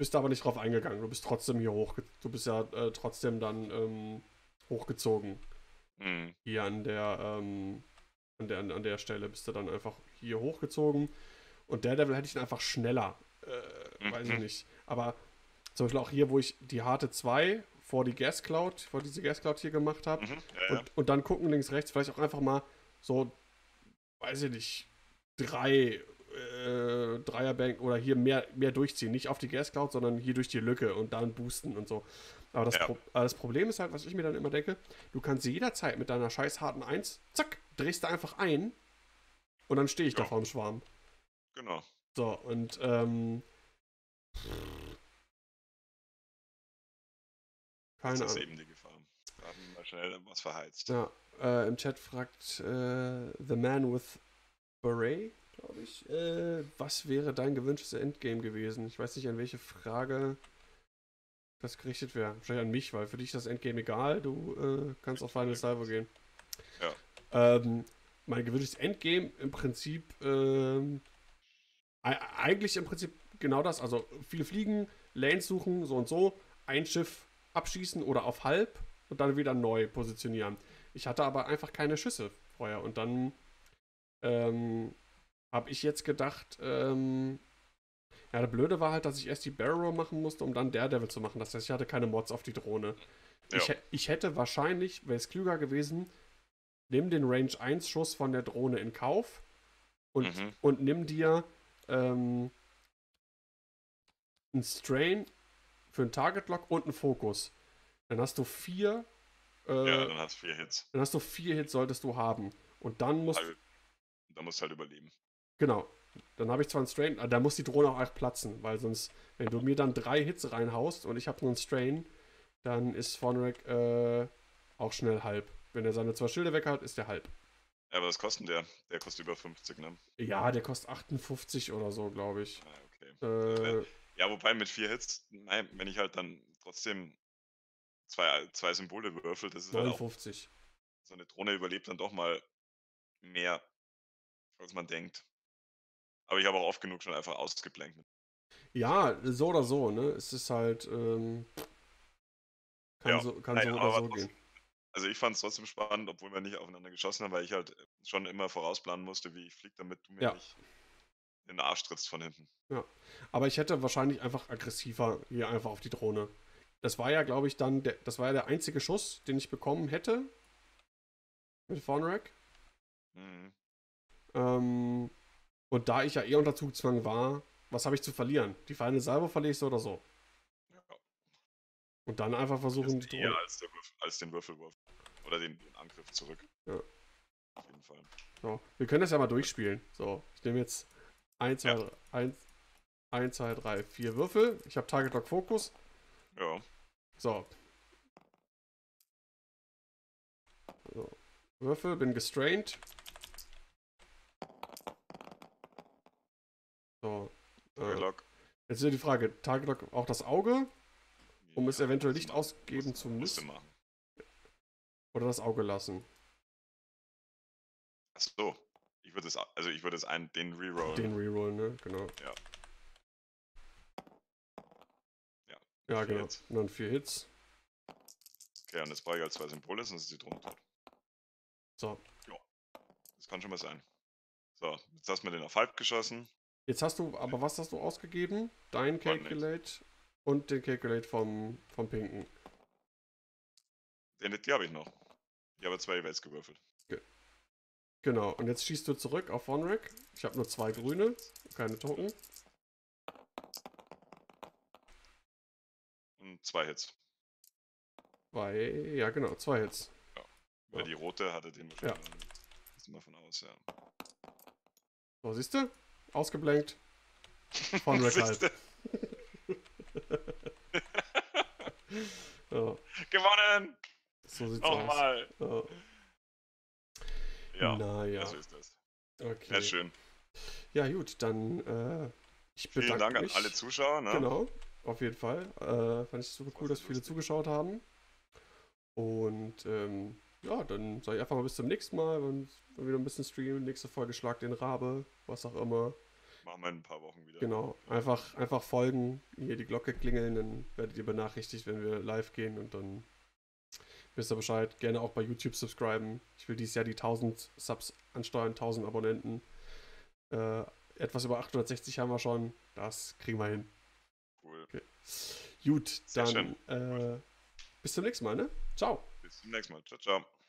Bist aber nicht drauf eingegangen. Du bist trotzdem hier hoch, du bist ja äh, trotzdem dann ähm, hochgezogen Mhm. hier an der, ähm, an der, an der Stelle bist du dann einfach hier hochgezogen. Und Daredevil hätte ich dann einfach schneller. Äh, weiß ich Mhm. nicht. Aber zum Beispiel auch hier, wo ich die harte 2 vor die Gas Cloud, vor diese Gas Cloud hier gemacht habe. Mhm. Ja, ja. Und, und dann gucken links, rechts, vielleicht auch einfach mal so, weiß ich nicht, drei äh, Dreierbank oder hier mehr, mehr durchziehen. Nicht auf die Gas Cloud, sondern hier durch die Lücke und dann boosten und so. Aber das, Ja. Pro aber das Problem ist halt, was ich mir dann immer denke, du kannst jederzeit mit deiner scheiß harten 1, zack, drehst du einfach ein und dann stehe ich da Ja. vorm Schwarm. Genau. So, und ähm. Keine Das ist Ahnung. eben die Gefahr. Da haben wir mal schnell was verheizt. Ja, äh, im Chat fragt äh, The Man with Beret, glaube ich, äh, was wäre dein gewünschtes Endgame gewesen? Ich weiß nicht, an welche Frage das gerichtet wäre. Wahrscheinlich an mich, weil für dich ist das Endgame egal. Du äh, kannst auf Final Salvo gehen. Ja. Ähm, mein gewünschtes Endgame im Prinzip, ähm, eigentlich im Prinzip genau das. Also viel fliegen, Lanes suchen, so und so, ein Schiff abschießen oder auf halb und dann wieder neu positionieren. Ich hatte aber einfach keine Schüsse vorher und dann ähm, habe ich jetzt gedacht, ähm, ja, der Blöde war halt, dass ich erst die Barrel Roll machen musste, um dann Daredevil zu machen. Das heißt, ich hatte keine Mods auf die Drohne. Ich, Ja. hä- ich hätte wahrscheinlich, wäre es klüger gewesen, nimm den Range 1 Schuss von der Drohne in Kauf und, Mhm. und nimm dir ähm, einen Strain für einen Target Lock und einen Fokus. Dann hast du vier, äh, Ja, dann hast du vier Hits. dann hast du vier Hits solltest du haben. Und dann musst Also, da musst du halt überleben. Genau. Dann habe ich zwar einen Strain, da muss die Drohne auch echt platzen, weil sonst, wenn du mir dann drei Hits reinhaust und ich habe nur einen Strain, dann ist Vonrek äh, auch schnell halb. Wenn er seine zwei Schilde weg hat, ist er halb. Ja, aber was kostet der? Der kostet über 50, ne? Ja, der kostet 58 oder so, glaube ich. Ah, okay. Äh, Ja, wobei mit vier Hits, nein, wenn ich halt dann trotzdem zwei, zwei Symbole würfel, das ist halt auch 59. so eine Drohne überlebt dann doch mal mehr, als man denkt. Aber ich habe auch oft genug schon einfach ausgeblenkt. Ja, so oder so, ne? Es ist halt, ähm, kann Ja, so, kann nein, so oder so trotzdem- gehen. Also ich fand es trotzdem spannend, obwohl wir nicht aufeinander geschossen haben, weil ich halt schon immer vorausplanen musste, wie ich fliege, damit du mir Ja. nicht in den Arsch trittst von hinten. Aber ich hätte wahrscheinlich einfach aggressiver hier einfach auf die Drohne. Das war ja, glaube ich, dann, der, das war ja der einzige Schuss, den ich bekommen hätte. Mit Thornrack. Mhm. Ähm, und da ich ja eh unter Zugzwang war, was habe ich zu verlieren? Die feine Salvo verliere ich so oder so. Ja, Und dann einfach versuchen, die ist eher als, Würfel, als den Würfelwurf. Oder den, den Angriff zurück. Ja. Auf jeden Fall. So, wir können das ja mal durchspielen. So, ich nehme jetzt 1, 2, Ja. 3, 1, 1, 2, 3, 4 Würfel. Ich habe Target Lock Fokus. Ja. So. so. Würfel, bin gestrained. So. Äh, Lock. jetzt ist ja die Frage, Target Lock auch das Auge, um es eventuell nicht ausgeben zu Musste müssen, machen. oder das Auge lassen? Achso. Ich würde es, also ich würde es einen, den Reroll. Den Reroll, ne? Genau. Ja. Ja, Ja, genau. Hits. Und dann vier Hits. Okay, und jetzt brauche ich halt zwei Symbole, sonst ist die Drohne tot. So. Das kann schon mal sein. So, jetzt hast du mir den auf halb geschossen. Jetzt hast du, aber was hast du ausgegeben? Dein. Calculate und den Calculate vom, vom Pinken. Den, die habe ich noch. Ich habe zwei Events gewürfelt. Genau, und jetzt schießt du zurück auf Vonrek. Ich habe nur zwei grüne, keine Token. Und zwei Hits. Zwei, ja genau, zwei Hits. Weil Ja. die rote hatte den wahrscheinlich. Ist mal von aus, ja. So, siehst du? Ausgeblankt. Vonrek halt. Siehste? Ja, Gewonnen! so sieht's aus. Nochmal! Ja. Ja, Naja, so ist das. okay. Ja, schön. Ja, gut, dann äh, ich Vielen bedanke Dank an mich. alle Zuschauer. Ne? Genau, auf jeden Fall. Äh, fand ich super cool, dass viele zugeschaut haben. Und ähm, ja, dann sage ich einfach mal bis zum nächsten Mal, wenn wenn wir wieder ein bisschen streamen. Nächste Folge Schlag den Rabe, was auch immer. Machen wir in ein paar Wochen wieder. Genau, einfach, einfach folgen, hier die Glocke klingeln, dann werdet ihr benachrichtigt, wenn wir live gehen und dann wisst ihr Bescheid. Gerne auch bei YouTube subscriben. Ich will dieses Jahr die 1000 Subs ansteuern, 1000 Abonnenten. Äh, etwas über 860 haben wir schon. Das kriegen wir hin. Cool. Gut, Sehr dann äh, bis zum nächsten Mal, ne? Ciao. Bis zum nächsten Mal. Ciao, ciao.